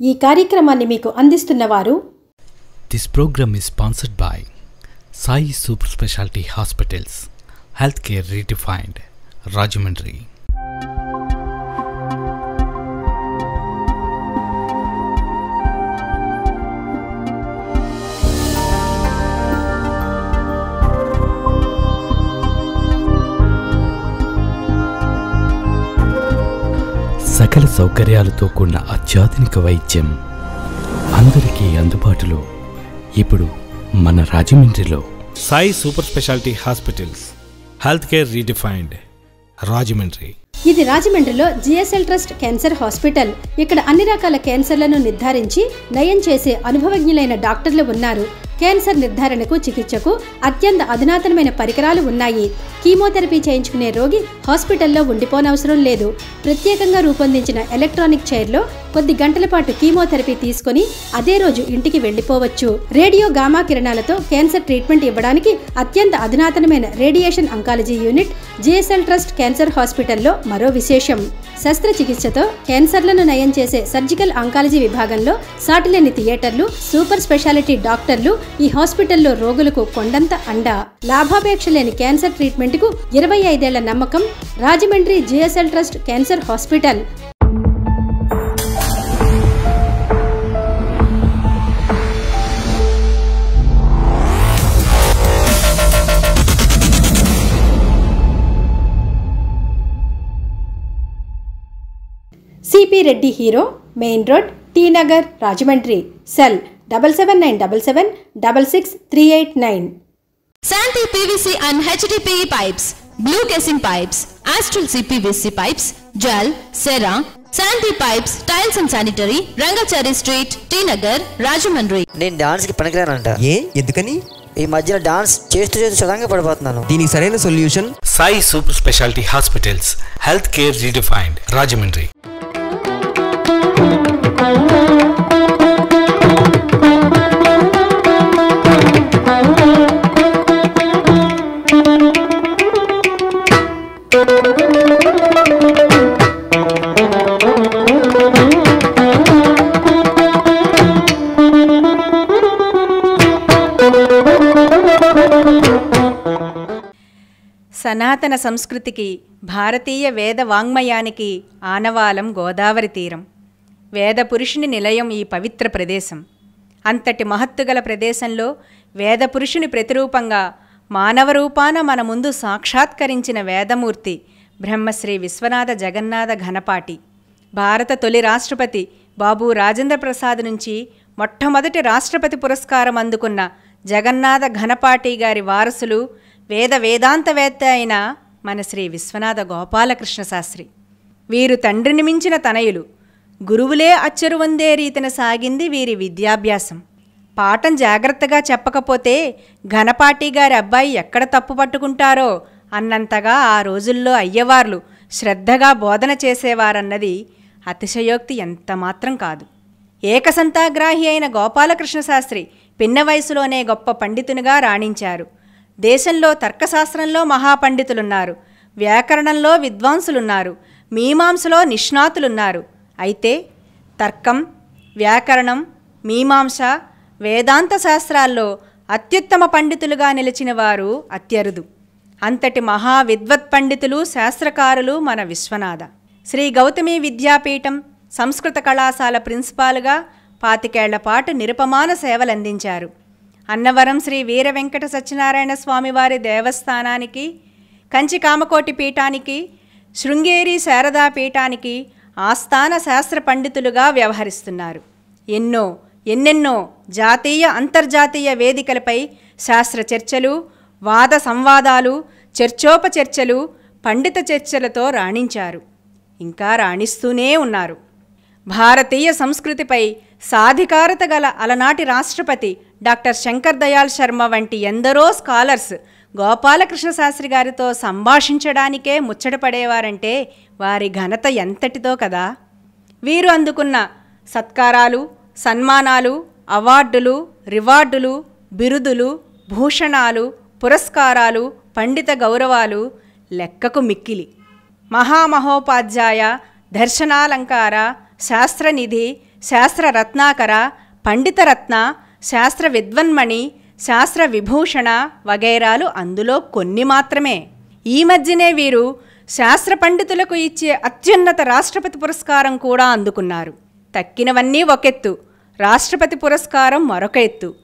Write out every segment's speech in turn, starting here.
ఈ కార్యక్రమాన్ని మీకు అందిస్తున్న వారు this programme is sponsored by Sai super speciality hospitals health care redefined Rajahmundry సకల సౌకర్యాలతో కూడిన అత్యాధునిక వైద్యం అందరికీ అందుబాటులో. ఇప్పుడు మన రాజమండ్రిలో. Sai super speciality hospitals health care redefined Rajahmundry. ఇది రాజమండ్రిలో జిఎస్ఎల్ ట్రస్ట్ క్యాన్సర్ హాస్పిటల్. ఇక్కడ అన్ని రకాల క్యాన్సర్లను నిర్ధారించి నయం చేసే అనుభవజ్ఞులైన డాక్టర్లు ఉన్నారు. క్యాన్సర్ నిర్ధారణకు చికిత్సకు అత్యంత అధునాతనమైన పరికరాలు ఉన్నాయి. కీమోథెరపీ చేయించుకునే రోగి హాస్పిటల్లో ఉండిపోనవసరం లేదు. ప్రత్యేకంగా రూపొందించిన ఎలక్ట్రానిక్ చైర్లో కొద్ది గంటల పాటు కీమోథెరపీ తీసుకొని అదే రోజు ఇంటికి వెళ్ళిపోవచ్చు రేడియో గామా కిరణాలతో క్యాన్సర్ ట్రీట్మెంట్ ఇవ్వడానికి అత్యంత అధునాతనమైన radiation oncology unit GSL trust cancer హాస్పిటల్లో మరో విశేషం. శస్త్రచికిత్సతో క్యాన్సర్లను నయం చేసే సర్జికల్ అంకాలజీ విభాగంలో సాటిలేని థియేటర్లు సూపర్ స్పెషాలిటీ డాక్టర్లు ఈ హాస్పిటల్లో రోగులకు కొండంత అండ. లాభాపేక్ష లేని క్యాన్సర్ ట్రీట్మెంట్కు ఇరవై ఐదేళ్ళ నమ్మకం Rajahmundry GSL trust cancer hospital. CP Reddy Hero main road T Nagar Rajahmundry cell. Double seven nine double seven double six three eight nine Shanti PVC and HDPE pipes blue casing pipes Astral CPVC pipes gel Cera Shanti pipes tiles and sanitary Rangachari street T Nagar Rajahmundry. నేను డాన్స్కి పనికిరానంట. ఏ? ఎందుకని? ఈ మధ్యన dance చేస్తూ చేస్తూ సడన్గా పడిపోతున్నాను. దీనికి సరైన solution? Sai super speciality hospitals health care redefined Rajahmundry. సనాతన సంస్కృతికి భారతీయ వేద వాంగ్మయానికి ఆనవాలం గోదావరి తీరం. వేద పురుషుని నిలయం ఈ పవిత్ర ప్రదేశం. అంతటి మహత్తుగల ప్రదేశంలో వేద పురుషుని ప్రతిరూపంగా మానవ రూపాన మన ముందు సాక్షాత్కరించిన వేదమూర్తి బ్రహ్మశ్రీ విశ్వనాథ జగన్నాథ ఘనపాటి. భారత తొలి రాష్ట్రపతి బాబు రాజేంద్ర ప్రసాద్ నుంచి మొట్టమొదటి రాష్ట్రపతి పురస్కారం అందుకున్న జగన్నాథ ఘనపాటి గారి వారసులు వేద వేదాంతవేత్త అయిన మన శ్రీ విశ్వనాథ గోపాలకృష్ణ శాస్త్రి. వీరు తండ్రిని మించిన తనయులు. గురువులే అచ్చరువందే రీతిన సాగింది వీరి విద్యాభ్యాసం. పాఠం జాగ్రత్తగా చెప్పకపోతే ఘనపాటి గారి అబ్బాయి ఎక్కడ తప్పు పట్టుకుంటారో అన్నంతగా ఆ రోజుల్లో అయ్యవార్లు శ్రద్ధగా బోధన చేసేవారన్నది అతిశయోక్తి ఎంత మాత్రం కాదు. ఏకసంతాగ్రాహి అయిన గోపాలకృష్ణ శాస్త్రి పిన్న వయసులోనే గొప్ప పండితునిగా రాణించారు. దేశంలో తర్కశాస్త్రంలో మహాపండితులున్నారు. వ్యాకరణంలో విద్వాంసులున్నారు. మీమాంసలో నిష్ణాతులున్నారు. అయితే తర్కం వ్యాకరణం మీమాంస వేదాంత శాస్త్రాల్లో అత్యుత్తమ పండితులుగా నిలిచిన వారు అత్యరుదు. అంతటి మహా విద్వత్ పండితులు శాస్త్రకారులు మన విశ్వనాథ. శ్రీ గౌతమి విద్యాపీఠం సంస్కృత కళాశాల ప్రిన్సిపాల్గా పాతికేళ్ళ పాటు నిరుపమాన సేవలందించారు. అన్నవరం శ్రీ వీర వెంకట సత్యనారాయణ స్వామివారి దేవస్థానానికి కంచి కామకోటి పీఠానికి శృంగేరి శారదా పీఠానికి ఆస్థాన శాస్త్ర పండితులుగా వ్యవహరిస్తున్నారు. ఎన్నో ఎన్నెన్నో జాతీయ అంతర్జాతీయ వేదికలపై శాస్త్ర చర్చలు వాద సంవాదాలు చర్చోపచర్చలు పండిత చర్చలతో రాణించారు. ఇంకా రాణిస్తూనే ఉన్నారు. భారతీయ సంస్కృతిపై సాధికారత గల అలనాటి రాష్ట్రపతి డాక్టర్ శంకర్ దయాల్ శర్మ వంటి ఎందరో స్కాలర్స్ గోపాలకృష్ణ శాస్త్రి గారితో సంభాషించడానికే ముచ్చటపడేవారంటే వారి ఘనత ఎంతటిదో కదా. వీరు అందుకున్న సత్కారాలు సన్మానాలు అవార్డులు రివార్డులు బిరుదులు భూషణాలు పురస్కారాలు పండిత గౌరవాలు లెక్కకు మిక్కిలి. మహామహోపాధ్యాయ దర్శనాలంకార శాస్త్రనిధి శాస్త్ర రత్నాకర పండితరత్న శాస్త్ర విద్వన్మణి శాస్త్ర విభూషణ వగైరాలు అందులో కొన్ని మాత్రమే. ఈ మధ్యనే వీరు శాస్త్ర పండితులకు ఇచ్చే అత్యున్నత రాష్ట్రపతి పురస్కారం కూడా అందుకున్నారు. తక్కినవన్నీ ఒకెత్తు. రాష్ట్రపతి పురస్కారం మరొక ఎత్తు.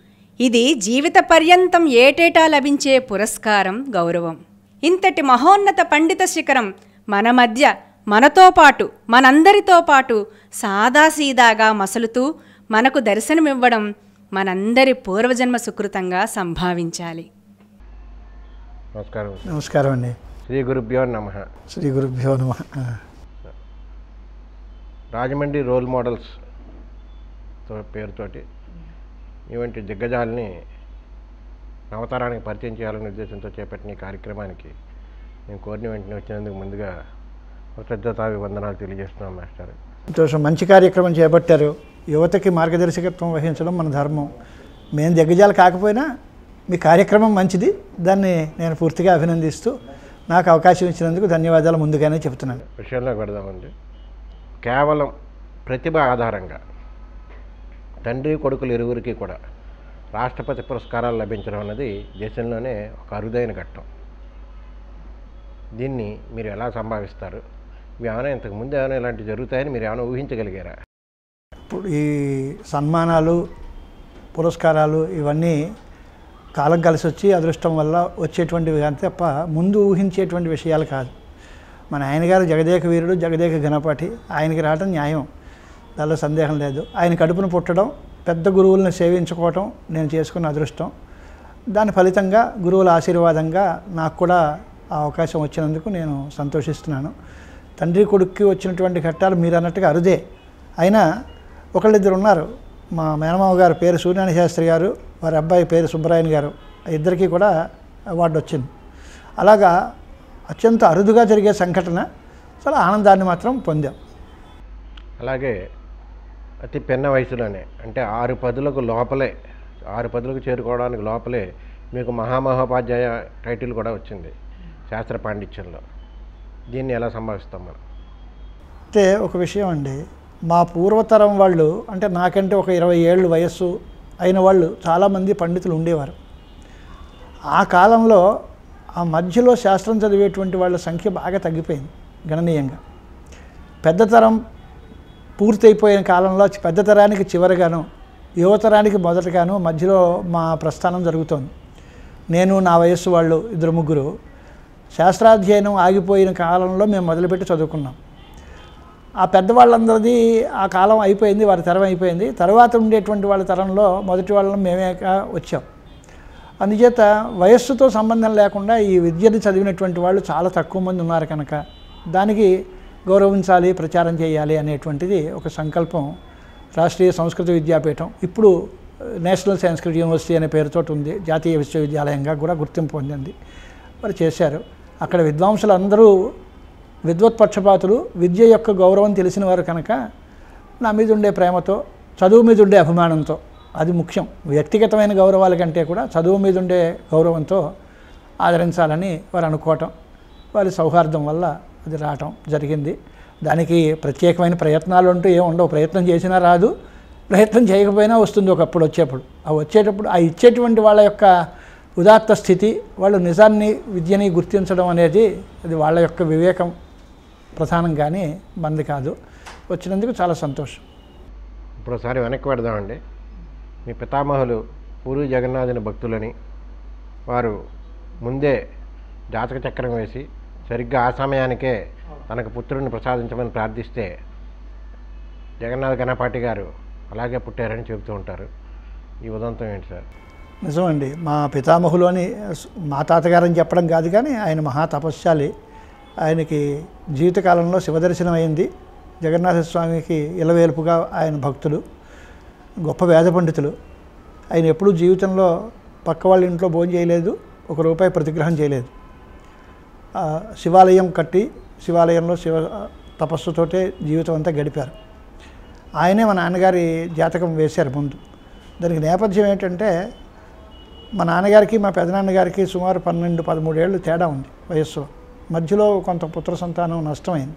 ఇది జీవిత పర్యంతం ఏటేటా లభించే పురస్కారం గౌరవం. ఇంతటి మహోన్నత పండిత శిఖరం మన మధ్య మనతో పాటు మనందరితో పాటు సాదాసీదాగా మసలుతూ మనకు దర్శనమివ్వడం మనందరి పూర్వజన్మ సుకృతంగా సంభావించాలి. నమస్కారం. నమస్కారం అండి. శ్రీ గురుభ్యో నమ. శ్రీ గురుభ్యో నమ. రాజమండ్రి రోల్ మోడల్స్తో పేరుతోటి ఇవంటి దిగ్గజాలని నవతరానికి పరిచయం చేయాలనే ఉద్దేశంతో చేపట్టిన ఈ కార్యక్రమానికి మేము కోరిన వెంటనే వచ్చినందుకు ముందుగా కృతజ్ఞతాభివందనాలు తెలియజేస్తున్నాం మాస్టర్. సంతోషం. మంచి కార్యక్రమం చేపట్టారు. యువతకి మార్గదర్శకత్వం వహించడం మన ధర్మం. మేము దిగ్గజాలు కాకపోయినా మీ కార్యక్రమం మంచిది. దాన్ని నేను పూర్తిగా అభినందిస్తూ నాకు అవకాశం ఇచ్చినందుకు ధన్యవాదాలు ముందుగానే చెప్తున్నాను విషయంలోకి పెడదామండి కేవలం ప్రతిభ ఆధారంగా తండ్రి కొడుకులు ఇరువురికి కూడా రాష్ట్రపతి పురస్కారాలు లభించడం అన్నది దేశంలోనే ఒక అరుదైన ఘట్టం. దీన్ని మీరు ఎలా సంభావిస్తారు? ఇవి ఏమైనా ఇంతకు ముందు ఏమైనా ఇలాంటివి జరుగుతాయని మీరు ఏమైనా ఊహించగలిగారా? ఇప్పుడు ఈ సన్మానాలు పురస్కారాలు ఇవన్నీ కాలం కలిసి వచ్చి అదృష్టం వల్ల వచ్చేటువంటివి కానీ తప్ప ముందు ఊహించేటువంటి విషయాలు కాదు. మన ఆయన గారు జగదేక వీరుడు జగదేక గణపతి ఆయనకి రావడం న్యాయం. దానిలో సందేహం లేదు. ఆయన కడుపును పుట్టడం పెద్ద గురువులను సేవించుకోవటం నేను చేసుకున్న అదృష్టం. దాని ఫలితంగా గురువుల ఆశీర్వాదంగా నాకు కూడా ఆ అవకాశం వచ్చినందుకు నేను సంతోషిస్తున్నాను. తండ్రి కొడుక్కి వచ్చినటువంటి ఘట్టాలు మీరు అన్నట్టుగా అరుదే. అయినా ఒకళ్ళిద్దరు ఉన్నారు. మా మేనమామ గారు పేరు సూర్యనారాయణ శాస్త్రి గారు వారి అబ్బాయి పేరు సుబ్బరాయన్ గారు. ఇద్దరికీ కూడా అవార్డు వచ్చింది. అలాగా అత్యంత అరుదుగా జరిగే సంఘటన చాలా ఆనందాన్ని మాత్రం పొందాం. అలాగే అతి పిన్న వయసులోనే అంటే ఆరు పదులకు లోపలే ఆరు పదులకు చేరుకోవడానికి లోపలే మీకు మహామహోపాధ్యాయ టైటిల్ కూడా వచ్చింది శాస్త్ర పాండిత్యంలో. దీన్ని ఎలా సంభావిస్తాం మనం? అయితే ఒక విషయం అండి. మా పూర్వతరం వాళ్ళు అంటే నాకంటే ఒక ఇరవై ఏళ్ళు వయస్సు అయిన వాళ్ళు చాలామంది పండితులు ఉండేవారు. ఆ కాలంలో ఆ మధ్యలో శాస్త్రం చదివేటువంటి వాళ్ళ సంఖ్య బాగా తగ్గిపోయింది గణనీయంగా. పెద్ద తరం పూర్తయిపోయిన కాలంలో పెద్ద తరానికి చివరిగాను యువతరానికి మొదటగాను మధ్యలో మా ప్రస్థానం జరుగుతోంది. నేను నా వయస్సు వాళ్ళు ఇద్దరు ముగ్గురు. శాస్త్రాధ్యయనం ఆగిపోయిన కాలంలో మేము మొదలుపెట్టి చదువుకున్నాం. ఆ పెద్దవాళ్ళందరిది ఆ కాలం అయిపోయింది వారి తరం అయిపోయింది. తర్వాత ఉండేటువంటి వాళ్ళ తరంలో మొదటి వాళ్ళం మేమే వచ్చాం. అందుచేత వయస్సుతో సంబంధం లేకుండా ఈ విద్యను చదివినటువంటి వాళ్ళు చాలా తక్కువ మంది ఉన్నారు కనుక దానికి గౌరవించాలి ప్రచారం చేయాలి అనేటువంటిది ఒక సంకల్పం రాష్ట్రీయ సంస్కృత విద్యాపీఠం. ఇప్పుడు నేషనల్ సంస్కృత యూనివర్సిటీ అనే పేరుతో ఉంది జాతీయ విశ్వవిద్యాలయంగా కూడా గుర్తింపు పొందింది. మరి చేశారు. అక్కడ విద్వాంసులు అందరూ విద్వత్పక్షపాతులు విద్య యొక్క గౌరవం తెలిసిన వారు కనుక నా మీద ఉండే ప్రేమతో చదువు మీద ఉండే అభిమానంతో అది ముఖ్యం. వ్యక్తిగతమైన గౌరవాల కంటే కూడా చదువు మీద ఉండే గౌరవంతో ఆదరించాలని వారు అనుకోవటం వారి సౌహార్దం వల్ల అది రావటం జరిగింది. దానికి ప్రత్యేకమైన ప్రయత్నాలు అంటూ ఏమి ఉండవు. ప్రయత్నం చేసినా రాదు ప్రయత్నం చేయకపోయినా వస్తుంది ఒకప్పుడు వచ్చేప్పుడు. ఆ వచ్చేటప్పుడు ఆ ఇచ్చేటువంటి వాళ్ళ యొక్క ఉదాత్త స్థితి వాళ్ళు నిజాన్ని విద్యని గుర్తించడం అనేది అది వాళ్ళ యొక్క వివేకం. ప్రధానం కానీ మంది కాదు. వచ్చినందుకు చాలా సంతోషం. ఇప్పుడు ఒకసారి వెనక్కి పెడదామండి. మీ పితామహులు పూరి జగన్నాథుని భక్తులని వారు ముందే జాతక చక్రం వేసి సరిగ్గా ఆ సమయానికే తనకు పుత్రుడిని ప్రసాదించమని ప్రార్థిస్తే జగన్నాథ గణపాటి గారు అలాగే పుట్టారని చెబుతూ ఉంటారు. ఈ ఉదంతం ఏంటి సార్? నిజమండి. మా పితామహులు అని మా తాతగారని చెప్పడం కాదు కానీ ఆయన మహా తపస్శాలి. ఆయనకి జీవితకాలంలో శివదర్శనం అయింది జగన్నాథ స్వామికి ఇలవేలుపుగా ఆయన భక్తులు గొప్ప వేద పండితులు. ఆయన ఎప్పుడూ జీవితంలో పక్క వాళ్ళ ఇంట్లో భోజనం చేయలేదు ఒక రూపాయి ప్రతిగ్రహం చేయలేదు. శివాలయం కట్టి శివాలయంలో శివ తపస్సుతోటే జీవితం అంతా గడిపారు. ఆయనే మా నాన్నగారి జాతకం వేశారు ముందు. దానికి నేపథ్యం ఏంటంటే మా నాన్నగారికి మా పెదనాన్నగారికి సుమారు పన్నెండు పదమూడేళ్ళు తేడా ఉంది వయస్సు మధ్యలో కొంత పుత్ర సంతానం నష్టమైంది.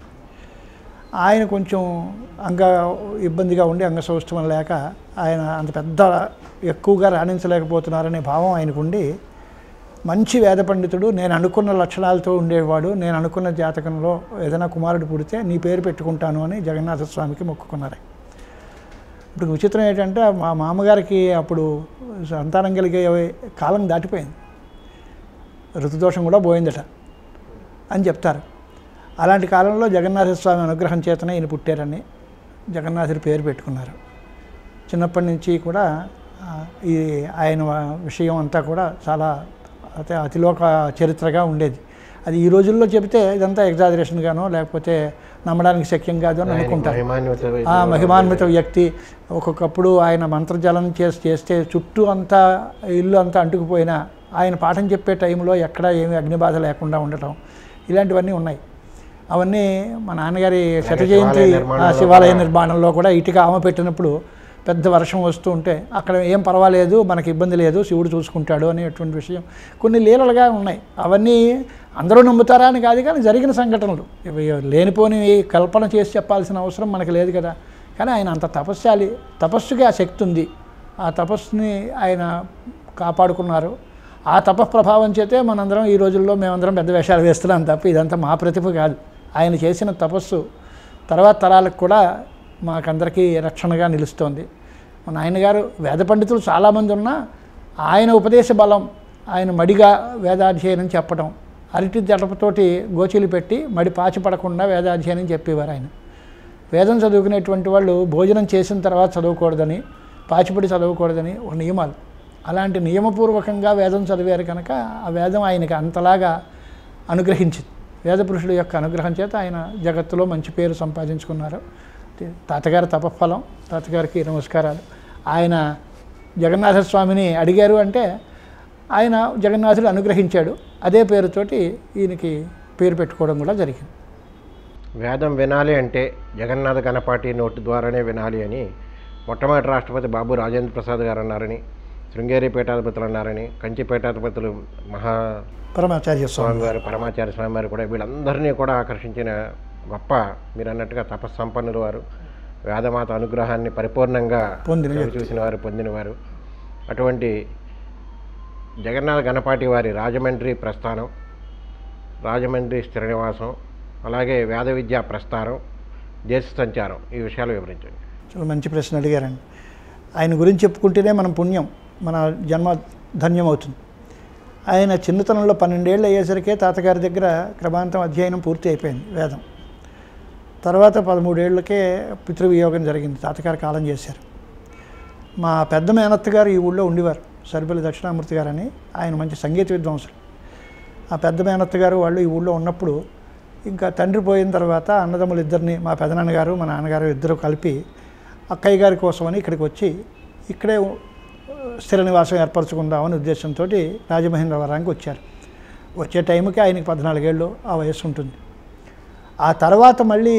ఆయన కొంచెం అంగ ఇబ్బందిగా ఉండి అంగసౌష్ఠవం లేక ఆయన అంత పెద్ద ఎక్కువగా రాణించలేకపోతున్నారనే భావం ఆయనకుండి. మంచి వేద పండితుడు నేను అనుకున్న లక్షణాలతో ఉండేవాడు నేను అనుకున్న జాతకంలో ఏదైనా కుమారుడు పుడితే నీ పేరు పెట్టుకుంటాను అని జగన్నాథ స్వామికి మొక్కుకున్నారు. ఇప్పుడు విచిత్రం ఏంటంటే మా మామగారికి అప్పుడు సంతానం కలిగే కాలం దాటిపోయింది. ఋతుదోషం కూడా పోయిందట. అని చెప్తారు. అలాంటి కాలంలో జగన్నాథ స్వామి అనుగ్రహం చేతనే ఈయన పుట్టారని జగన్నాథుడి పేరు పెట్టుకున్నారు. చిన్నప్పటి నుంచి కూడా ఈ ఆయన విషయం అంతా కూడా చాలా అతి అతిలోక చరిత్రగా ఉండేది. అది ఈ రోజుల్లో చెబితే ఇదంతా ఎగ్జాజరేషన్గానో లేకపోతే నమ్మడానికి శక్యం కాదు అని అనుకుంటారు. ఆ మహిమాన్విత వ్యక్తి ఒక్కొక్కప్పుడు ఆయన మంత్రజలం చేసి చేస్తే చుట్టూ అంతా ఇల్లు అంతా అంటుకుపోయినా ఆయన పాఠం చెప్పే టైంలో ఎక్కడ ఏమి అగ్నిబాధ లేకుండా ఉండటం. ఇలాంటివన్నీ ఉన్నాయి. అవన్నీ మా నాన్నగారి శత జయంతి శివాలయ నిర్మాణంలో కూడా ఇటుక ఆమె పెట్టినప్పుడు పెద్ద వర్షం వస్తూ ఉంటే అక్కడ ఏం పర్వాలేదు మనకి ఇబ్బంది లేదు శివుడు చూసుకుంటాడు అనేటువంటి విషయం కొన్ని లీలలుగా ఉన్నాయి. అవన్నీ అందరూ నమ్ముతారా అని కాదు కానీ జరిగిన సంఘటనలు. లేనిపోని కల్పన చేసి చెప్పాల్సిన అవసరం మనకు లేదు కదా. కానీ ఆయన అంత తపస్శాలి తపస్సుకి ఆ శక్తి ఉంది. ఆ తపస్సుని ఆయన కాపాడుకున్నారు. ఆ తపఃప్రభావం చేతే మనందరం ఈ రోజుల్లో మేమందరం పెద్ద వేషాలు వేస్తున్నాం తప్ప ఇదంతా మా ప్రతిభ కాదు. ఆయన చేసిన తపస్సు తర్వాత తరాలకు కూడా మాకందరికీ రక్షణగా నిలుస్తోంది. మా నాయనగారు వేద పండితులు చాలామంది ఉన్నా ఆయన ఉపదేశ బలం ఆయన మడిగా వేదాధ్యయనం చెప్పడం అరటి దడపతోటి గోచీలు పెట్టి మడి పాచి పడకుండా వేదాధ్యయనం చెప్పేవారు ఆయన. వేదం చదువుకునేటువంటి వాళ్ళు భోజనం చేసిన తర్వాత చదవకూడదని పాచిపడి చదవకూడదని ఒక నియమాలు. అలాంటి నియమపూర్వకంగా వేదం చదివారు కనుక ఆ వేదం ఆయనకి అంతలాగా అనుగ్రహించింది. వేద పురుషుడు యొక్క అనుగ్రహం చేత ఆయన జగత్తులో మంచి పేరు సంపాదించుకున్నారు. తాతగారి తపఫలం తాతగారికి నమస్కారాలు. ఆయన జగన్నాథస్వామిని అడిగారు అంటే ఆయన జగన్నాథుడు అనుగ్రహించాడు. అదే పేరుతోటి ఈయనకి పేరు పెట్టుకోవడం కూడా జరిగింది. వేదం వినాలి అంటే జగన్నాథ గణపాటి నోటి ద్వారానే వినాలి అని మొట్టమొదటి రాష్ట్రపతి బాబు రాజేంద్ర ప్రసాద్ గారు అన్నారని శృంగేరి పీఠాధిపతులు అన్నారని కంచి పీఠాధిపతులు మహా పరమాచార్య స్వామి. స్వామివారు పరమాచార్య స్వామివారు కూడా వీళ్ళందరినీ కూడా ఆకర్షించిన గొప్ప మీరు అన్నట్టుగా తపస్సంపన్నులు వారు. వేదమాత అనుగ్రహాన్ని పరిపూర్ణంగా పొందిన చూసిన వారు పొందినవారు అటువంటి జగన్నాథ గణపాటి వారి రాజమండ్రి ప్రస్థానం రాజమండ్రి స్థిర నివాసం అలాగే వేద విద్యా ప్రస్థానం దేశ సంచారం ఈ విషయాలు వివరించండి. చాలా మంచి ప్రశ్న అడిగారండి. ఆయన గురించి చెప్పుకుంటేనే మనం పుణ్యం. మన జన్మ ధన్యం అవుతుంది ఆయన చిన్నతనంలో పన్నెండేళ్ళు అయ్యేసరికే తాతగారి దగ్గర క్రమాంతం అధ్యయనం పూర్తి అయిపోయింది వేదం. తర్వాత పదమూడేళ్ళకే పితృవియోగం జరిగింది తాతగారు కాలం చేశారు. మా పెద్ద మేనత్త గారు ఈ ఊళ్ళో ఉండేవారు సరిపల్లి దక్షిణామూర్తి గారని ఆయన మంచి సంగీత విద్వాంసులు. ఆ పెద్ద మేనత్త గారు వాళ్ళు ఈ ఊళ్ళో ఉన్నప్పుడు ఇంకా తండ్రి పోయిన తర్వాత అన్నదమ్ములు ఇద్దరిని మా పెదనాన్నగారు మా నాన్నగారు ఇద్దరు కలిపి అక్కయ్య గారి కోసమని ఇక్కడికి వచ్చి ఇక్కడే స్థిర నివాసం ఏర్పరచుకుందామని ఉద్దేశంతో రాజమహేంద్రవరానికి వచ్చారు. వచ్చే టైంకి ఆయనకి పద్నాలుగేళ్ళు ఆ వయస్సు ఉంటుంది. ఆ తర్వాత మళ్ళీ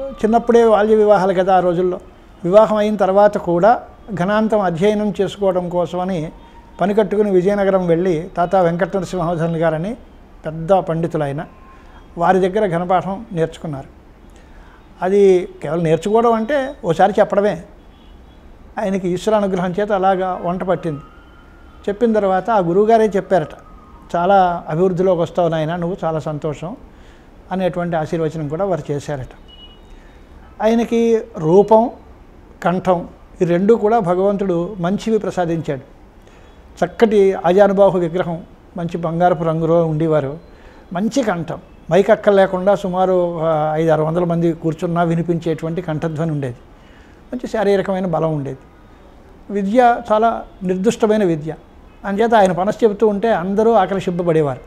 చిన్నప్పుడే బాల్య వివాహాలు కదా ఆ రోజుల్లో. వివాహం అయిన తర్వాత కూడా ఘనాంతం అధ్యయనం చేసుకోవడం కోసమని పని కట్టుకుని విజయనగరం వెళ్ళి తాత వెంకట నరసింహోధన్ గారని పెద్ద పండితులైన వారి దగ్గర ఘనపాఠం నేర్చుకున్నారు. అది కేవలం నేర్చుకోవడం అంటే ఓసారి చెప్పడమే. ఆయనకి ఈశ్వర అనుగ్రహం చేత అలాగా వంట పట్టింది. చెప్పిన తర్వాత ఆ గురువుగారే చెప్పారట చాలా అభివృద్ధిలోకి వస్తావు నాయన నువ్వు చాలా సంతోషం అనేటువంటి ఆశీర్వచనం కూడా వారు చేశారట. ఆయనకి రూపం కంఠం ఈ రెండు కూడా భగవంతుడు మంచివి ప్రసాదించాడు. చక్కటి ఆజానుబాహు విగ్రహం మంచి బంగారపు రంగులో ఉండేవారు. మంచి కంఠం మైక్ లేకుండా సుమారు ఐదు ఆరు వందల మంది కూర్చున్నా వినిపించేటువంటి కంఠధ్వని ఉండేది. మంచి శారీరకమైన బలం ఉండేది. విద్య చాలా నిర్దిష్టమైన విద్య. అంచేత ఆయన పనసు చెబుతూ ఉంటే అందరూ ఆకర్షింపబడేవారు.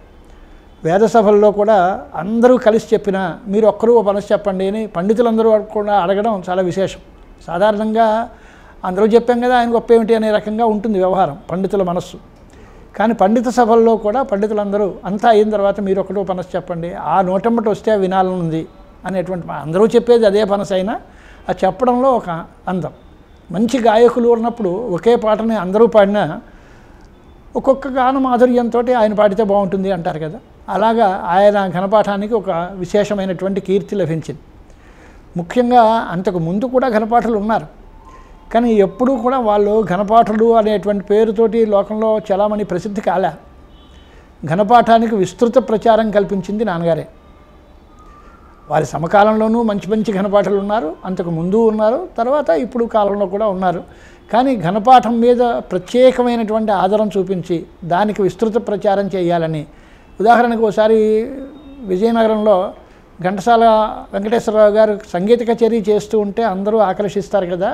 వేద సభల్లో కూడా అందరూ కలిసి చెప్పినా మీరు ఒక్కరూ ఓ పనసు చెప్పండి అని పండితులందరూ కూడా అడగడం చాలా విశేషం. సాధారణంగా అందరూ చెప్పాం కదా ఆయన గొప్ప ఏమిటి అనే రకంగా ఉంటుంది వ్యవహారం పండితుల మనస్సు. కానీ పండిత సభల్లో కూడా పండితులందరూ అంతా అయిన తర్వాత మీరు ఒకటో పనసు చెప్పండి ఆ నోటమ్మటి వస్తే వినాలనుంది అనేటువంటి అందరూ చెప్పేది అదే పనసైనా అయినా ఆ చెప్పడంలో ఒక అందం. మంచి గాయకులు ఉన్నప్పుడు ఒకే పాటని అందరూ పాడినా ఒక్కొక్క గాన మాధుర్యంతో ఆయన పాడితే బాగుంటుంది అంటారు కదా. అలాగా ఆయన ఘనపాఠానికి ఒక విశేషమైనటువంటి కీర్తి లభించింది. ముఖ్యంగా అంతకు ముందు కూడా ఘనపాఠలు ఉన్నారు. కానీ ఎప్పుడూ కూడా వాళ్ళు ఘనపాఠులు అనేటువంటి పేరుతోటి లోకంలో చలామణి ప్రసిద్ధి కాలే. ఘనపాఠానికి విస్తృత ప్రచారం కల్పించింది నాన్నగారే. వారి సమకాలంలోనూ మంచి మంచి ఘనపాఠలు ఉన్నారు అంతకు ముందు ఉన్నారు తర్వాత ఇప్పుడు కాలంలో కూడా ఉన్నారు. కానీ ఘనపాఠం మీద ప్రత్యేకమైనటువంటి ఆదరం చూపించి దానికి విస్తృత ప్రచారం చేయాలని. ఉదాహరణకు ఒకసారి విజయనగరంలో ఘంటసాల వెంకటేశ్వరరావు గారు సంగీత కచేరీ చేస్తూ ఉంటే అందరూ ఆకర్షిస్తారు కదా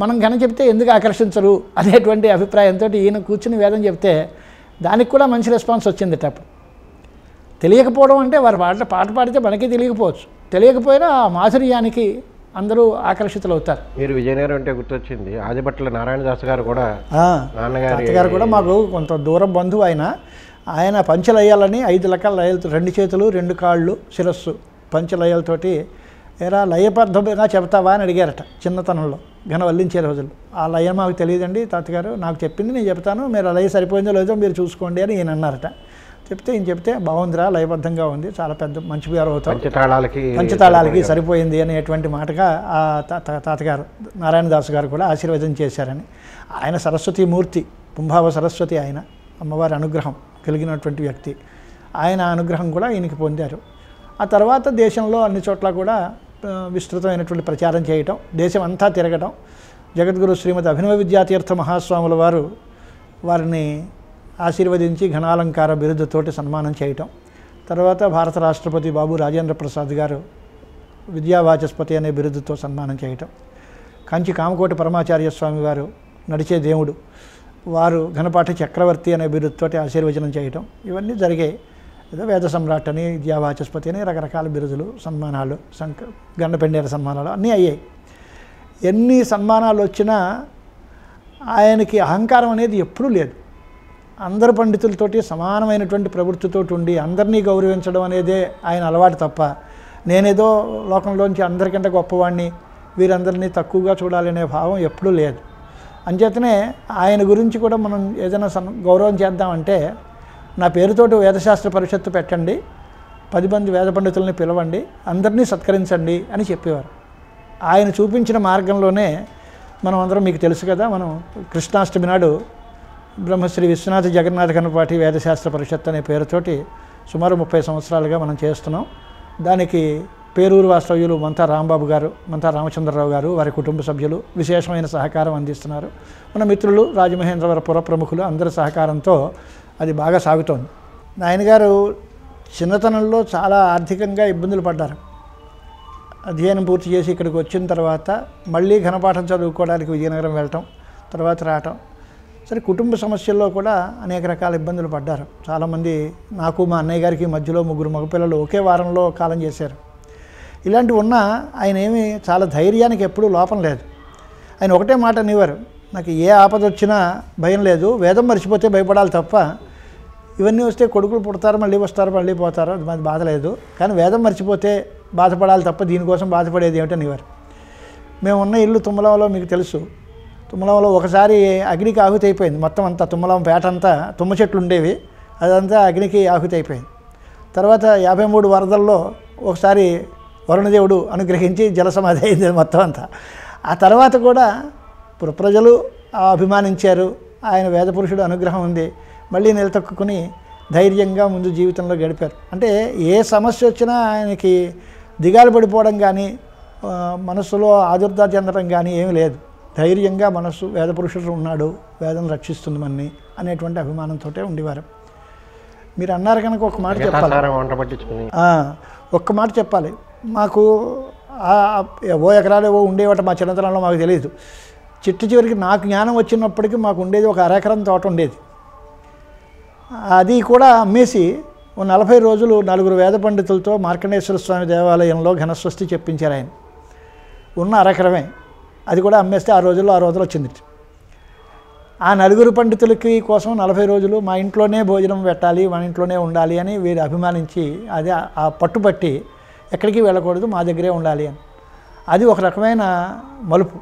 మనం ఘన చెప్తే ఎందుకు ఆకర్షించరు అనేటువంటి అభిప్రాయంతో ఈయన కూర్చుని వేదం చెప్తే దానికి కూడా మంచి రెస్పాన్స్ వచ్చింది అప్పుడు. తెలియకపోవడం అంటే వారి పాట పాట పాడితే మనకి తెలియకపోవచ్చు. తెలియకపోయినా ఆ మాధుర్యానికి అందరూ ఆకర్షితులవుతారు. మీరు విజయనగరం అంటే గుర్తొచ్చింది. ఆదిభట్ల నారాయణదాస్ గారు కూడా నాన్నగారి తాతగారు కూడా మాకు కొంత దూరం బంధువు ఆయన. ఆయన పంచలయ్యాలని ఐదు రకాల లయలతో రెండు చేతులు రెండు కాళ్ళు శిరస్సు పంచలయాలతోటి ఎరా లయబద్ధంగా చెప్తావా అని అడిగారట చిన్నతనంలో ఘన వల్లించే రోజులు. ఆ లయ మాకు తెలియదండి తాతగారు నాకు చెప్పింది నేను చెప్తాను మీరు ఆ లయ సరిపోయిందో లేదో మీరు చూసుకోండి అని ఈయన అన్నారట. చెప్తే ఈయన చెప్తే బాగుందిరా లయబద్ధంగా ఉంది చాలా పెద్ద మంచి పేరు అవుతాం పంచతాళాలకి పంచతాళాలకి సరిపోయింది. అనేటువంటి మాటగా ఆ తాతగారు నారాయణదాస్ గారు కూడా ఆశీర్వదం చేశారని. ఆయన సరస్వతి మూర్తి కుంభావ సరస్వతి ఆయన అమ్మవారి అనుగ్రహం కలిగినటువంటి వ్యక్తి. ఆయన అనుగ్రహం కూడా ఈయనకి పొందారు. ఆ తర్వాత దేశంలో అన్ని చోట్ల కూడా విస్తృతమైనటువంటి ప్రచారం చేయటం దేశం అంతా తిరగటం జగద్గురు శ్రీమతి అభినవ విద్యాతీర్థ మహాస్వాముల వారు వారిని ఆశీర్వదించి ఘనాలంకార బిరుదుతోటి సన్మానం చేయటం. తర్వాత భారత రాష్ట్రపతి బాబు రాజేంద్ర ప్రసాద్ గారు విద్యావాచస్పతి అనే బిరుదుతో సన్మానం చేయటం. కంచి కామకోటి పరమాచార్య స్వామి వారు నడిచే దేవుడు. వారు ఘనపాఠ చక్రవర్తి అనే బిరుదుతోటి ఆశీర్వచనం చేయటం. ఇవన్నీ జరిగాయి ఏదో వేద సమ్రాట్ అని విద్యావాచస్పతి అని రకరకాల బిరుదులు సన్మానాలు సంక గండపెండేల సన్మానాలు అన్నీ అయ్యాయి. ఎన్ని సన్మానాలు వచ్చినా ఆయనకి అహంకారం అనేది ఎప్పుడూ లేదు. అందరు పండితులతోటి సమానమైనటువంటి ప్రవృత్తితో ఉండి అందరినీ గౌరవించడం అనేదే ఆయన అలవాటు తప్ప నేనేదో లోకంలోంచి అందరికంటే గొప్పవాడిని వీరందరినీ తక్కువగా చూడాలనే భావం ఎప్పుడూ లేదు. అంచేతనే ఆయన గురించి కూడా మనం ఏదైనా సన్ గౌరవం చేద్దామంటే నా పేరుతోటి వేదశాస్త్ర పరిషత్తు పెట్టండి పది మంది వేద పండితుల్ని పిలవండి అందరినీ సత్కరించండి అని చెప్పేవారు. ఆయన చూపించిన మార్గంలోనే మనం అందరం మీకు తెలుసు కదా మనం కృష్ణాష్టమి నాడు బ్రహ్మశ్రీ విశ్వనాథ జగన్నాథ కనపాటి వేదశాస్త్ర పరిషత్ అనే పేరుతోటి సుమారు ముప్పై సంవత్సరాలుగా మనం చేస్తున్నాం. దానికి పేరూరు వాస్తవ్యులు మంతా రాంబాబు గారు మంతా రామచంద్రరావు గారు వారి కుటుంబ సభ్యులు విశేషమైన సహకారం అందిస్తున్నారు. మన మిత్రులు రాజమహేంద్రవర పుర ప్రముఖులు అందరి సహకారంతో అది బాగా సాగుతోంది. నాయనగారు చిన్నతనంలో చాలా ఆర్థికంగా ఇబ్బందులు పడ్డారు. అధ్యయనం పూర్తి చేసి ఇక్కడికి వచ్చిన తర్వాత మళ్ళీ ఘనపాఠం చదువుకోవడానికి విజయనగరం వెళ్ళటం తర్వాత రావటం సరే కుటుంబ సమస్యల్లో కూడా అనేక రకాల ఇబ్బందులు పడ్డారు. చాలామంది నాకు మా అన్నయ్య గారికి మధ్యలో ముగ్గురు మగపిల్లలు ఒకే వారంలో కాలం చేశారు. ఇలాంటివి ఉన్నా ఆయన ఏమీ చాలా ధైర్యానికి ఎప్పుడూ లోపం లేదు. ఆయన ఒకటే మాట అనేవారు నాకు ఏ ఆపద వచ్చినా భయం లేదు వేదం మర్చిపోతే భయపడాలి తప్ప ఇవన్నీ వస్తే కొడుకులు పుడతారు మళ్ళీ వస్తారు మళ్ళీ పోతారు అది మాది బాధ లేదు. కానీ వేదం మర్చిపోతే బాధపడాలి తప్ప దీనికోసం బాధపడేది ఏమిటని ఇవ్వరు మేము ఉన్న ఇల్లు తుమ్మలంలో మీకు తెలుసు తుమ్మలంలో ఒకసారి అగ్నికి ఆహుతి అయిపోయింది. మొత్తం అంతా తుమ్మలం పేట అంతా తుమ్మ చెట్లు ఉండేవి. అదంతా అగ్నికి ఆహుతి అయిపోయింది. తర్వాత యాభై మూడు వరదల్లో ఒకసారి వరుణదేవుడు అనుగ్రహించి జలసమాధి అయింది మొత్తం అంతా. ఆ తర్వాత కూడా ఇప్పుడు ప్రజలు అభిమానించారు. ఆయన వేదపురుషుడు అనుగ్రహం ఉంది. మళ్ళీ నిలతొక్కుని ధైర్యంగా ముందు జీవితంలో గడిపారు. అంటే ఏ సమస్య వచ్చినా ఆయనకి దిగాలు పడిపోవడం కానీ మనసులో మనస్సులో ఆదుర్దా చెందడం కానీ ఏమీ లేదు. ధైర్యంగా మనస్సు వేదపురుషుడు ఉన్నాడు వేదం రక్షిస్తుంది మనని అనేటువంటి అభిమానంతో ఉండేవారు. మీరు అన్నారు కనుక ఒక మాట చెప్పాలి. ఒక్క మాట చెప్పాలి. మాకు ఆ- ఓ ఎకరాలు ఏవో ఉండేవట మా చిన్నతనంలో మాకు తెలియదు. చిట్టు చివరికి నాకు జ్ఞానం వచ్చినప్పటికీ మాకు ఉండేది ఒక అరెకరం తోట ఉండేది. అది కూడా అమ్మేసి ఓ నలభై రోజులు నలుగురు వేద పండితులతో మార్కండేశ్వర స్వామి దేవాలయంలో ఘనస్వస్తి చెప్పించారు ఆయన. ఉన్న అరెకరమే. అది కూడా అమ్మేస్తే ఆ రోజుల్లో ఆ రోజులు వచ్చింది. ఆ నలుగురు పండితులకి కోసం నలభై రోజులు మా ఇంట్లోనే భోజనం పెట్టాలి మన ఇంట్లోనే ఉండాలి అని వీరు అభిమానించి అది ఆ- పట్టుబట్టి ఎక్కడికి వెళ్ళకూడదు మా దగ్గరే ఉండాలి అని. అది ఒక రకమైన మలుపు.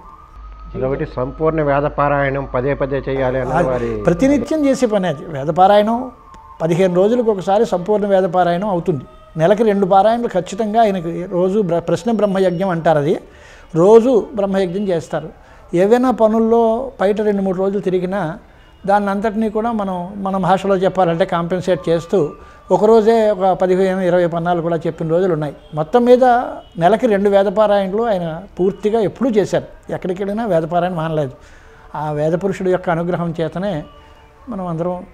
ఇదొకటి సంపూర్ణ వేద పారాయణం పదే పదే చేయాలి ప్రతినిత్యం చేసే పని అది. వేదపారాయణం పదిహేను రోజులకు ఒకసారి సంపూర్ణ వేదపారాయణం అవుతుంది. నెలకి రెండు పారాయణలు ఖచ్చితంగా ఆయనకి రోజు ప్రశ్న బ్రహ్మయజ్ఞం అంటారు అది. రోజు బ్రహ్మయజ్ఞం చేస్తారు. ఏవైనా పనుల్లో బయట రెండు మూడు రోజులు తిరిగినా దాన్ని అంతటినీ కూడా మనం మన భాషలో చెప్పాలంటే కాంపెన్సేట్ చేస్తూ ఒకరోజే ఒక పదిహేను ఇరవై పన్నాలు కూడా చెప్పిన రోజులు ఉన్నాయి. మొత్తం మీద నెలకి రెండు వేదపారాయణలు ఆయన పూర్తిగా ఎప్పుడూ చేశారు. ఎక్కడికి వెళ్ళినా వేదపారాయణ మానలేదు. ఆ వేదపురుషుడు యొక్క అనుగ్రహం చేతనే మనం అందరం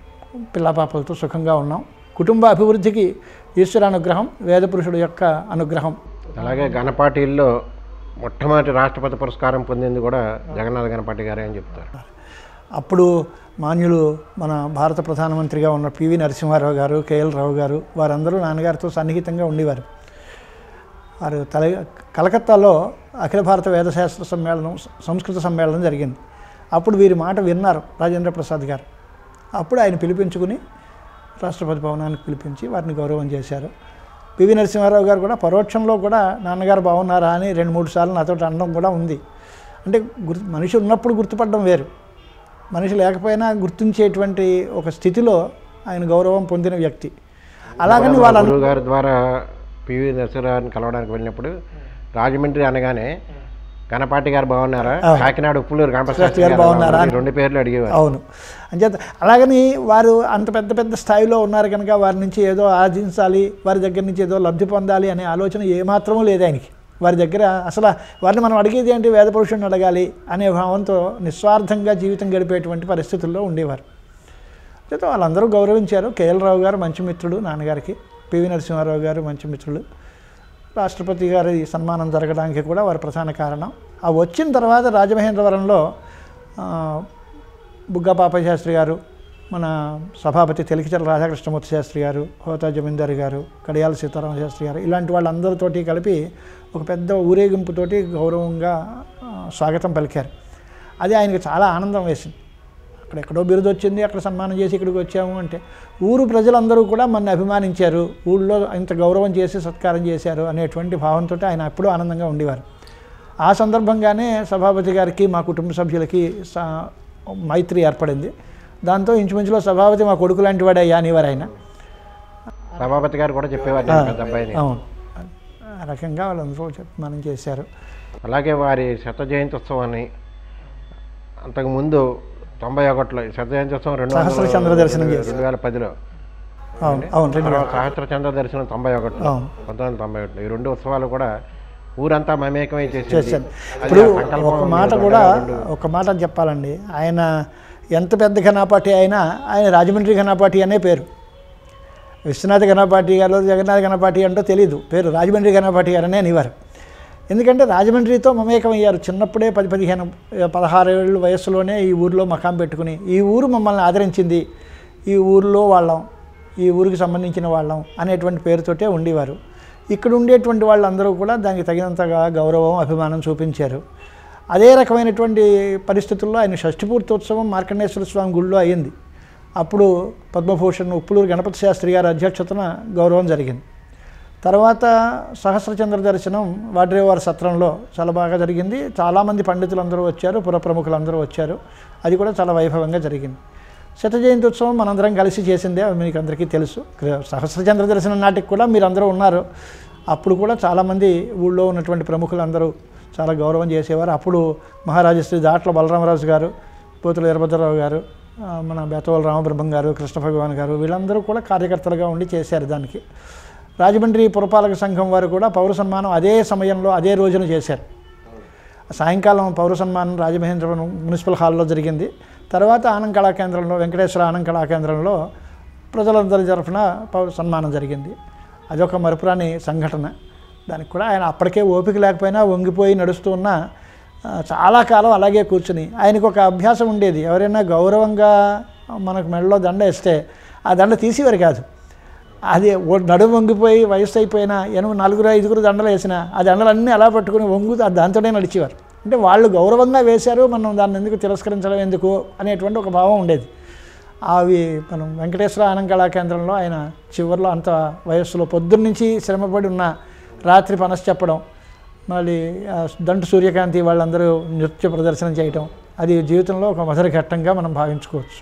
పిల్లపాపలతో సుఖంగా ఉన్నాం. కుటుంబ అభివృద్ధికి ఈశ్వర అనుగ్రహం వేదపురుషుడు యొక్క అనుగ్రహం. అలాగే గణపాటిల్లో మొట్టమొదటి రాష్ట్రపతి పురస్కారం పొందింది కూడా జగన్నాథ్ గణపతి గారే అని చెప్తారు. అప్పుడు మాన్యులు మన భారత ప్రధానమంత్రిగా ఉన్న పివి నరసింహారావు గారు కేఎల్ రావు గారు వారందరూ నాన్నగారితో సన్నిహితంగా ఉండేవారు. వారు తల కలకత్తాలో అఖిల భారత వేదశాస్త్ర సమ్మేళనం సంస్కృత సమ్మేళనం జరిగింది. అప్పుడు వీరి మాట విన్నారు రాజేంద్ర ప్రసాద్ గారు. అప్పుడు ఆయన పిలిపించుకుని రాష్ట్రపతి భవనానికి పిలిపించి వారిని గౌరవం చేశారు. పివి నరసింహారావు గారు కూడా పరోక్షంలో కూడా నాన్నగారు బాగున్నారా అని రెండు మూడు సార్లు నాతో అనడం కూడా ఉంది. అంటే గుర్తు మనిషి ఉన్నప్పుడు గుర్తుపడడం వేరు. మనిషి లేకపోయినా గుర్తించేటువంటి ఒక స్థితిలో ఆయన గౌరవం పొందిన వ్యక్తి. అలాగని వాళ్ళ గారి ద్వారా పివి నరసింహారావుని కలవడానికి వెళ్ళినప్పుడు రాజమండ్రి అనగానే గణపాటి గారు బాగున్నారా? కాకినాడ ఉప్పులూరు శాస్త్రి గారు బాగున్నారా? రెండు పేర్లు అడిగేవారు. అవును. అంచేత అలాగని వారు అంత పెద్ద పెద్ద స్థాయిలో ఉన్నారు కనుక వారి నుంచి ఏదో ఆర్జించాలి వారి దగ్గర నుంచి ఏదో లబ్ధి పొందాలి అనే ఆలోచన ఏమాత్రమూ లేదు ఆయనకి. వారి దగ్గర అసలు వారిని మనం అడిగేది ఏంటి? వేద పురుషుని అడగాలి అనే భావంతో నిస్వార్థంగా జీవితం గడిపేటువంటి పరిస్థితుల్లో ఉండేవారు. అయితే వాళ్ళందరూ గౌరవించారు. కేఎల్ రావు గారు మంచి మిత్రుడు నాన్నగారికి పివి నరసింహారావు గారు మంచి మిత్రుడు రాష్ట్రపతి గారి సన్మానం జరగడానికి కూడా వారి ప్రధాన కారణం. ఆ వచ్చిన తర్వాత రాజమహేంద్రవరంలో ఆ, బుగ్గ శాస్త్రి గారు మన సభాపతి తెలికిచల రాధాకృష్ణమూర్తి శాస్త్రి గారు హోతా జమీందారి గారు కడియాల సీతారామ శాస్త్రి గారు ఇలాంటి వాళ్ళందరితోటి కలిపి ఒక పెద్ద ఊరేగింపుతోటి గౌరవంగా స్వాగతం పలికారు. అది ఆయనకు చాలా ఆనందం వేసింది. అక్కడ ఎక్కడో బిరుదు వచ్చింది అక్కడ సన్మానం చేసి ఇక్కడికి వచ్చాము అంటే ఊరు ప్రజలందరూ కూడా మన అభిమానించారు. ఊళ్ళో ఇంత గౌరవం చేసి సత్కారం చేశారు అనేటువంటి భావంతో ఆయన ఎప్పుడూ ఆనందంగా ఉండేవారు. ఆ సందర్భంగానే సభాపతి గారికి మా కుటుంబ సభ్యులకి మైత్రి ఏర్పడింది. దాంతో ఇంచుమించులో సభాపతి మా కొడుకు లాంటి వాడే అయ్యా అనేవారు ఆయన సభాపతి గారు కూడా చెప్పేవారు అవును. ఆ రకంగా వాళ్ళందరూ మనం చేశారు. అలాగే వారి శత జయంత్యుత్సవాన్ని అంతకుముందు తొంభై ఒకటిలో శత జయంత్యుత్సవం రెండు సహస్ర చంద్ర దర్శనం. రెండు వేల పదిలో. అవును అవును సహస్ర చంద్ర దర్శనం తొంభై ఒకటిలో. పంతొమ్మిది వందల తొంభై ఒకటిలో. ఈ రెండు ఉత్సవాలు కూడా ఊరంతా మమేకమై చేసింది. అది ఇప్పుడు ఒక మాట కూడా ఒక మాట చెప్పాలండి. ఆయన ఎంత పెద్ద ఘనాపాటి అయినా ఆయన రాజమండ్రి ఘనాపాటి అనే పేరు. విశ్వనాథ ఘనపాటి గారు జగన్నాథ ఘనపాటి అంటూ తెలియదు పేరు రాజమండ్రి ఘనపాటి గారు అనే అనేవారు ఎందుకంటే రాజమండ్రితో మమేకమయ్యారు చిన్నప్పుడే పది పదిహేను పదహారు ఏళ్ళు వయస్సులోనే ఈ ఊరిలో మకాం పెట్టుకుని. ఈ ఊరు మమ్మల్ని ఆదరించింది. ఈ ఊరిలో వాళ్ళం ఈ ఊరికి సంబంధించిన వాళ్ళం అనేటువంటి పేరుతోటే ఉండేవారు. ఇక్కడ ఉండేటువంటి వాళ్ళందరూ కూడా దానికి తగినంతగా గౌరవం అభిమానం చూపించారు. అదే రకమైనటువంటి పరిస్థితుల్లో ఆయన షష్ఠిపూర్తోత్సవం మార్కండేశ్వర స్వామి గుళ్ళో అయ్యింది అప్పుడు పద్మభూషణ్ ఉప్పులూరు గణపతి శాస్త్రి గారి అధ్యక్షతన గౌరవం జరిగింది. తర్వాత సహస్రచంద్ర దర్శనం వాడ్రేవారి సత్రంలో చాలా బాగా జరిగింది. చాలామంది పండితులందరూ వచ్చారు పురప్రముఖులందరూ వచ్చారు. అది కూడా చాలా వైభవంగా జరిగింది. శత జయంతి ఉత్సవం మనందరం కలిసి చేసిందే మీకు అందరికీ తెలుసు. సహస్రచంద్ర దర్శనం నాటికి కూడా మీరందరూ ఉన్నారు. అప్పుడు కూడా చాలామంది ఊళ్ళో ఉన్నటువంటి ప్రముఖులందరూ చాలా గౌరవం చేసేవారు. అప్పుడు మహారాజశ్రీ దాట్ల బలరామరాజు గారు పోతుల వీరభద్రరావు గారు మన బేతవల రామబ్రహ్మం గారు కృష్ణ భగవాన్ గారు వీళ్ళందరూ కూడా కార్యకర్తలుగా ఉండి చేశారు దానికి. రాజమండ్రి పురపాలక సంఘం వారు కూడా పౌర సన్మానం అదే సమయంలో అదే రోజున చేశారు. సాయంకాలం పౌర సన్మానం రాజమహేంద్రవరం మున్సిపల్ హాల్లో జరిగింది. తర్వాత ఆనం కళా కేంద్రంలో వెంకటేశ్వర ఆనం కళా కేంద్రంలో ప్రజలందరి తరఫున సన్మానం జరిగింది. అదొక మరపురాని సంఘటన. దానికి కూడా ఆయన అప్పటికే ఓపిక లేకపోయినా వంగిపోయి నడుస్తూ ఉన్న చాలా కాలం అలాగే కూర్చుని ఆయనకు ఒక అభ్యాసం ఉండేది. ఎవరైనా గౌరవంగా మనకు మెడలో దండ వేస్తే ఆ దండ తీసేవారు కాదు. అది ఓ నడుము వంగిపోయి వయసు అయిపోయినా ఎనుగు నలుగురు ఐదుగురు దండలు వేసిన ఆ దండలన్నీ అలా పట్టుకుని వంగు దాంతోనే నడిచేవారు. అంటే వాళ్ళు గౌరవంగా వేశారు మనం దాన్ని ఎందుకు తిరస్కరించడం ఎందుకు అనేటువంటి ఒక భావం ఉండేది. అవి మనం వెంకటేశ్వర ఆనంద కళా కేంద్రంలో ఆయన చివరిలో అంత వయస్సులో పొద్దున్నుంచి శ్రమపడి ఉన్న రాత్రి పనస్ చెప్పడం మళ్ళీ దంటు సూర్యకాంతి వాళ్ళందరూ నృత్య ప్రదర్శన చేయటం అది జీవితంలో ఒక మధుర ఘట్టంగా మనం భావించుకోవచ్చు.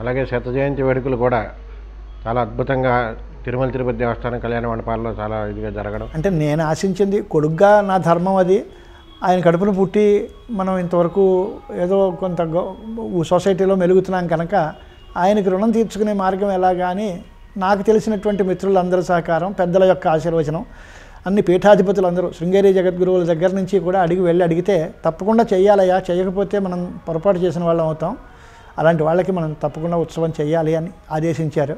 అలాగే శత జయంతి వేడుకలు కూడా చాలా అద్భుతంగా తిరుమల తిరుపతి దేవస్థానం కళ్యాణ మండపాల్లో చాలా ఇదిగా జరగడం. అంటే నేను ఆశించింది కొడుగ్గా నా ధర్మం అది. ఆయన కడుపును పుట్టి మనం ఇంతవరకు ఏదో కొంత సొసైటీలో మెలుగుతున్నాం కనుక ఆయనకి రుణం తీర్చుకునే మార్గం ఎలాగా అని నాకు తెలిసినటువంటి మిత్రులందరి సహకారం పెద్దల యొక్క ఆశీర్వచనం అన్ని పీఠాధిపతులు అందరూ శృంగేరి జగద్గురువుల దగ్గర నుంచి కూడా అడిగి వెళ్ళి అడిగితే తప్పకుండా చేయాలయ్యా చేయకపోతే మనం పొరపాటు చేసిన వాళ్ళం అవుతాం. అలాంటి వాళ్ళకి మనం తప్పకుండా ఉత్సవం చేయాలి అని ఆదేశించారు.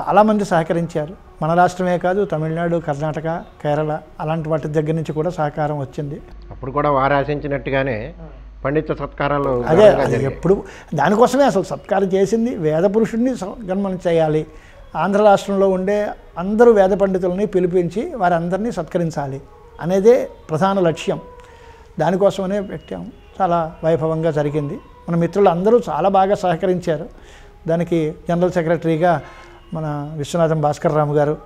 చాలామంది సహకరించారు. మన రాష్ట్రమే కాదు తమిళనాడు కర్ణాటక కేరళ అలాంటి వాటి దగ్గర నుంచి కూడా సహకారం వచ్చింది. అప్పుడు కూడా వారు ఆశించినట్టుగానే పండిత సత్కారాలు అదే అది. ఎప్పుడు దానికోసమే అసలు సత్కారం చేసింది. వేద పురుషుడిని సన్మానం చేయాలి. ఆంధ్ర రాష్ట్రంలో ఉండే అందరూ వేద పండితులని పిలిపించి వారందరినీ సత్కరించాలి అనేదే ప్రధాన లక్ష్యం. దానికోసమనే పెట్టాం. చాలా వైభవంగా జరిగింది. మన మిత్రులు అందరూ చాలా బాగా సహకరించారు. దానికి జనరల్ సెక్రటరీగా మన విశ్వనాథం భాస్కర్ రాము గారు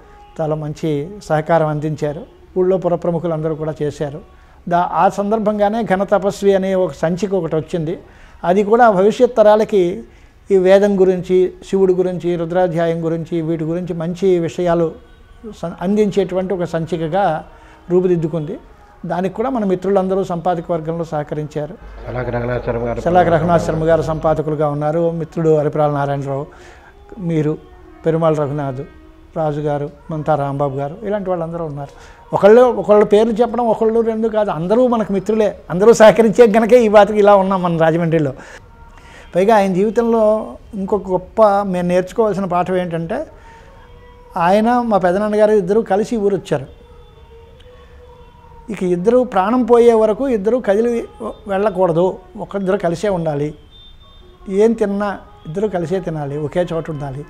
చాలా మంచి సహకారం అందించారు. ఊళ్ళో పుర ప్రముఖులు అందరూ కూడా చేశారు. దా ఆ సందర్భంగానే ఘన తపస్వి అనే ఒక సంచిక ఒకటి వచ్చింది. అది కూడా భవిష్యత్ తరాలకి ఈ వేదం గురించి శివుడి గురించి రుద్రాధ్యాయం గురించి వీటి గురించి మంచి విషయాలు అందించేటువంటి ఒక సంచికగా రూపుదిద్దుకుంది. దానికి కూడా మన మిత్రులందరూ సంపాదక వర్గంలో సహకరించారు. శలాక రఘునాథ్ శర్మ గారు సంపాదకులుగా ఉన్నారు. మిత్రుడు అరిపురాల నారాయణరావు మీరు పెరుమాళ్ రఘునాథ్ రాజు గారు మంతా రాంబాబు గారు ఇలాంటి వాళ్ళందరూ ఉన్నారు. ఒకళ్ళు ఒకళ్ళ పేర్లు చెప్పడం ఒకళ్ళు రెండు కాదు అందరూ మనకు మిత్రులే. అందరూ సహకరించే గనకే ఈ బాతికి ఇలా ఉన్నాం మన రాజమండ్రిలో. పైగా ఆయన జీవితంలో ఇంకొక గొప్ప మేము నేర్చుకోవాల్సిన పాఠం ఏంటంటే ఆయన మా పెదనాన్నగారు ఇద్దరు కలిసి ఊరు వచ్చారు ఇక ఇద్దరు ప్రాణం పోయే వరకు ఇద్దరు కదిలి వెళ్ళకూడదు. ఒకరిద్దరు కలిసే ఉండాలి. ఏం తిన్నా ఇద్దరు కలిసే తినాలి. ఒకే చోట ఉండాలి.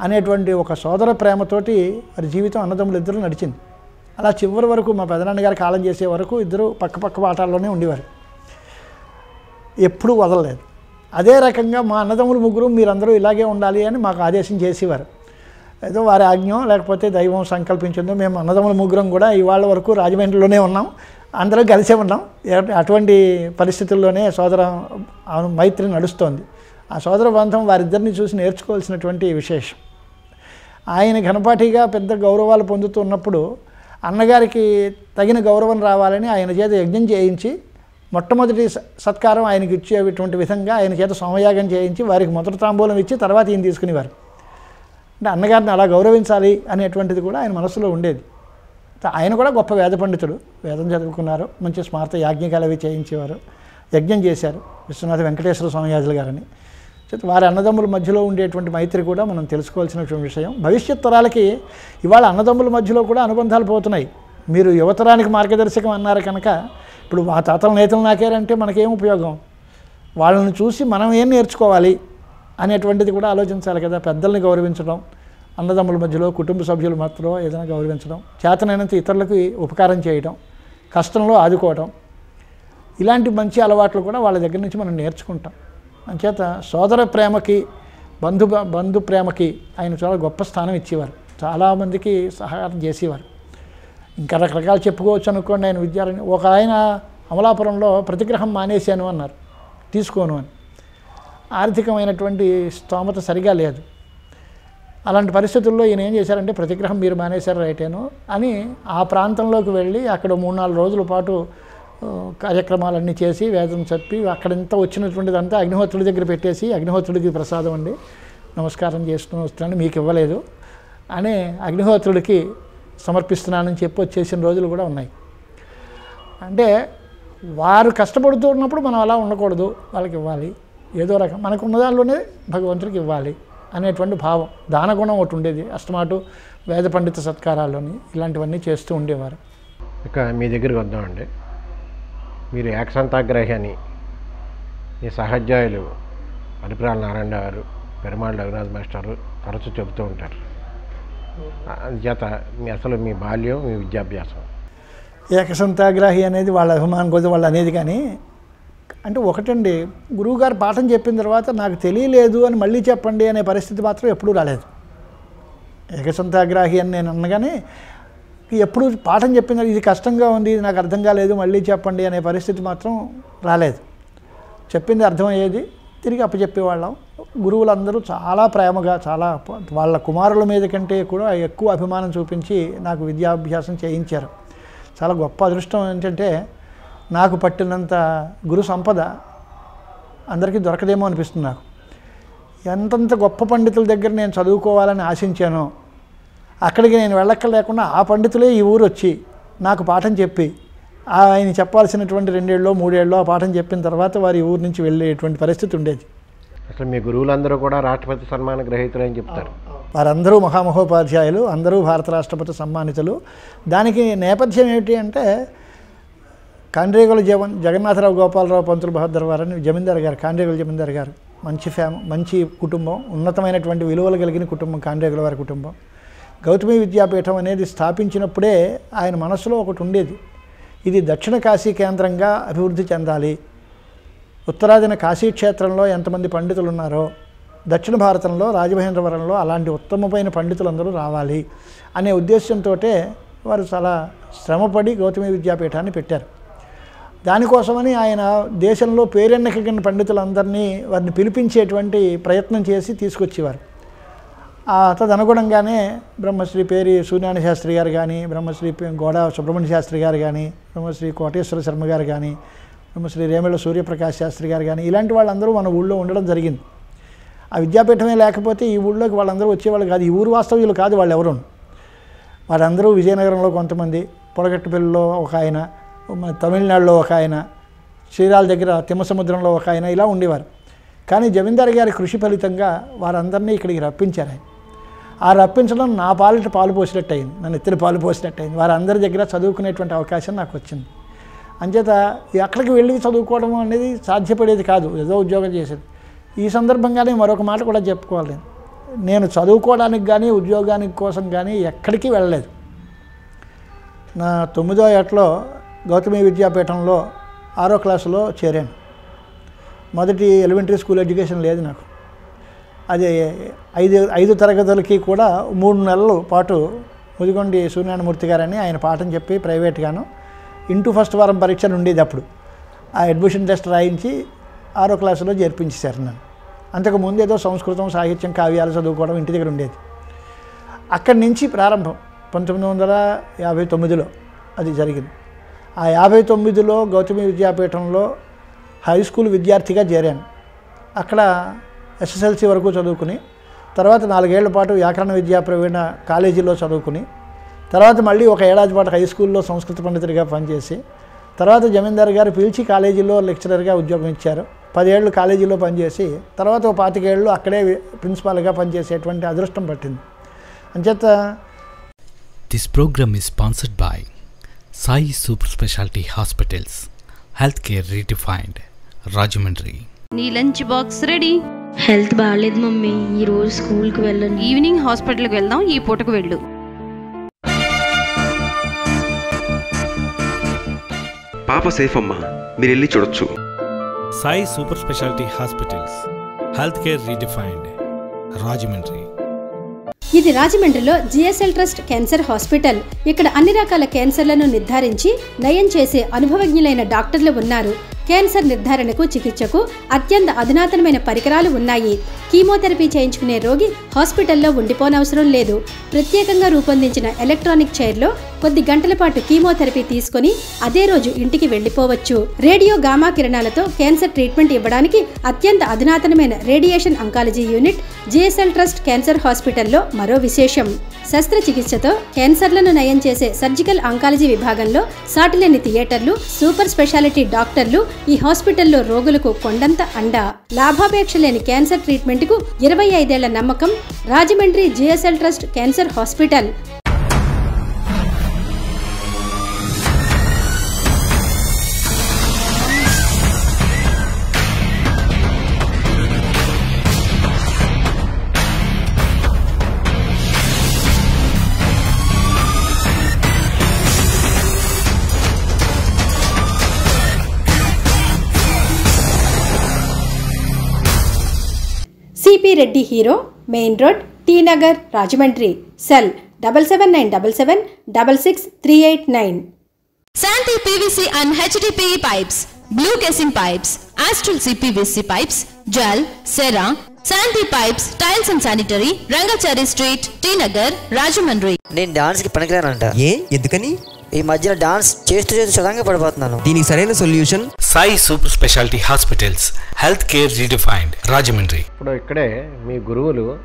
అనేటువంటి ఒక సోదర ప్రేమతోటి వారి జీవితం అన్నదమ్ములు ఇద్దరు నడిచింది. అలా చివరి వరకు మా పెదనాన్నగారు కాలం చేసే వరకు ఇద్దరు పక్క పక్క వాటాల్లోనే ఉండేవారు. ఎప్పుడూ వదలలేదు. అదే రకంగా మా అన్నదమ్ములు ముగ్గురు మీరందరూ ఇలాగే ఉండాలి అని మాకు ఆదేశం చేసేవారు. ఏదో వారి ఆజ్ఞం లేకపోతే దైవం సంకల్పించిందో మేము అన్నదమ్ముల ముగ్గురం కూడా ఇవాళ వరకు రాజమండ్రిలోనే ఉన్నాం. అందరూ కలిసే ఉన్నాం. అటువంటి పరిస్థితుల్లోనే సోదర మైత్రి నడుస్తోంది. ఆ సోదర బంధం వారిద్దరిని చూసి నేర్చుకోవాల్సినటువంటి విశేషం. ఆయన ఘనపాఠిగా పెద్ద గౌరవాలు పొందుతున్నప్పుడు అన్నగారికి తగిన గౌరవం రావాలని ఆయన చేత యజ్ఞం చేయించి మొట్టమొదటి స- సత్కారం ఆయనకి ఇచ్చేటువంటి విధంగా ఆయన చేత సోమయాగం చేయించి వారికి మొదటి తాంబూలం ఇచ్చి తర్వాత ఈయన తీసుకునేవారు. అంటే అన్నగారిని అలా గౌరవించాలి అనేటువంటిది కూడా ఆయన మనసులో ఉండేది. ఆయన కూడా గొప్ప వేద పండితుడు. వేదం చదువుకున్నారు. మంచి స్మార్త యాజ్ఞికాలు అవి చేయించేవారు. యజ్ఞం చేశారు. విశ్వనాథ వెంకటేశ్వర స్వామియాజులు గారని. చేత వారి అన్నదమ్ముల మధ్యలో ఉండేటువంటి మైత్రి కూడా మనం తెలుసుకోవాల్సినటువంటి విషయం. భవిష్యత్ తరాలకి ఇవాళ అన్నదమ్ముల మధ్యలో కూడా అనుబంధాలు పోతున్నాయి. మీరు యువతరానికి మార్గదర్శకం అన్నారు కనుక ఇప్పుడు మా తాతల నేతలు నాకేరంటే మనకేం ఉపయోగం? వాళ్ళని చూసి మనం ఏం నేర్చుకోవాలి అనేటువంటిది కూడా ఆలోచించాలి కదా. పెద్దల్ని గౌరవించడం అన్నదమ్ముల మధ్యలో కుటుంబ సభ్యుల మధ్యలో ఏదైనా గౌరవించడం చేతనైనంత ఇతరులకు ఉపకారం చేయడం కష్టంలో ఆదుకోవడం ఇలాంటి మంచి అలవాట్లు కూడా వాళ్ళ దగ్గర నుంచి మనం నేర్చుకుంటాం. అంచేత సోదర ప్రేమకి బంధు బంధు ప్రేమకి ఆయన చాలా గొప్ప స్థానం ఇచ్చేవారు. చాలామందికి సహాయం చేసేవారు. ఇంకా రకరకాలు చెప్పుకోవచ్చు అనుకోండి ఆయన విద్యారణి ఒక ఆయన అమలాపురంలో ప్రతిగ్రహం మానేశాను అన్నారు. తీసుకోను అని. ఆర్థికమైనటువంటి స్తోమత సరిగా లేదు. అలాంటి పరిస్థితుల్లో ఈయన ఏం చేశారంటే ప్రతిగ్రహం మీరు మానేశారు రైటేను అని ఆ ప్రాంతంలోకి వెళ్ళి అక్కడ మూడు నాలుగు రోజుల పాటు కార్యక్రమాలన్నీ చేసి వేదం చెప్పి అక్కడంతా వచ్చినటువంటిదంతా అగ్నిహోత్రుడి దగ్గర పెట్టేసి అగ్నిహోత్రుడికి ప్రసాదం అండి. నమస్కారం చేసుకుని వస్తున్నాను మీకు ఇవ్వలేదు. అని అగ్నిహోత్రుడికి సమర్పిస్తున్నానని చెప్పి వచ్చేసిన రోజులు కూడా ఉన్నాయి. అంటే వారు కష్టపడుతూ ఉన్నప్పుడు మనం అలా ఉండకూడదు వాళ్ళకి ఇవ్వాలి. ఏదో రకం మనకు ఉన్న దానిలోనే భగవంతుడికి ఇవ్వాలి అనేటువంటి భావం దానగుణం ఒకటి ఉండేది. అష్టమాటు వేద పండిత సత్కారాల్లోని ఇలాంటివన్నీ చేస్తూ ఉండేవారు. ఇక మీ దగ్గరికి వద్దామండి. మీరు ఏకసంతాగ్రహి అని మీ సహధ్యాయులు అరిపురాల నారాయణ గారు పెరుమాళ్ రఘునాథ్ మాస్టారు తరచూ చెబుతూ ఉంటారు. అందుచేత మీ అసలు మీ బాల్యం మీ విద్యాభ్యాసం. ఏకసంతాగ్రాహి అనేది వాళ్ళ అభిమానం కొద్ది వాళ్ళు అనేది కానీ అంటే ఒకటండి గురువుగారు పాఠం చెప్పిన తర్వాత నాకు తెలియలేదు అని మళ్ళీ చెప్పండి అనే పరిస్థితి మాత్రం ఎప్పుడూ రాలేదు. ఏకసంతాగ్రాహి అని నేను అనగానే ఎప్పుడు పాఠం చెప్పిన ఇది కష్టంగా ఉంది ఇది నాకు అర్థం కాలేదు మళ్ళీ చెప్పండి అనే పరిస్థితి మాత్రం రాలేదు. చెప్పింది అర్థమయ్యేది తిరిగి అప్పచెప్పేవాళ్ళం. గురువులందరూ చాలా ప్రేమగా చాలా వాళ్ళ కుమారుల మీద కంటే కూడా ఎక్కువ అభిమానం చూపించి నాకు విద్యాభ్యాసం చేయించారు. చాలా గొప్ప అదృష్టం ఏంటంటే నాకు పట్టినంత గురు సంపద అందరికీ దొరకదేమో అనిపిస్తుంది నాకు. ఎంతంత గొప్ప పండితుల దగ్గర నేను చదువుకోవాలని ఆశించానో అక్కడికి నేను వెళ్ళక్క లేకుండా ఆ పండితులే ఈ ఊరు వచ్చి నాకు పాఠం చెప్పి ఆయన చెప్పాల్సినటువంటి రెండేళ్ళలో మూడేళ్ళలో ఆ పాఠం చెప్పిన తర్వాత వారి ఊరు నుంచి వెళ్ళేటువంటి పరిస్థితి ఉండేది. అసలు మీ గురువులందరూ కూడా రాష్ట్రపతి సన్మాన గ్రహీతులు అని చెప్తారు. వారందరూ మహామహోపాధ్యాయులు అందరూ భారత రాష్ట్రపతి సమ్మానితులు దానికి నేపథ్యం ఏమిటి అంటే కాండ్రేగుల జగన్ జగన్నాథరావు గోపాలరావు పంతులు బహద్దర్ వారని జమీందార్ గారు కాండ్రేగుల జమీందార్ గారు. మంచి ఫ్యామ మంచి కుటుంబం ఉన్నతమైనటువంటి విలువలు కలిగిన కుటుంబం కాండ్రేగుల వారి కుటుంబం. గౌతమి విద్యాపీఠం అనేది స్థాపించినప్పుడే ఆయన మనసులో ఒకటి ఉండేది. ఇది దక్షిణ కాశీ కేంద్రంగా అభివృద్ధి చెందాలి. ఉత్తరాదిన కాశీ క్షేత్రంలో ఎంతమంది పండితులు ఉన్నారో దక్షిణ భారతంలో రాజమహేంద్రవరంలో అలాంటి ఉత్తమమైన పండితులందరూ రావాలి అనే ఉద్దేశంతో వారు చాలా శ్రమపడి గౌతమి విద్యాపీఠాన్ని పెట్టారు. దానికోసమని ఆయన దేశంలో పేరెన్నకగిన పండితులందరినీ వారిని పిలిపించేటువంటి ప్రయత్నం చేసి తీసుకొచ్చేవారు. తదనుగుణంగానే బ్రహ్మశ్రీ పేరి సూర్యనారాయణ శాస్త్రి గారు కానీ బ్రహ్మశ్రీ గోడ సుబ్రహ్మణ్య శాస్త్రి గారు కానీ బ్రహ్మశ్రీ కోటేశ్వర శర్మ గారు కానీ బ్రహ్మశ్రీ రేమల సూర్యప్రకాష్ శాస్త్రి గారు కానీ ఇలాంటి వాళ్ళందరూ మన ఊళ్ళో ఉండడం జరిగింది. ఆ విద్యాపీఠమే లేకపోతే ఈ ఊళ్ళోకి వాళ్ళందరూ వచ్చేవాళ్ళు కాదు. ఈ ఊరు వాస్తవ్యులు కాదు వాళ్ళు ఎవరు. వాళ్ళందరూ విజయనగరంలో కొంతమంది పొడగట్టుపల్లిలో ఒక ఆయన తమిళనాడులో ఒక ఆయన శ్రీరాల దగ్గర తిమ్మసముద్రంలో ఒక ఆయన ఇలా ఉండేవారు. కానీ జమీందారు గారి కృషి ఫలితంగా వారందరినీ ఇక్కడికి రప్పించారు ఆయన. ఆ రప్పించడం నా పాలిట పాలు పోసినట్టు అయింది నన్ను ఇద్దరు పాలు పోసినట్టు అయింది వారందరి దగ్గర చదువుకునేటువంటి అవకాశం నాకు వచ్చింది అంచేత ఎక్కడికి వెళ్ళి చదువుకోవడం అనేది సాధ్యపడేది కాదు. ఏదో ఉద్యోగం చేసేది. ఈ సందర్భంగానే మరొక మాట కూడా చెప్పుకోవాలి నేను. నేను చదువుకోవడానికి కానీ ఉద్యోగానికి కోసం కానీ ఎక్కడికి వెళ్ళలేదు. నా తొమ్మిదో ఏటలో గౌతమి విద్యాపీఠంలో ఆరో క్లాసులో చేరాను. మొదటి ఎలిమెంటరీ స్కూల్ ఎడ్యుకేషన్ లేదు నాకు. అది ఐదు ఐదు తరగతులకి కూడా మూడు నెలల పాటు ముదిగొండి సూర్యనారాయణమూర్తి గారని ఆయన పాఠం చెప్పి ప్రైవేట్గాను ఇంటూ ఫస్ట్ వారం పరీక్షలు ఉండేది అప్పుడు. ఆ అడ్మిషన్ టెస్ట్ రాయించి ఆరో క్లాసులో చేర్పించేశారు నన్ను. అంతకు ముందు ఏదో సంస్కృతం సాహిత్యం కావ్యాలు చదువుకోవడం ఇంటి దగ్గర ఉండేది. అక్కడి నుంచి ప్రారంభం పంతొమ్మిది వందల యాభై తొమ్మిదిలో అది జరిగింది. ఆ యాభై తొమ్మిదిలో గౌతమి విద్యాపీఠంలో హై స్కూల్ విద్యార్థిగా చేరాను. అక్కడ ఎస్ఎస్ఎల్సి వరకు చదువుకుని తర్వాత నాలుగేళ్ళ పాటు వ్యాకరణ విద్యా ప్రవీణ కాలేజీలో చదువుకుని తర్వాత మళ్ళీ ఒక ఏడాది పాటు హై స్కూల్లో సంస్కృత పండితుడిగా పనిచేసి తర్వాత జమీందార్ గారు పిలిచి కాలేజీలో లెక్చరర్గా ఉద్యోగం ఇచ్చారు. పదేళ్ళు కాలేజీలో పనిచేసి తర్వాత ఒక పాతికేళ్ళు అక్కడే ప్రిన్సిపాల్గా పనిచేసేటువంటి అదృష్టం పట్టింది. అంచేత This program is sponsored by Sai Super Specialty Hospitals, Healthcare Redefined, Rajamundry. నీ లంచ్ బాక్స్ రెడీ హెల్త్ బాగాలేదు మమ్మీ. ఈరోజు స్కూల్కి వెళ్ళను. ఈవినింగ్ హాస్పిటల్కి వెళ్దాం ఈ పూటకు వెళ్ళు. పాప సేఫ్ అమ్మా. మీరు వెళ్ళి చూడొచ్చు. Sai Super Specialty Hospitals, Healthcare Redefined, Rajamundry. ఇది రాజమండ్రిలో జిఎస్ఎల్ ట్రస్ట్ క్యాన్సర్ హాస్పిటల్. ఇక్కడ అన్ని రకాల క్యాన్సర్లను నిర్ధారించి నయం చేసే అనుభవజ్ఞులైన డాక్టర్లు ఉన్నారు. క్యాన్సర్ నిర్ధారణకు చికిత్సకు అత్యంత అధునాతనమైన పరికరాలు ఉన్నాయి. కీమోథెరపీ చేయించుకునే రోగి హాస్పిటల్లో ఉండిపోనవసరం లేదు. ప్రత్యేకంగా రూపొందించిన ఎలక్ట్రానిక్ చైర్లో కొద్ది గంటల పాటు కీమోథెరపీ తీసుకొని అదే రోజు ఇంటికి వెళ్ళిపోవచ్చు రేడియో గామా కిరణాలతో క్యాన్సర్ ట్రీట్మెంట్ ఇవ్వడానికి అత్యంత అధునాతనమైన radiation oncology unit GSL trust cancer హాస్పిటల్లో మరో విశేషం. శస్త్రచికిత్సతో క్యాన్సర్లను నయం చేసే సర్జికల్ అంకాలజీ విభాగంలో సాటిలేని థియేటర్లు సూపర్ స్పెషాలిటీ డాక్టర్లు ఈ హాస్పిటల్లో రోగులకు కొండంత అండ. లాభాపేక్ష లేని క్యాన్సర్ ట్రీట్మెంట్కు ఇరవై ఐదేళ్ళ నమ్మకం Rajahmundry GSL trust cancer hospital. CP Reddy Hero main road T Nagar Rajahmundry. Cell double seven nine double seven double six three eight nine. Shanti PVC and HDPE pipes blue casing pipes Astral CPVC pipes Jal Cera Shanti pipes tiles and sanitary Rangachari street T Nagar Rajahmundry. నేను డాన్స్కి పనికిరానంట. ఏ? ఎందుకని? ఈ మధ్యన dance చేస్తూ చేస్తూ సడన్గా పడిపోతున్నాను. దీనికి సరైన solution? Sai super speciality hospitals health care redefined Rajahmundry. ఇప్పుడు ఇక్కడే మీ గురువులు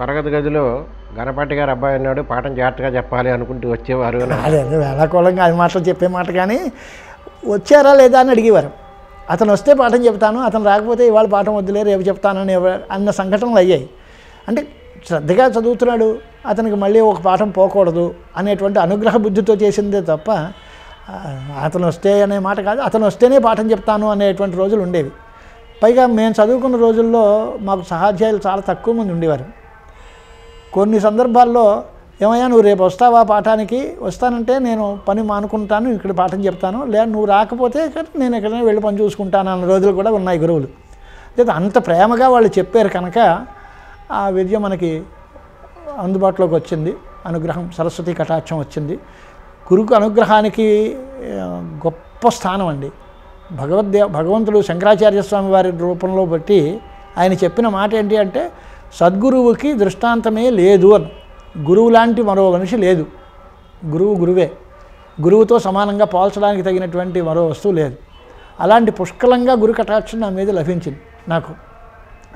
తరగతి గదిలో గణపతి గారు అబ్బాయి ఉన్నాడు పాఠం జాగ్రత్తగా చెప్పాలి అనుకుంటూ వచ్చేవారు అని అదే అదే వేళాకోళంగా అది మాటలు చెప్పే మాట కానీ వచ్చారా లేదా అని అడిగేవారు. అతను వస్తే పాఠం చెప్తాను అతను రాకపోతే ఇవాళ పాఠం వద్దులే రేపు చెప్తానని ఎవ- అన్న సంఘటనలు అయ్యాయి. అంటే శ్రద్ధగా చదువుతున్నాడు అతనికి మళ్ళీ ఒక పాఠం పోకూడదు అనేటువంటి అనుగ్రహ బుద్ధితో చేసిందే తప్ప అతను వస్తే అనే మాట కాదు అతను వస్తేనే పాఠం చెప్తాను అనేటువంటి రోజులు ఉండేవి. పైగా మేము చదువుకున్న రోజుల్లో మాకు సహాధ్యాయులు చాలా తక్కువ మంది ఉండేవారు. కొన్ని సందర్భాల్లో ఏమయ్యా నువ్వు రేపు వస్తావా పాఠానికి? వస్తానంటే నేను పని మానుకుంటాను ఇక్కడ పాఠం చెప్తాను. లేదా నువ్వు రాకపోతే నేను ఎక్కడైనా వెళ్ళి పని చూసుకుంటాను అన్న రోజులు కూడా ఉన్నాయి గురువులు. లేదా అంత ప్రేమగా వాళ్ళు చెప్పారు కనుక ఆ విద్య మనకి అందుబాటులోకి వచ్చింది. అనుగ్రహం సరస్వతి కటాక్షం వచ్చింది. గురుకు అనుగ్రహానికి గొప్ప స్థానం అండి. భగవద్దే భగవంతుడు శంకరాచార్య స్వామి వారి రూపంలో బట్టి ఆయన చెప్పిన మాట ఏంటి అంటే సద్గురువుకి దృష్టాంతమే లేదు అని. గురువు లాంటి మరో మనిషి లేదు. గురువు గురువే. గురువుతో సమానంగా పోల్చడానికి తగినటువంటి మరో వస్తువు లేదు. అలాంటి పుష్కలంగా గురు కటాక్షం నా మీద లభించింది నాకు.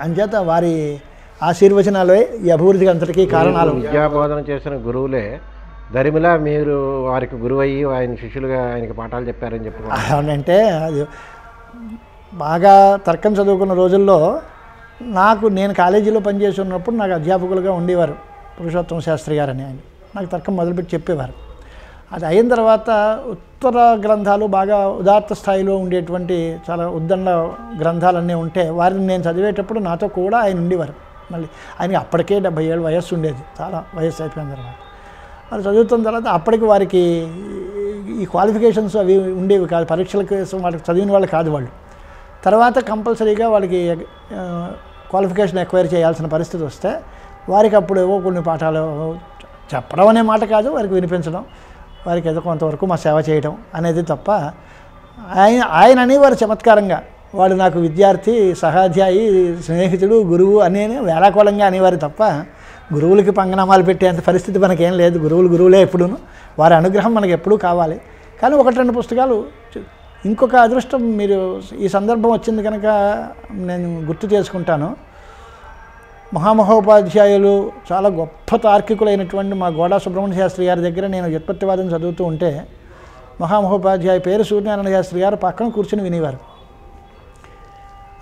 అంచేత వారి ఆశీర్వచనాలే ఈ అభివృద్ధికి అంతటికీ కారణాలు. విద్యాబోధన చేసిన గురువులే. దరిమిలా మీరు వారికి గురువయ్యి ఆయన శిష్యులుగా ఆయనకి పాఠాలు చెప్పారని చెప్పుకోండి అవునంటే అది బాగా తర్కం చదువుకున్న రోజుల్లో నాకు నేను కాలేజీలో పనిచేసి ఉన్నప్పుడు నాకు అధ్యాపకులుగా ఉండేవారు పురుషోత్తమ శాస్త్రి గారు అని ఆయన. నాకు తర్కం మొదలుపెట్టి చెప్పేవారు. అది అయిన తర్వాత ఉత్తర గ్రంథాలు బాగా ఉదాత్త స్థాయిలో ఉండేటువంటి చాలా ఉద్దండ గ్రంథాలన్నీ ఉంటే వారిని నేను చదివేటప్పుడు నాతో కూడా ఆయన ఉండేవారు. మళ్ళీ ఆయనకి అప్పటికే డెబ్బై ఏళ్ళు వయస్సు ఉండేది చాలా వయస్సు అయిపోయిన తర్వాత. మరి చదువుతున్న తర్వాత అప్పటికి వారికి ఈ క్వాలిఫికేషన్స్ అవి ఉండేవి కాదు పరీక్షల కోసం వాళ్ళకి చదివిన వాళ్ళు కాదు వాళ్ళు. తర్వాత కంపల్సరీగా వాళ్ళకి క్వాలిఫికేషన్ ఎక్వైర్ చేయాల్సిన పరిస్థితి వస్తే వారికి అప్పుడు ఏవో కొన్ని పాఠాలు చెప్పడం అనే మాట కాదు వారికి వినిపించడం వారికి ఏదో కొంతవరకు మా సేవ చేయడం అనేది తప్ప ఆయన ఆయన అనేవారు చమత్కారంగా వాడు నాకు విద్యార్థి సహాధ్యాయి స్నేహితుడు గురువు అనే వేళాకోళంగా అనేవారు తప్ప గురువులకి పంగనామాలు పెట్టేంత పరిస్థితి మనకేం లేదు. గురువులు గురువులే ఎప్పుడూను. వారి అనుగ్రహం మనకి ఎప్పుడూ కావాలి. కానీ ఒకటి రెండు పుస్తకాలు ఇంకొక అదృష్టం మీరు ఈ సందర్భం వచ్చింది కనుక నేను గుర్తు చేసుకుంటాను. మహామహోపాధ్యాయులు చాలా గొప్ప తార్కికులైనటువంటి మా గోడా సుబ్రహ్మణ్య శాస్త్రి గారి దగ్గర నేను వ్యుత్పత్తివాదం చదువుతూ ఉంటే మహామహోపాధ్యాయ పేరు సూర్యనారాయణ శాస్త్రి గారు పక్కన కూర్చుని వినేవారు.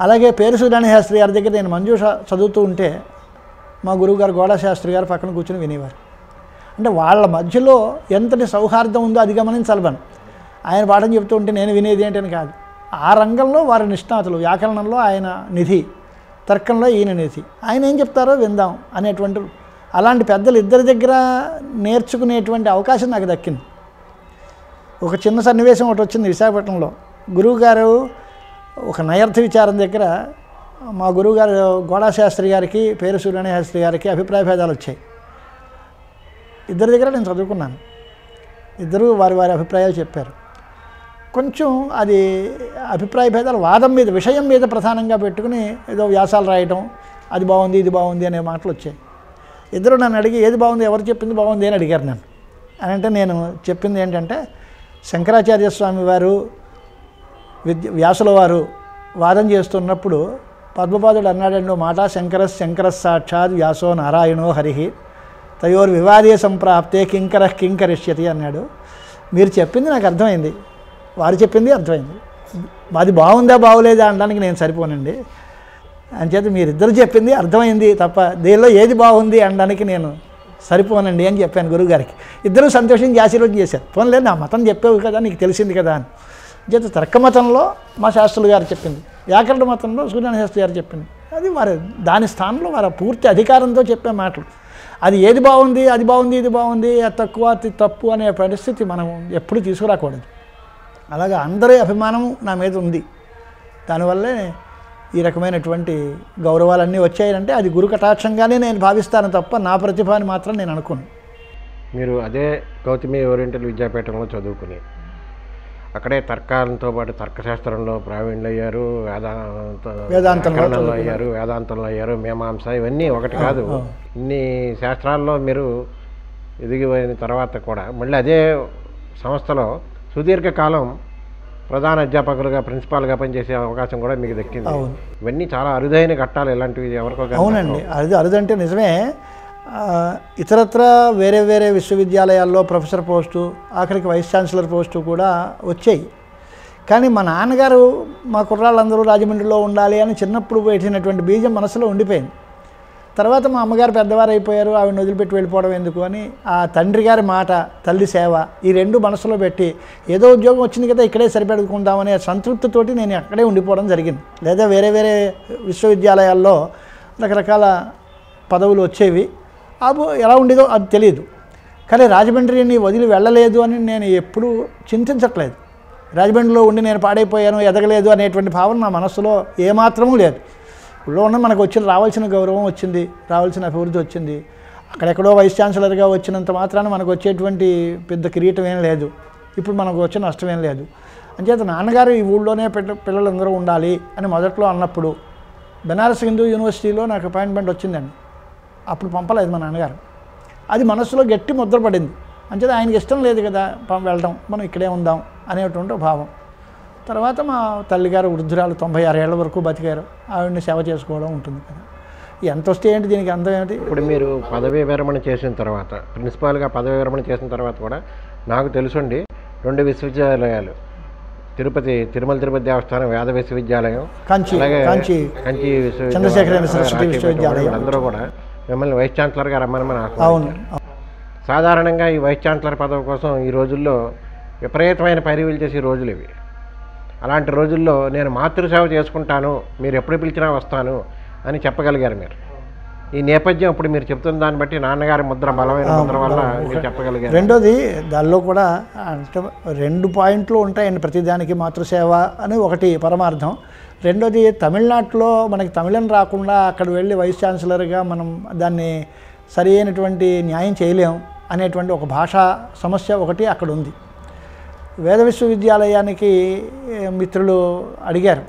అలాగే పేరు శాస్త్రి గారి దగ్గర నేను మంజూష చదువుతూ ఉంటే మా గురువుగారు గోడా శాస్త్రి గారు పక్కన కూర్చుని వినేవారు. అంటే వాళ్ళ మధ్యలో ఎంతటి సౌహార్దం ఉందో అది గమనించాలి మనం ఆయన పాఠం చెప్తూ ఉంటే నేను వినేది ఏంటని కాదు. ఆ రంగంలో వారి నిష్ణాతులు వ్యాకరణంలో ఆయన నిధి తర్కంలో ఈయన నిధి. ఆయన ఏం చెప్తారో విందాం అనేటువంటి అలాంటి పెద్దలు ఇద్దరి దగ్గర నేర్చుకునేటువంటి అవకాశం నాకు దక్కింది. ఒక చిన్న సన్నివేశం ఒకటి వచ్చింది విశాఖపట్నంలో. గురువుగారు ఒక నయర్థ విచారం దగ్గర మా గురువుగారు గోడా శాస్త్రి గారికి పేరు సూర్యనారాయణ శాస్త్రి గారికి అభిప్రాయ భేదాలు వచ్చాయి. ఇద్దరి దగ్గర నేను చదువుకున్నాను. ఇద్దరు వారి వారి అభిప్రాయాలు చెప్పారు. కొంచెం అది అభిప్రాయ భేదాలు వాదం మీద విషయం మీద ప్రధానంగా పెట్టుకుని ఏదో వ్యాసాలు రాయటం అది బాగుంది ఇది బాగుంది అనే మాటలు వచ్చాయి. ఇద్దరు నన్ను అడిగి ఏది బాగుంది? ఎవరు చెప్పింది బాగుంది? అని అడిగారు నన్ను. అని అంటే నేను చెప్పింది ఏంటంటే శంకరాచార్య స్వామి వారు విద్య వ్యాసుల వారు వాదం చేస్తున్నప్పుడు పద్మపాదుడు అన్నాడండి మాట శంకర శంకర సాక్షాత్ వ్యాసో నారాయణో హరి తయోర్ వివాదే సంప్రాప్తే కింకర కింకరిష్యతి అన్నాడు. మీరు చెప్పింది నాకు అర్థమైంది. వారు చెప్పింది అర్థమైంది. అది బాగుందా బాగోలేదా అనడానికి నేను సరిపోనండి. అంచేత మీరిద్దరు చెప్పింది అర్థమైంది తప్ప దీనిలో ఏది బాగుంది అనడానికి నేను సరిపోనండి అని చెప్పాను గురువుగారికి ఇద్దరు సంతోషించి ఆశీర్వాదం చేశారు. పోన్లే నా మతం చెప్పావు కదా నీకు తెలిసింది కదా అని. జత తర్క మతంలో మా శాస్త్రులు గారు చెప్పింది. వ్యాకరణ మతంలో సూర్యనారాయణ శాస్త్రి గారు చెప్పింది. అది వారి దాని స్థానంలో వారి పూర్తి అధికారంతో చెప్పే మాటలు. అది ఏది బాగుంది అది బాగుంది ఇది బాగుంది అది తక్కువ తప్పు అనే పరిస్థితి మనం ఎప్పుడు తీసుకురాకూడదు. అలాగా అందరి అభిమానం నా మీద ఉంది. దానివల్లే ఈ రకమైనటువంటి గౌరవాలన్నీ వచ్చాయంటే అది గురు కటాక్షంగానే నేను భావిస్తాను తప్ప నా ప్రతిభ అని మాత్రం నేను అనుకోను. మీరు అదే గౌతమి ఓరియంటల్ విద్యాపీఠంలో చదువుకుని అక్కడే తర్కాలతో పాటు తర్కశాస్త్రంలో ప్రావీణ్యులు అయ్యారు వేదాంత వేదాంతంలో. అయ్యారు వేదాంతంలో అయ్యారు మీమాంస ఇవన్నీ ఒకటి కాదు. ఇన్ని శాస్త్రాల్లో మీరు ఎదిగిపోయిన తర్వాత కూడా మళ్ళీ అదే సంస్థలో సుదీర్ఘకాలం ప్రధాన అధ్యాపకులుగా ప్రిన్సిపాల్గా పనిచేసే అవకాశం కూడా మీకు దక్కింది. ఇవన్నీ చాలా అరుదైన ఘట్టాలు ఇలాంటివి ఎవరికో అవునండి అది అరుదంటే నిజమే ఇతరత్ర వేరే వేరే విశ్వవిద్యాలయాల్లో ప్రొఫెసర్ పోస్టు ఆఖరికి వైస్ ఛాన్సలర్ పోస్టు కూడా వచ్చాయి. కానీ మా నాన్నగారు మా కుర్రాళ్ళందరూ రాజమండ్రిలో ఉండాలి అని చిన్నప్పుడు పెట్టినటువంటి బీజం మనసులో ఉండిపోయింది. తర్వాత మా అమ్మగారు పెద్దవారు అయిపోయారు ఆవిడ వదిలిపెట్టి వెళ్ళిపోవడం ఎందుకు అని ఆ తండ్రి గారి మాట తల్లి సేవ ఈ రెండు మనసులో పెట్టి ఏదో ఉద్యోగం వచ్చింది కదా ఇక్కడే సరిపెడుకుందామనే సంతృప్తితోటి నేను అక్కడే ఉండిపోవడం జరిగింది. లేదా వేరే వేరే విశ్వవిద్యాలయాల్లో రకరకాల పదవులు వచ్చేవి. అబు ఎలా ఉండేదో అది తెలియదు. కానీ రాజమండ్రిని వదిలి వెళ్ళలేదు అని నేను ఎప్పుడూ చింతించట్లేదు. రాజమండ్రిలో ఉండి నేను పాడైపోయాను ఎదగలేదు అనేటువంటి భావన నా మనస్సులో ఏమాత్రమూ లేదు. ఊళ్ళో ఉన్న మనకు వచ్చిన రావాల్సిన గౌరవం వచ్చింది రావాల్సిన అభివృద్ధి వచ్చింది. అక్కడెక్కడో వైస్ ఛాన్సలర్గా వచ్చినంత మాత్రాన మనకు వచ్చేటువంటి పెద్ద కిరీటం ఏం లేదు. ఇప్పుడు మనకు వచ్చే నష్టం ఏం లేదు. అంచేత నాన్నగారు ఈ ఊళ్ళోనే పిల్లలందరూ ఉండాలి అని మొదట్లో అన్నప్పుడు బెనారస్ హిందూ యూనివర్సిటీలో నాకు అపాయింట్మెంట్ వచ్చిందండి. అప్పుడు పంపలేదు మా నాన్నగారు. అది మనసులో గట్టి ముద్ర పడింది. అంచేత ఆయనకి ఇష్టం లేదు కదా వెళ్ళడం మనం ఇక్కడే ఉందాం అనేటువంటి భావం. తర్వాత మా తల్లిగారు వృద్ధురాలు తొంభై ఆరు ఏళ్ళ వరకు బతికారు. ఆవిడని సేవ చేసుకోవడం ఉంటుంది కదా. ఎంత వస్తే ఏంటి దీనికి అందం ఏమిటి? ఇప్పుడు మీరు పదవీ విరమణ చేసిన తర్వాత ప్రిన్సిపాల్గా పదవీ విరమణ చేసిన తర్వాత కూడా నాకు తెలుసుండి రెండు విశ్వవిద్యాలయాలు. తిరుపతి తిరుమల తిరుపతి దేవస్థానం వేద విశ్వవిద్యాలయం కంచి- కంచి కంచి విశ్వవిద్యాలయం. అందరూ కూడా మిమ్మల్ని వైస్ ఛాన్సలర్గా రమ్మని అవును. సాధారణంగా ఈ వైస్ ఛాన్సలర్ పదవి కోసం ఈ రోజుల్లో విపరీతమైన పైరువీలు చేసే రోజులు ఇవి. అలాంటి రోజుల్లో నేను మాతృసేవ చేసుకుంటాను మీరు ఎప్పుడు పిలిచినా వస్తాను అని చెప్పగలిగారు మీరు. ఈ నేపథ్యం ఇప్పుడు మీరు చెప్తున్న దాన్ని బట్టి నాన్నగారి ముద్ర బలమైన ముద్ర వల్ల మీరు చెప్పగలిగారు. రెండోది దానిలో కూడా అంటే రెండు పాయింట్లు ఉంటాయండి ప్రతిదానికి మాతృసేవ అని ఒకటి పరమార్థం. రెండోది తమిళనాడులో మనకి తమిళం రాకుండా అక్కడ వెళ్ళి వైస్ ఛాన్సలర్గా మనం దాన్ని సరి అయినటువంటి న్యాయం చేయలేం అనేటువంటి ఒక భాషా సమస్య ఒకటి అక్కడ ఉంది. వేద విశ్వవిద్యాలయానికి మిత్రులు అడిగారు.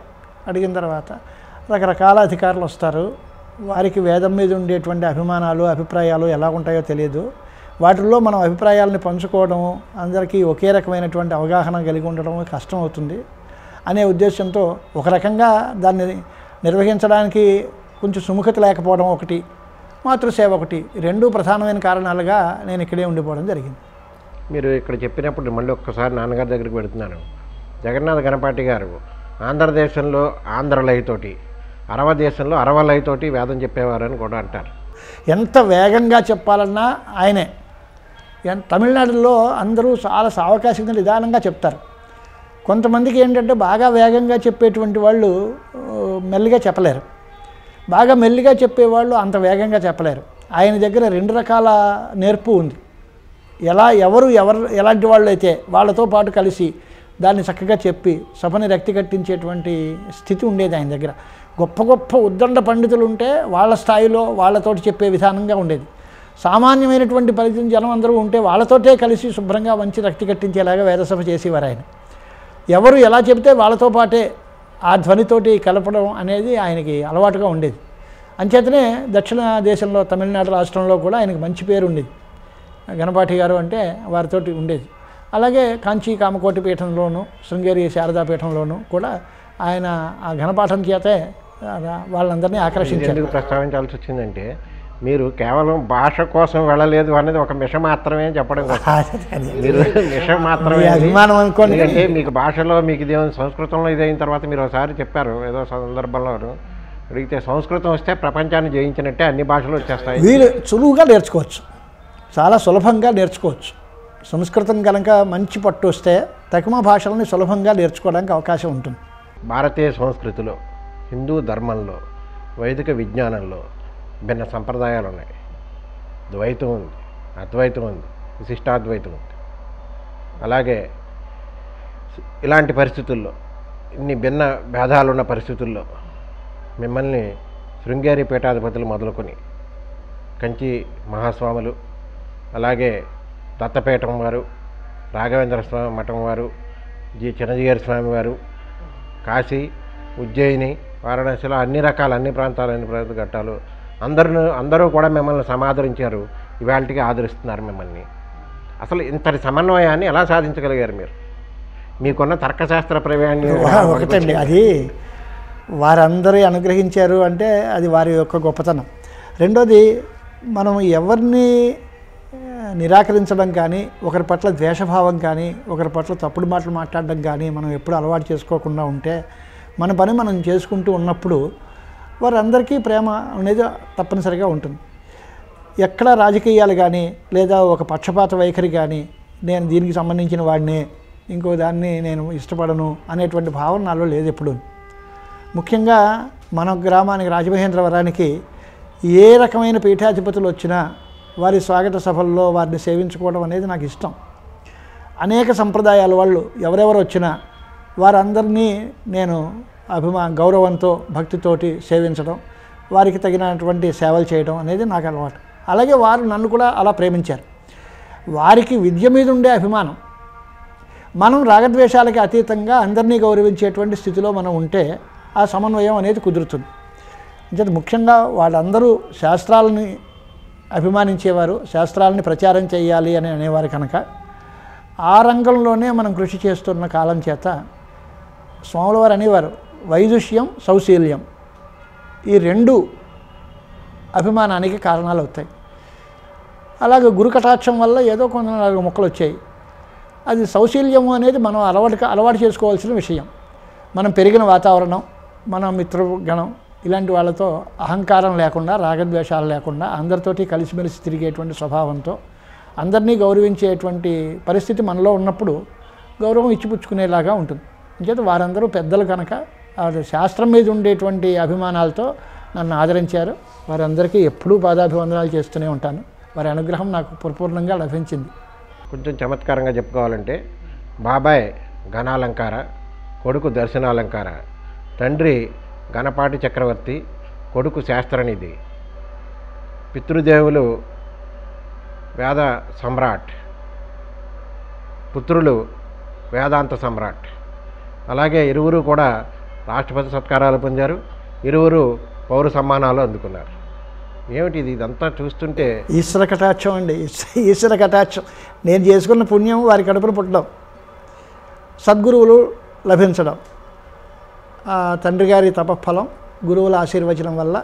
అడిగిన తర్వాత రకరకాల అధికారులు వస్తారు. వారికి వేదం మీద ఉండేటువంటి అభిమానాలు అభిప్రాయాలు ఎలా ఉంటాయో తెలియదు వాటిల్లో మనం అభిప్రాయాలని పంచుకోవడం అందరికీ ఒకే రకమైనటువంటి అవగాహన కలిగి ఉండడం కష్టం అవుతుంది. అనే ఉద్దేశంతో ఒక రకంగా దాన్ని నిర్వహించడానికి కొంచెం సుముఖత లేకపోవడం ఒకటి మాతృసేవ ఒకటి రెండు ప్రధానమైన కారణాలుగా నేను ఇక్కడే ఉండిపోవడం జరిగింది. మీరు ఇక్కడ చెప్పినప్పుడు మళ్ళీ ఒక్కసారి నాన్నగారి దగ్గరికి పెడుతున్నాను జగన్నాథ గణపాటి గారు ఆంధ్రదేశంలో ఆంధ్ర లయతోటి అరవ దేశంలో అరవ లయతోటి వేదం చెప్పేవారు అని కూడా అంటారు. ఎంత వేగంగా చెప్పాలన్నా ఆయనే. తమిళనాడులో అందరూ చాలా సావకాశంగా నిదానంగా చెప్తారు. కొంతమందికి ఏంటంటే బాగా వేగంగా చెప్పేటువంటి వాళ్ళు మెల్లిగా చెప్పలేరు. బాగా మెల్లిగా చెప్పేవాళ్ళు అంత వేగంగా చెప్పలేరు. ఆయన దగ్గర రెండు రకాల నేర్పు ఉంది. ఎలా ఎవరు ఎవరు ఎలాంటి వాళ్ళు అయితే వాళ్ళతో పాటు కలిసి దాన్ని చక్కగా చెప్పి సభని రక్తి కట్టించేటువంటి స్థితి ఉండేది ఆయన దగ్గర. గొప్ప గొప్ప ఉద్దండ పండితులు ఉంటే వాళ్ళ స్థాయిలో వాళ్ళతోటి చెప్పే విధానంగా ఉండేది. సామాన్యమైనటువంటి పరిధిని జనం అందరూ ఉంటే వాళ్ళతోటే కలిసి శుభ్రంగా మంచి రక్తి కట్టించేలాగా వేదసభ చేసేవారు ఆయన. ఎవరు ఎలా చెబితే వాళ్ళతో పాటే ఆ ధ్వనితోటి కలపడం అనేది ఆయనకి అలవాటుగా ఉండేది. అంచేతనే దక్షిణ దేశంలో తమిళనాడు రాష్ట్రంలో కూడా ఆయనకి మంచి పేరు ఉండేది. గణపాఠి గారు అంటే వారితోటి ఉండేది. అలాగే కాంచీ కామకోటి పీఠంలోను శృంగేరి శారదా పీఠంలోను కూడా ఆయన ఆ ఘనపాఠం చేతే వాళ్ళందరినీ ఆకర్షించారు. ప్రస్తావించాల్సి వచ్చిందంటే మీరు కేవలం భాష కోసం వెళ్ళలేదు అనేది ఒక మిష మాత్రమే చెప్పడం మీరు మిష మాత్రమే. అభిమానం అనుకోండి. ఎందుకంటే మీకు భాషలో మీకు ఇదే సంస్కృతంలో ఇదైన తర్వాత మీరు ఒకసారి చెప్పారు ఏదో సందర్భంలో అడిగితే సంస్కృతం వస్తే ప్రపంచాన్ని జయించినట్టే అన్ని భాషలు వచ్చేస్తాయి. వీరు సులువుగా నేర్చుకోవచ్చు. చాలా సులభంగా నేర్చుకోవచ్చు. సంస్కృతం కనుక మంచి పట్టు వస్తే తక్కువ భాషలని సులభంగా నేర్చుకోవడానికి అవకాశం ఉంటుంది. భారతీయ సంస్కృతిలో హిందూ ధర్మంలో వైదిక విజ్ఞానంలో భిన్న సంప్రదాయాలు ఉన్నాయి ద్వైతం ఉంది అద్వైతం ఉంది విశిష్టాద్వైతం ఉంది. అలాగే ఇలాంటి పరిస్థితుల్లో ఇన్ని భిన్న భేదాలున్న పరిస్థితుల్లో మిమ్మల్ని శృంగేరి పీఠాధిపతులు మొదలుకొని కంచి మహాస్వాములు అలాగే దత్తపీఠం వారు రాఘవేంద్ర స్వామి మఠం వారు జి. చిన్నజీయర్ స్వామి వారు కాశీ ఉజ్జయిని వారణాసిలో అన్ని రకాల అన్ని ప్రాంతాలు అన్ని ప్రాంత ఘట్టాలు అందరూ అందరూ కూడా మిమ్మల్ని సమాదరించారు. ఇవాళకి ఆదరిస్తున్నారు మిమ్మల్ని. అసలు ఇంతటి సమన్వయాన్ని ఎలా సాధించగలిగారు మీరు? మీకున్న తర్కశాస్త్ర ప్రవీణ్యం ఒకటండి. అది వారందరూ అనుగ్రహించారు అంటే అది వారి యొక్క గొప్పతనం. రెండోది మనం ఎవరిని నిరాకరించడం కానీ ఒకరి పట్ల ద్వేషభావం కానీ ఒకరి పట్ల తప్పుడు మాటలు మాట్లాడడం కానీ మనం ఎప్పుడు అలవాటు చేసుకోకుండా ఉంటే మన పని మనం చేసుకుంటూ ఉన్నప్పుడు వారందరికీ ప్రేమ అనేది తప్పనిసరిగా ఉంటుంది. ఎక్కడ రాజకీయాలు కానీ లేదా ఒక పక్షపాత వైఖరి కానీ నేను దీనికి సంబంధించిన వాడిని ఇంకో దాన్ని నేను ఇష్టపడను అనేటువంటి భావన నాలో లేదు ఎప్పుడు. ముఖ్యంగా మన గ్రామానికి రాజమహేంద్రవరానికి ఏ రకమైన పీఠాధిపతులు వచ్చినా వారి స్వాగత సభల్లో వారిని సేవించుకోవడం అనేది నాకు ఇష్టం. అనేక సంప్రదాయాల వాళ్ళు ఎవరెవరు వచ్చినా వారందరినీ నేను అభిమా గౌరవంతో భక్తితోటి సేవించడం వారికి తగినటువంటి సేవలు చేయడం అనేది నాకు అలవాటు. అలాగే వారు నన్ను కూడా అలా ప్రేమించారు. వారికి విద్య మీద ఉండే అభిమానం మనం రాగద్వేషాలకి అతీతంగా అందరినీ గౌరవించేటువంటి స్థితిలో మనం ఉంటే ఆ సమన్వయం అనేది కుదురుతుంది. అంటే ముఖ్యంగా వాళ్ళందరూ శాస్త్రాలని అభిమానించేవారు శాస్త్రాలని ప్రచారం చేయాలి అని అనేవారు కనుక ఆ రంగంలోనే మనం కృషి చేస్తున్న కాలం చేత స్వాముల వారు అనేవారు వైదుష్యం సౌశీల్యం ఈ రెండు అభిమానానికి కారణాలు అవుతాయి అలాగే గురు కటాక్షం వల్ల ఏదో కొంత మొక్కలు వచ్చాయి. అది సౌశీల్యము అనేది మనం అలవాటు అలవాటు చేసుకోవాల్సిన విషయం. మనం పెరిగిన వాతావరణం మన మిత్రగణం ఇలాంటి వాళ్ళతో అహంకారం లేకుండా రాగద్వేషాలు లేకుండా అందరితోటి కలిసిమెలిసి తిరిగేటువంటి స్వభావంతో అందరినీ గౌరవించేటువంటి పరిస్థితి మనలో ఉన్నప్పుడు గౌరవం ఇచ్చిపుచ్చుకునేలాగా ఉంటుంది. అంచేత వారందరూ పెద్దలు కనుక శాస్త్రం మీద ఉండేటువంటి అభిమానాలతో నన్ను ఆదరించారు. వారందరికీ ఎప్పుడూ పాదాభివందనాలు చేస్తూనే ఉంటాను. వారి అనుగ్రహం నాకు పరిపూర్ణంగా లభించింది. కొంచెం చమత్కారంగా చెప్పుకోవాలంటే బాబాయ్ ఘనాలంకార కొడుకు దర్శనాలంకార తండ్రి ఘనపాటి చక్రవర్తి కొడుకు శాస్త్రనిధి పితృదేవులు వేద సమ్రాట్ పుత్రులు వేదాంత సమ్రాట్ అలాగే ఇరువురు కూడా రాష్ట్రపతి సత్కారాలు పొందారు. ఇరువురు పౌర సమ్మానాలు అందుకున్నారు. ఏమిటి ఇది? ఇదంతా చూస్తుంటే ఈశ్వర కటాక్షం అండి. ఈశ్వర కటాక్షం. నేను చేసుకున్న పుణ్యం వారి కడుపులు పుట్టడం. సద్గురువులు లభించడం. తండ్రి గారి తపఫలం గురువుల ఆశీర్వచనం వల్ల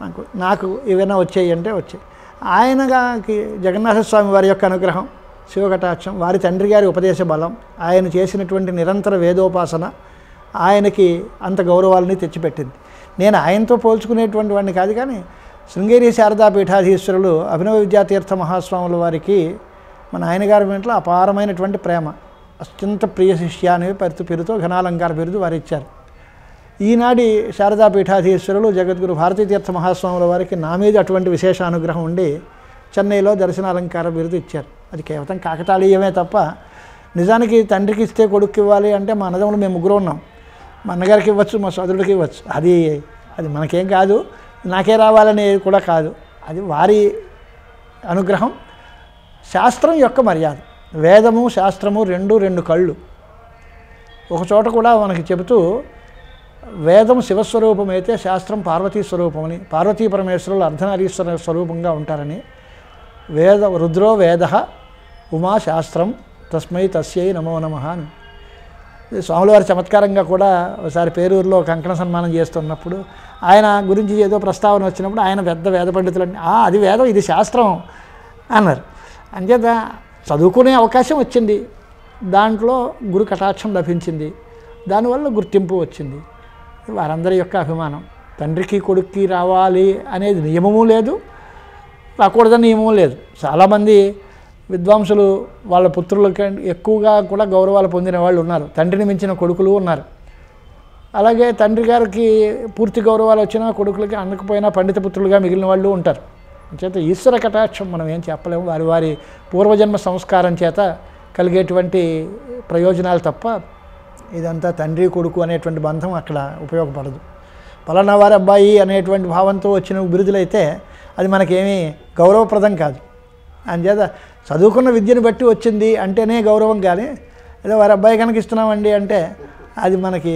నాకు నాకు ఏవైనా వచ్చాయి అంటే వచ్చాయి. ఆయనకి జగన్నాథ స్వామి వారి యొక్క అనుగ్రహం శివకటాక్షం వారి తండ్రి గారి ఉపదేశ బలం ఆయన చేసినటువంటి నిరంతర వేదోపాసన ఆయనకి అంత గౌరవాలని తెచ్చిపెట్టింది. నేను ఆయనతో పోల్చుకునేటువంటి వాడిని కాదు కానీ శృంగేరి శారదా పీఠాధీశ్వరులు అభినవ విద్యాతీర్థ మహాస్వాముల వారికి మన ఆయన గారి వెంటలో అపారమైనటువంటి ప్రేమ అత్యంత ప్రియ శిష్య అనే పేరుతో పేరుతో ఘనాలంకార బిరుదు వారు ఇచ్చారు ఈనాటి శారదా పీఠాధీశ్వరులు జగద్గురు భారతీతీర్థ మహాస్వాముల వారికి నా మీద అటువంటి విశేష అనుగ్రహం ఉండి చెన్నైలో దర్శనాలంకార బిరుదు ఇచ్చారు. అది కేవలం కాకతాళీయమే తప్ప నిజానికి తండ్రికి ఇస్తే కొడుకు ఇవ్వాలి అంటే మా అన్నదమ్ములు మేము ముగ్గురు ఉన్నాం. మా అన్నగారికి ఇవ్వచ్చు మా సోదరుడికి ఇవ్వచ్చు. అది అది మనకేం కాదు నాకే రావాలని కూడా కాదు. అది వారి అనుగ్రహం. శాస్త్రం యొక్క మర్యాద. వేదము శాస్త్రము రెండు రెండు కళ్ళు. ఒక చోట కూడా మనకి చెబుతూ వేదం శివస్వరూపం అయితే శాస్త్రం పార్వతీ స్వరూపమని పార్వతీ పరమేశ్వరులు అర్ధనారీశ్వర స్వరూపంగా ఉంటారని. వేద రుద్రో వేద ఉమా శాస్త్రం తస్మై తస్యై నమో నమ అని. స్వాములవారి చమత్కారంగా కూడా ఒకసారి పేరూరులో కంకణ సన్మానం చేస్తున్నప్పుడు ఆయన గురించి ఏదో ప్రస్తావన వచ్చినప్పుడు ఆయన పెద్ద వేద పండితులని "ఆ, అది వేదం ఇది శాస్త్రం అన్నారు. అంచేత చదువుకునే అవకాశం వచ్చింది. దాంట్లో గురు కటాక్షం లభించింది. దానివల్ల గుర్తింపు వచ్చింది. వారందరి యొక్క అభిమానం. తండ్రికి కొడుక్కి రావాలి అనేది నియమము లేదు. రాకూడదని నియమం లేదు. చాలామంది విద్వాంసులు వాళ్ళ పుత్రులకి ఎక్కువగా కూడా గౌరవాలు పొందిన వాళ్ళు ఉన్నారు. తండ్రిని మించిన కొడుకులు ఉన్నారు. అలాగే తండ్రి గారికి పూర్తి గౌరవాలు వచ్చినా కొడుకులకి అందకపోయినా పండిత పుత్రులుగా మిగిలిన వాళ్ళు ఉంటారు. చేత ఈశ్వర కటాక్షం మనం ఏం చెప్పలేము. వారి వారి పూర్వజన్మ సంస్కారం చేత కలిగేటువంటి ప్రయోజనాలు తప్ప ఇదంతా తండ్రి కొడుకు అనేటువంటి బంధం అక్కడ ఉపయోగపడదు. పలానా వారి అబ్బాయి అనేటువంటి భావంతో వచ్చిన బిరుదులైతే అది మనకేమీ గౌరవప్రదం కాదు. అంచేత చదువుకున్న విద్యను బట్టి వచ్చింది అంటేనే గౌరవం కానీ ఏదో వారి అబ్బాయి కనుక ఇస్తున్నామండి అంటే అది మనకి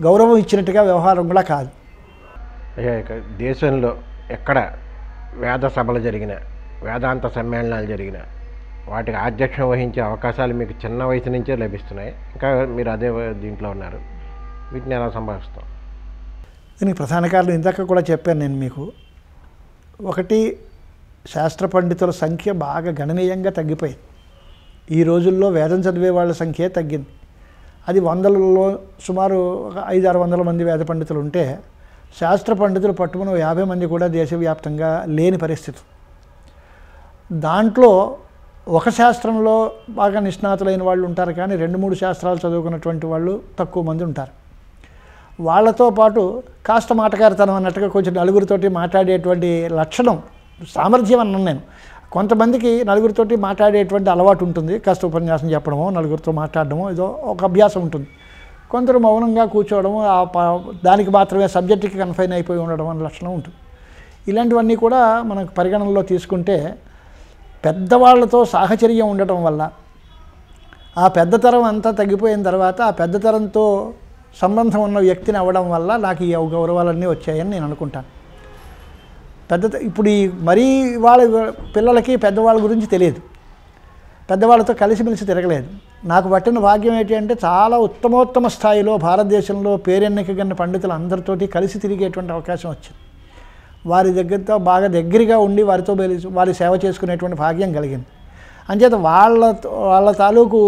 గౌరవం ఇచ్చినట్టుగా వ్యవహారం కూడా కాదు. అయ్యా, దేశంలో ఎక్కడ వేద సభలు జరిగిన వేదాంత సమ్మేళనాలు జరిగిన వాటికి ఆధ్యక్షం వహించే అవకాశాలు మీకు చిన్న వయసు నుంచే లభిస్తున్నాయి. ఇంకా మీరు అదే దీంట్లో ఉన్నారు. వీటిని ఎలా సంభావిస్తాం దీనికి ప్రధాన కారణం ఇందాక కూడా చెప్పాను నేను మీకు. ఒకటి శాస్త్ర పండితుల సంఖ్య బాగా గణనీయంగా తగ్గిపోయింది. ఈ రోజుల్లో వేదం చదివే వాళ్ళ సంఖ్య తగ్గింది. అది వందలలో సుమారు ఒక ఐదు ఆరు వందల మంది వేద పండితులు ఉంటే శాస్త్ర పండితులు పట్టుకుని యాభై మంది కూడా దేశవ్యాప్తంగా లేని పరిస్థితి. దాంట్లో ఒక శాస్త్రంలో బాగా నిష్ణాతులైన వాళ్ళు ఉంటారు కానీ రెండు మూడు శాస్త్రాలు చదువుకున్నటువంటి వాళ్ళు తక్కువ మంది ఉంటారు. వాళ్ళతో పాటు కాస్త మాటకారితనం అన్నట్టుగా కొంచెం నలుగురితోటి మాట్లాడేటువంటి లక్షణం సామర్థ్యం అన్నాను నేను. కొంతమందికి నలుగురితోటి మాట్లాడేటువంటి అలవాటు ఉంటుంది. కాస్త ఉపన్యాసం చెప్పడమో నలుగురితో మాట్లాడడమో ఏదో ఒక అభ్యాసం ఉంటుంది. కొందరు మౌనంగా కూర్చోవడము ఆ దానికి మాత్రమే సబ్జెక్టుకి కన్ఫైన్ అయిపోయి ఉండడం అనే లక్షణం ఉంటుంది. ఇలాంటివన్నీ కూడా మనకు పరిగణనలో తీసుకుంటే పెద్దవాళ్ళతో సాహచర్యం ఉండటం వల్ల ఆ పెద్దతరం అంతా తగ్గిపోయిన తర్వాత ఆ పెద్దతరంతో సంబంధం ఉన్న వ్యక్తిని అవ్వడం వల్ల నాకు ఈ గౌరవాలన్నీ వచ్చాయని నేను అనుకుంటాను. పెద్ద ఇప్పుడు ఈ మరీ వాళ్ళ పిల్లలకి పెద్దవాళ్ళ గురించి తెలియదు. పెద్దవాళ్ళతో కలిసిమెలిసి తిరగలేదు. నాకు పట్టిన భాగ్యం ఏంటి అంటే చాలా ఉత్తమోత్తమ స్థాయిలో భారతదేశంలో పేరెన్నికగన్న పండితులు అందరితోటి కలిసి తిరిగేటువంటి అవకాశం వచ్చింది. వారి దగ్గరతో బాగా దగ్గరగా ఉండి వారితో వారి సేవ చేసుకునేటువంటి భాగ్యం కలిగింది. అంచేత వాళ్ళ వాళ్ళ తాలూకు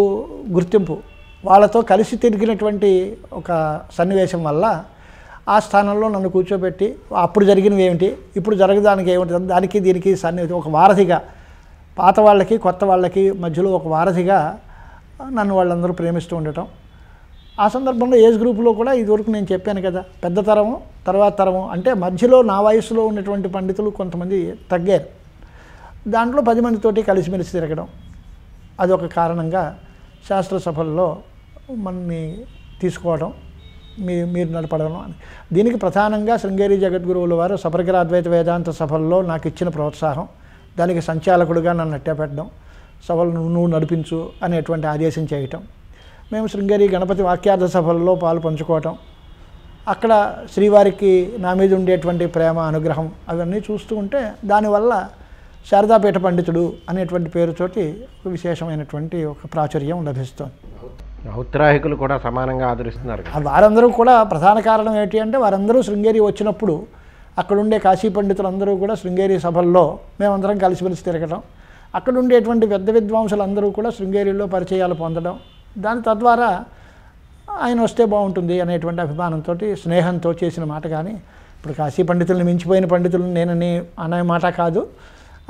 గుర్తింపు వాళ్ళతో కలిసి తిరిగినటువంటి ఒక సన్నివేశం వల్ల ఆ స్థానంలో నన్ను కూర్చోబెట్టి అప్పుడు జరిగినవి ఏమిటి ఇప్పుడు జరగదానికి ఏమిటి దానికి దీనికి సన్ని ఒక వారధిగా పాత వాళ్ళకి కొత్త వాళ్ళకి మధ్యలో ఒక వారధిగా నన్ను వాళ్ళందరూ ప్రేమిస్తూ ఉండటం. ఆ సందర్భంలో ఏజ్ గ్రూప్లో కూడా ఇదివరకు నేను చెప్పాను కదా పెద్ద తరము తర్వాత తరము అంటే మధ్యలో నా వయసులో ఉన్నటువంటి పండితులు కొంతమంది తగ్గారు. దాంట్లో పది మందితోటి కలిసిమెలిసి తిరగడం అదొక కారణంగా శాస్త్ర సభల్లో మనని తీసుకోవడం మీ మీరు నడపడం అని. దీనికి ప్రధానంగా శృంగేరి జగద్గురువుల వారు సపరికర అద్వైత వేదాంత సభల్లో నాకు ఇచ్చిన ప్రోత్సాహం. దానికి సంచాలకుడిగా నన్ను అట్టపెట్టడం సభలు నువ్వు నడిపించు అనేటువంటి ఆదేశం చేయటం. మేము శృంగేరి గణపతి వాక్యార్థ సభల్లో పాలు పంచుకోవటం. అక్కడ శ్రీవారికి నా మీద ఉండేటువంటి ప్రేమ అనుగ్రహం అవన్నీ చూస్తూ ఉంటే దానివల్ల శారదాపీఠ పండితుడు అనేటువంటి పేరుతోటి ఒక విశేషమైనటువంటి ఒక ప్రాచుర్యం లభిస్తుంది. ఔత్రాహికులు కూడా సమానంగా ఆదరిస్తున్నారు వారందరూ కూడా ప్రధాన కారణం ఏంటి అంటే వారందరూ శృంగేరి వచ్చినప్పుడు అక్కడ ఉండే కాశీ పండితులందరూ కూడా శృంగేరి సభల్లో మేమందరం కలిసిమెలిసి తిరగడం అక్కడ ఉండేటువంటి పెద్ద విద్వాంసులందరూ కూడా శృంగేరిలో పరిచయాలు పొందడం దాని తద్వారా ఆయన వస్తే బాగుంటుంది అనేటువంటి అభిమానంతో స్నేహంతో చేసిన మాట కానీ ఇప్పుడు కాశీ పండితుల్ని మించిపోయిన పండితులు నేనని అనే మాట కాదు.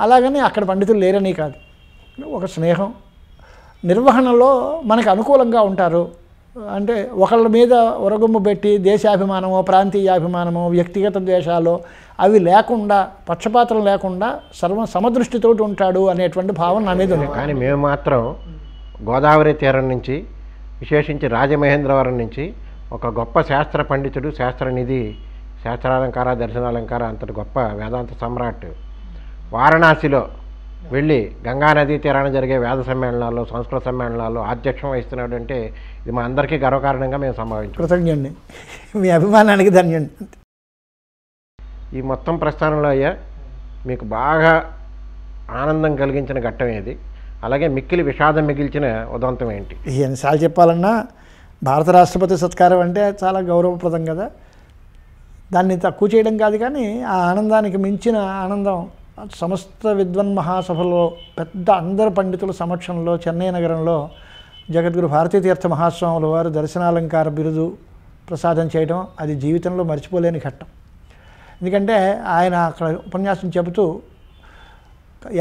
అలాగని అక్కడ పండితులు లేరని కాదు. ఒక స్నేహం నిర్వహణలో మనకు అనుకూలంగా ఉంటారు. అంటే ఒకళ్ళ మీద ఉరగొమ్ము పెట్టి దేశాభిమానమో ప్రాంతీయాభిమానమో వ్యక్తిగత ద్వేషాలు అవి లేకుండా పక్షపాతం లేకుండా సర్వ సమదృష్టితోటి ఉంటాడు అనేటువంటి భావన నా మీద ఉంది. కానీ మేము మాత్రం గోదావరి తీరం నుంచి విశేషించి రాజమహేంద్రవరం నుంచి ఒక గొప్ప శాస్త్ర పండితుడు శాస్త్రనిధి శాస్త్రాలంకార దర్శనాలంకార అంతటి గొప్ప వేదాంత సమ్రాట్ వారణాసిలో వెళ్ళి గంగానదీ తీరాన జరిగే వేద సమ్మేళనాల్లో సంస్కృత సమ్మేళనాల్లో అధ్యక్షం వహిస్తున్నాడు అంటే ఇది మా అందరికీ గర్వకారణంగా మేము సంభావించాం. కృతజ్ఞండి మీ అభిమానానికి ధన్యండి ఈ మొత్తం ప్రస్థానంలో అయ్యా మీకు బాగా ఆనందం కలిగించిన ఘట్టం ఏది? అలాగే మిక్కిలి విషాదం మిగిల్చిన ఉదంతం ఏంటి? ఎన్నిసార్లు చెప్పాలన్నా భారత రాష్ట్రపతి సత్కారం అంటే చాలా గౌరవప్రదం కదా. దాన్ని తక్కువ చేయడం కాదు కానీ ఆ ఆనందానికి మించిన ఆనందం సమస్త విద్వన్ మహాసభలో పెద్ద అందరు పండితుల సమక్షంలో చెన్నై నగరంలో జగద్గురు భారతీతీర్థ మహాస్వాముల వారు దర్శనాలంకార బిరుదు ప్రసాదం చేయడం అది జీవితంలో మర్చిపోలేని ఘట్టం. ఎందుకంటే ఆయన అక్కడ ఉపన్యాసం చెబుతూ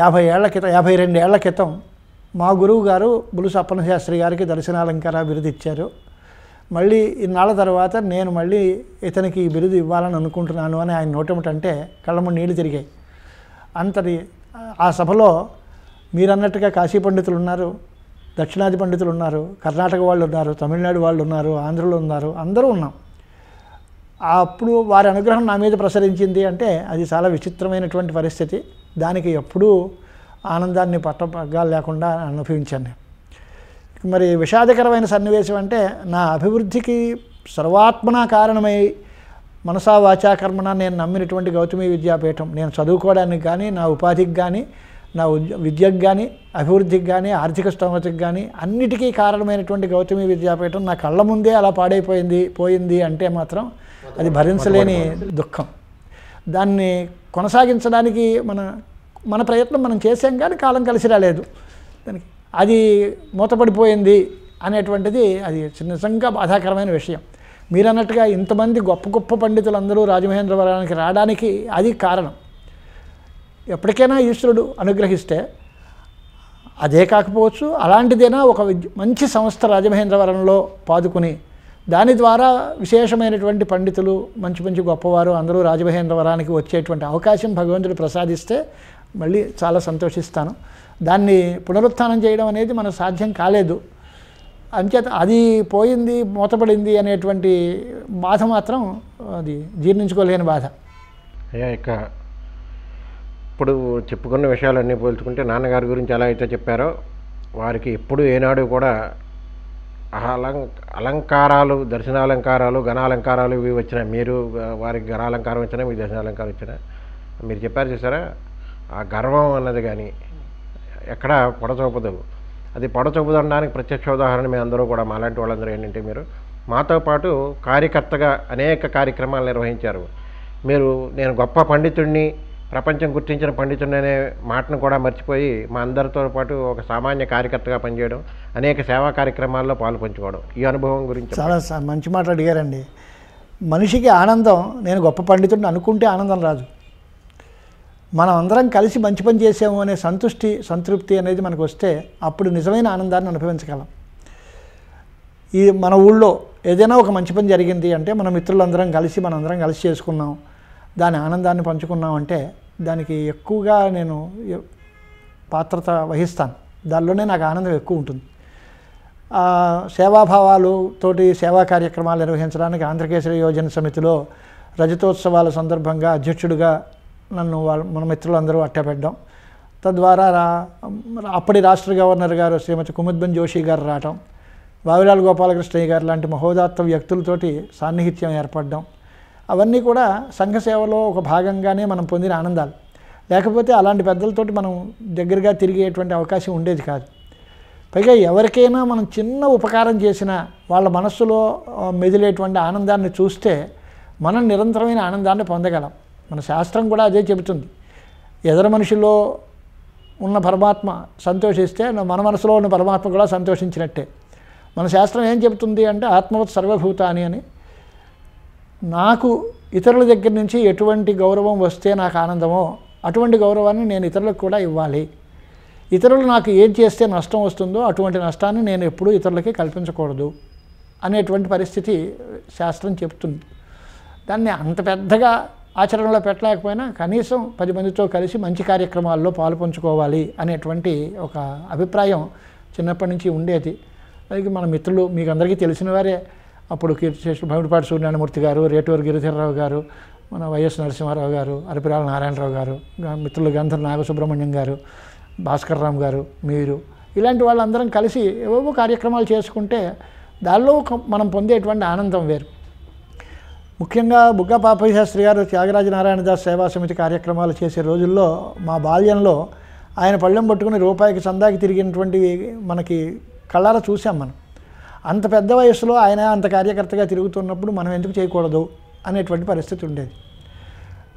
యాభై ఏళ్ళ క్రితం యాభై రెండు ఏళ్ళ క్రితం మా గురువు గారు బులుసు అప్పన్న శాస్త్రి గారికి దర్శనాలంకార బిరుదు ఇచ్చారు. మళ్ళీ ఇన్నాళ్ళ తర్వాత నేను మళ్ళీ ఇతనికి ఈ బిరుదు ఇవ్వాలని అనుకుంటున్నాను అని ఆయన నోటమిటంటే కళ్ళము నీళ్ళు తిరిగాయి. అంతటి ఆ సభలో మీరన్నట్టుగా కాశీ పండితులు ఉన్నారు దక్షిణాది పండితులు ఉన్నారు కర్ణాటక వాళ్ళు ఉన్నారు తమిళనాడు వాళ్ళు ఉన్నారు ఆంధ్రలో ఉన్నారు అందరూ ఉన్నాం. అప్పుడు వారి అనుగ్రహం నా మీద ప్రసరించింది అంటే అది చాలా విచిత్రమైనటువంటి పరిస్థితి. దానికి ఎప్పుడూ ఆనందాన్ని పట్టపగ్గాలు లేకుండా అనుభవించాను నేను. మరి విషాదకరమైన సన్నివేశం అంటే నా అభివృద్ధికి సర్వాత్మన కారణమై మనసా వాచాకర్మణ నేను నమ్మినటువంటి గౌతమి విద్యాపీఠం. నేను చదువుకోవడానికి కానీ నా ఉపాధికి కానీ నా విద్యకు కానీ అభివృద్ధికి కానీ ఆర్థిక స్తోమతకి కానీ అన్నిటికీ కారణమైనటువంటి గౌతమి విద్యాపీఠం నా కళ్ళ ముందే అలా పాడైపోయింది పోయింది అంటే మాత్రం అది భరించలేని దుఃఖం. దాన్ని కొనసాగించడానికి మన మన ప్రయత్నం మనం చేసాం కానీ కాలం కలిసి రాలేదు. దానికి అది మూతపడిపోయింది అనేటువంటిది అది నిజంగా బాధాకరమైన విషయం. మీరు అన్నట్టుగా ఇంతమంది గొప్ప గొప్ప పండితులందరూ రాజమహేంద్రవరానికి రావడానికి అది కారణం. ఎప్పటికైనా ఈశ్వరుడు అనుగ్రహిస్తే అదే కాకపోవచ్చు అలాంటిదైనా ఒక మంచి సంస్థ రాజమహేంద్రవరంలో పాదుకుని దాని ద్వారా విశేషమైనటువంటి పండితులు మంచి మంచి గొప్పవారు అందరూ రాజమహేంద్రవరానికి వచ్చేటువంటి అవకాశం భగవంతుడు ప్రసాదిస్తే మళ్ళీ చాలా సంతోషిస్తాను. దాన్ని పునరుత్థానం చేయడం అనేది మనకు సాధ్యం కాలేదు. అంచేత అది పోయింది మూతపడింది అనేటువంటి బాధ మాత్రం అది జీర్ణించుకోలేని బాధ. అయ్యా ఇక ఇప్పుడు చెప్పుకున్న విషయాలన్నీ పోల్చుకుంటే నాన్నగారి గురించి ఎలా అయితే చెప్పారో వారికి ఎప్పుడు ఏనాడు కూడా అలం అలంకారాలు దర్శనాలంకారాలు గణాలంకారాలు ఇవి వచ్చినా మీరు వారికి గణాలంకారం వచ్చినా మీకు దర్శనాలంకారం వచ్చినా మీరు చెప్పారు చూసారా? ఆ గర్వం అన్నది కానీ ఎక్కడ పొడచూపదు. అది పొడచూపుదనడానికి ప్రత్యక్ష ఉదాహరణ మీ అందరూ కూడా మాలాంటి వాళ్ళందరూ ఏంటంటే మీరు మాతో పాటు కార్యకర్తగా అనేక కార్యక్రమాలు నిర్వహించారు. మీరు నేను గొప్ప పండితుడిని ప్రపంచం గుర్తించిన పండితుడిని అనే మాటను కూడా మర్చిపోయి మా అందరితో పాటు ఒక సామాన్య కార్యకర్తగా పనిచేయడం అనేక సేవా కార్యక్రమాల్లో పాలు పంచుకోవడం ఈ అనుభవం గురించి చాలా మంచి మాట్లాడిగారండి అడిగారండి. మనిషికి ఆనందం నేను గొప్ప పండితుడిని అనుకుంటే ఆనందం రాదు. మనం అందరం కలిసి మంచి పని చేసాము అనే సంతుష్టి సంతృప్తి అనేది మనకు వస్తే అప్పుడు నిజమైన ఆనందాన్ని అనుభవించగలం. ఈ మన ఊళ్ళో ఏదైనా ఒక మంచి పని జరిగింది అంటే మన మిత్రులందరం కలిసి మనందరం కలిసి చేసుకున్నాం. దాని ఆనందాన్ని పంచుకున్నాం అంటే దానికి ఎక్కువగా నేను పాత్రత వహిస్తాను. దానిలోనే నాకు ఆనందం ఎక్కువ ఉంటుంది. సేవాభావాలు తోటి సేవా కార్యక్రమాలు నిర్వహించడానికి ఆంధ్రకేసరి యోజన సమితిలో రజతోత్సవాల సందర్భంగా అధ్యక్షుడిగా నన్ను వాళ్ళ మన మిత్రులందరూ అట్టపెట్టడం తద్వారా రా అప్పటి రాష్ట్ర గవర్నర్ గారు శ్రీమతి కుముద్బన్ జోషి గారు రావటం బావిలాల్ గోపాలకృష్ణయ్య గారు లాంటి మహోదాత్త వ్యక్తులతోటి సాన్నిహిత్యం ఏర్పడడం. అవన్నీ కూడా సంఘ సేవలో ఒక భాగంగానే మనం పొందిన ఆనందాలు. లేకపోతే అలాంటి పెద్దలతోటి మనం దగ్గరగా తిరిగేటువంటి అవకాశం ఉండేది కాదు. పైగా ఎవరికైనా మనం చిన్న ఉపకారం చేసినా వాళ్ళ మనస్సులో మెదిలేటువంటి ఆనందాన్ని చూస్తే మనం నిరంతరమైన ఆనందాన్ని పొందగలం. మన శాస్త్రం కూడా అదే చెబుతుంది. ఎదర మనిషిలో ఉన్న పరమాత్మ సంతోషిస్తే మన మనసులో ఉన్న పరమాత్మ కూడా సంతోషించినట్టే. మన శాస్త్రం ఏం చెబుతుంది అంటే ఆత్మవత్ సర్వభూతాని అని. నాకు ఇతరుల దగ్గర నుంచి ఎటువంటి గౌరవం వస్తే నాకు ఆనందమో అటువంటి గౌరవాన్ని నేను ఇతరులకు కూడా ఇవ్వాలి. ఇతరులు నాకు ఏం చేస్తే నష్టం వస్తుందో అటువంటి నష్టాన్ని నేను ఎప్పుడూ ఇతరులకి కల్పించకూడదు అనేటువంటి పరిస్థితి శాస్త్రం చెప్తుంది దాన్ని అంత పెద్దగా ఆచరణలో పెట్టలేకపోయినా కనీసం పది మందితో కలిసి మంచి కార్యక్రమాల్లో పాలుపంచుకోవాలి అనేటువంటి ఒక అభిప్రాయం చిన్నప్పటి నుంచి ఉండేది. అలాగే మన మిత్రులు మీకు అందరికీ తెలిసిన వారే. అప్పుడు కీర్తిశేషులు భవిడిపాటి సూర్యనారాయణమూర్తి గారు రేటూరు గిరిధరరావు గారు మన వైఎస్ నరసింహారావు గారు అరిపిరాల నారాయణరావు గారు మిత్రులు గంధర్ నాగసుబ్రహ్మణ్యం గారు భాస్కర్ రామ్ గారు మీరు ఇలాంటి వాళ్ళందరం కలిసి ఏవేవో కార్యక్రమాలు చేసుకుంటే దానిలో ఒక మనం పొందేటువంటి ఆనందం వేరు. ముఖ్యంగా బుగ్గ పాపయ్య శాస్త్రి గారు త్యాగరాజ నారాయణదాస్ సేవా సమితి కార్యక్రమాలు చేసే రోజుల్లో మా బాల్యంలో ఆయన పళ్ళెం పట్టుకుని రూపాయికి చందాకి తిరిగినటువంటి మనకి కళ్ళారా చూసాం మనం. అంత పెద్ద వయసులో ఆయన అంత కార్యకర్తగా తిరుగుతున్నప్పుడు మనం ఎందుకు చేయకూడదు అనేటువంటి పరిస్థితి ఉండేది.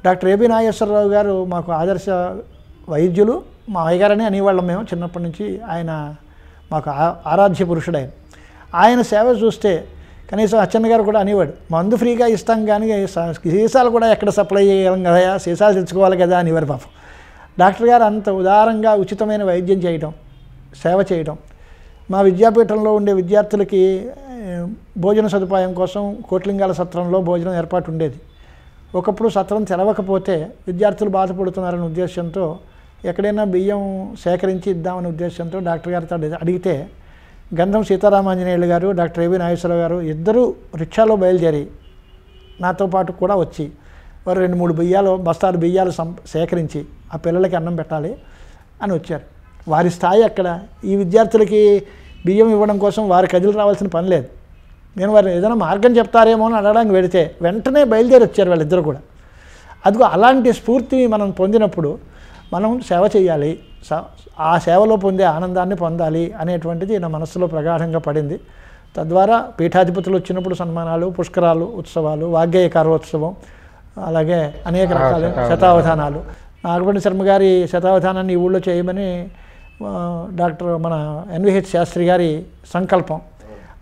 డాక్టర్ ఏబి నాగేశ్వరరావు గారు మాకు ఆదర్శ వైద్యులు మా అయ్యగారని అనేవాళ్ళం మేము చిన్నప్పటి నుంచి. ఆయన మాకు ఆ- ఆరాధ్య పురుషుడు ఆయన. ఆయన సేవ చూస్తే కనీసం అచ్చన్న గారు కూడా అనేవాడు మందు ఫ్రీగా ఇస్తాం కానీ స- సీసాలు కూడా ఎక్కడ సప్లై చేయగలం కదా సీసాలు తెచ్చుకోవాలి కదా అనేవారు పాపం. డాక్టర్ గారు అంత ఉదారంగా ఉచితమైన వైద్యం చేయడం సేవ చేయడం మా విద్యాపీఠంలో ఉండే విద్యార్థులకి భోజన సదుపాయం కోసం కోట్లింగాల సత్రంలో భోజనం ఏర్పాటు ఉండేది. ఒకప్పుడు సత్రం తెరవకపోతే విద్యార్థులు బాధపడుతున్నారనే ఉద్దేశంతో ఎక్కడైనా బియ్యం సేకరించి ఇద్దామనే ఉద్దేశంతో డాక్టర్ గారితో అడిగితే గంధం సీతారామాంజనేయులు గారు డాక్టర్ ఏవి నాగేశ్వరరావు గారు ఇద్దరూ రిక్షాలో బయలుదేరి నాతో పాటు కూడా వచ్చి వారు రెండు మూడు బియ్యాలు బస్తాలు బియ్యాలు సం సేకరించి ఆ పిల్లలకి అన్నం పెట్టాలి అని వచ్చారు. వారి స్థాయి అక్కడ. ఈ విద్యార్థులకి బియ్యం ఇవ్వడం కోసం వారి కదిలి రావాల్సిన పని లేదు. నేను వారు ఏదైనా మార్గం చెప్తారేమో అని అడగడానికి వెడితే వెంటనే బయలుదేరి వచ్చారు వాళ్ళిద్దరు కూడా. అదిగో అలాంటి స్ఫూర్తిని మనం పొందినప్పుడు మనం సేవ చేయాలి. స- ఆ సేవలో పొందే ఆనందాన్ని పొందాలి అనేటువంటిది నా మనస్సులో ప్రగాఢంగా పడింది. తద్వారా పీఠాధిపతులు వచ్చినప్పుడు సన్మానాలు పుష్కరాలు ఉత్సవాలు వాగ్గేయకారోత్సవం అలాగే అనేక రకాల శతావధానాలు. నాగపండి శర్మ గారి శతావధానాన్ని ఈ ఊళ్ళో చేయమని డాక్టర్ మన ఎన్విహెచ్ శాస్త్రి గారి సంకల్పం.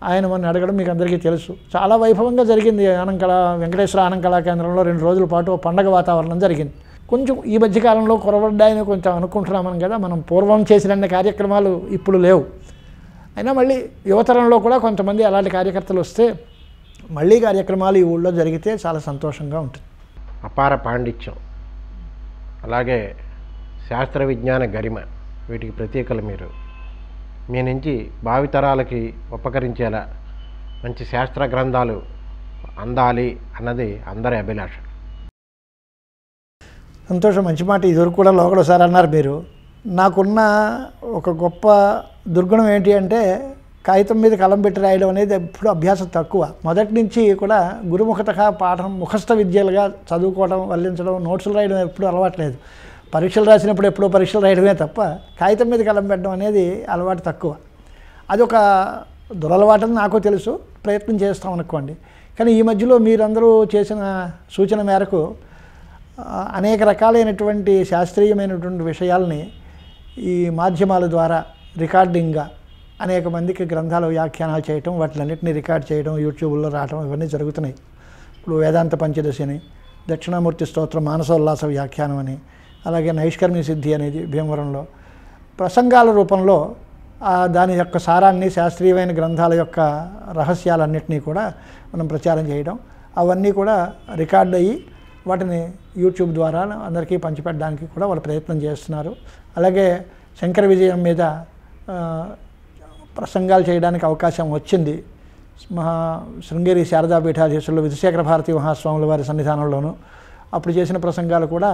ఆయన మన అడగడం మీకు అందరికీ తెలుసు. చాలా వైభవంగా జరిగింది ఆనంకళ వెంకటేశ్వర ఆనంద కళా కేంద్రంలో రెండు రోజుల పాటు పండగ వాతావరణం జరిగింది. కొంచెం ఈ మధ్యకాలంలో కొరవడ్డాయని కొంచెం అనుకుంటున్నామని కదా మనం పూర్వం చేసిన కార్యక్రమాలు ఇప్పుడు లేవు. అయినా మళ్ళీ యువతరంలో కూడా కొంతమంది అలాంటి కార్యకర్తలు వస్తే మళ్ళీ కార్యక్రమాలు ఈ ఊళ్ళో జరిగితే చాలా సంతోషంగా ఉంటుంది. అపార పాండిత్యం. అలాగే శాస్త్ర విజ్ఞాన గరిమ వీటికి ప్రతీకలు మీరు. మీ నుంచి భావితరాలకి ఉపకరించేలా మంచి శాస్త్ర గ్రంథాలు అందాలి అన్నది అందరి అభిలాష. సంతోషం మంచి మాట ఇదివరకు కూడా లోకల్ సార్ అన్నారు మీరు. నాకున్న ఒక గొప్ప దుర్గుణం ఏంటి అంటే కాగితం మీద కలం పెట్టి రాయడం అనేది ఎప్పుడు అభ్యాసం తక్కువ. మొదటి నుంచి కూడా గురుముఖత పాఠం ముఖస్థ విద్యలుగా చదువుకోవడం వల్లించడం నోట్సులు రాయడం ఎప్పుడు అలవాట్లేదు పరీక్షలు రాసినప్పుడు ఎప్పుడో పరీక్షలు రాయడమే తప్ప కాగితం మీద కలం పెట్టడం అనేది అలవాటు తక్కువ. అదొక దురలవాటని నాకు తెలుసు ప్రయత్నం చేస్తాం అనుకోండి. కానీ ఈ మధ్యలో మీరందరూ చేసిన సూచన మేరకు అనేక రకాలైనటువంటి శాస్త్రీయమైనటువంటి విషయాల్ని ఈ మాధ్యమాల ద్వారా రికార్డింగ్గా అనేక మందికి గ్రంథాలు వ్యాఖ్యానాలు చేయటం వాటిలన్నింటినీ రికార్డ్ చేయడం యూట్యూబ్లో రావడం ఇవన్నీ జరుగుతున్నాయి. ఇప్పుడు వేదాంత పంచదశి అని దక్షిణామూర్తి స్తోత్రం మానసోల్లాస వ్యాఖ్యానం అని అలాగే నైష్కర్మ్య సిద్ధి అనేది భీమవరంలో. ప్రసంగాల రూపంలో దాని యొక్క సారాన్ని శాస్త్రీయమైన గ్రంథాల యొక్క రహస్యాలన్నింటినీ కూడా మనం ప్రచారం చేయడం అవన్నీ కూడా రికార్డ్ అయ్యి వాటిని యూట్యూబ్ ద్వారా అందరికీ పంచిపెట్టడానికి కూడా వాళ్ళు ప్రయత్నం చేస్తున్నారు. అలాగే శంకర విజయం మీద ప్రసంగాలు చేయడానికి అవకాశం వచ్చింది. మహా శృంగేరి శారదా పీఠాధీశులు విధుశేఖర భారతీ మహాస్వాముల వారి సన్నిధానంలోనూ అప్పుడు చేసిన ప్రసంగాలు కూడా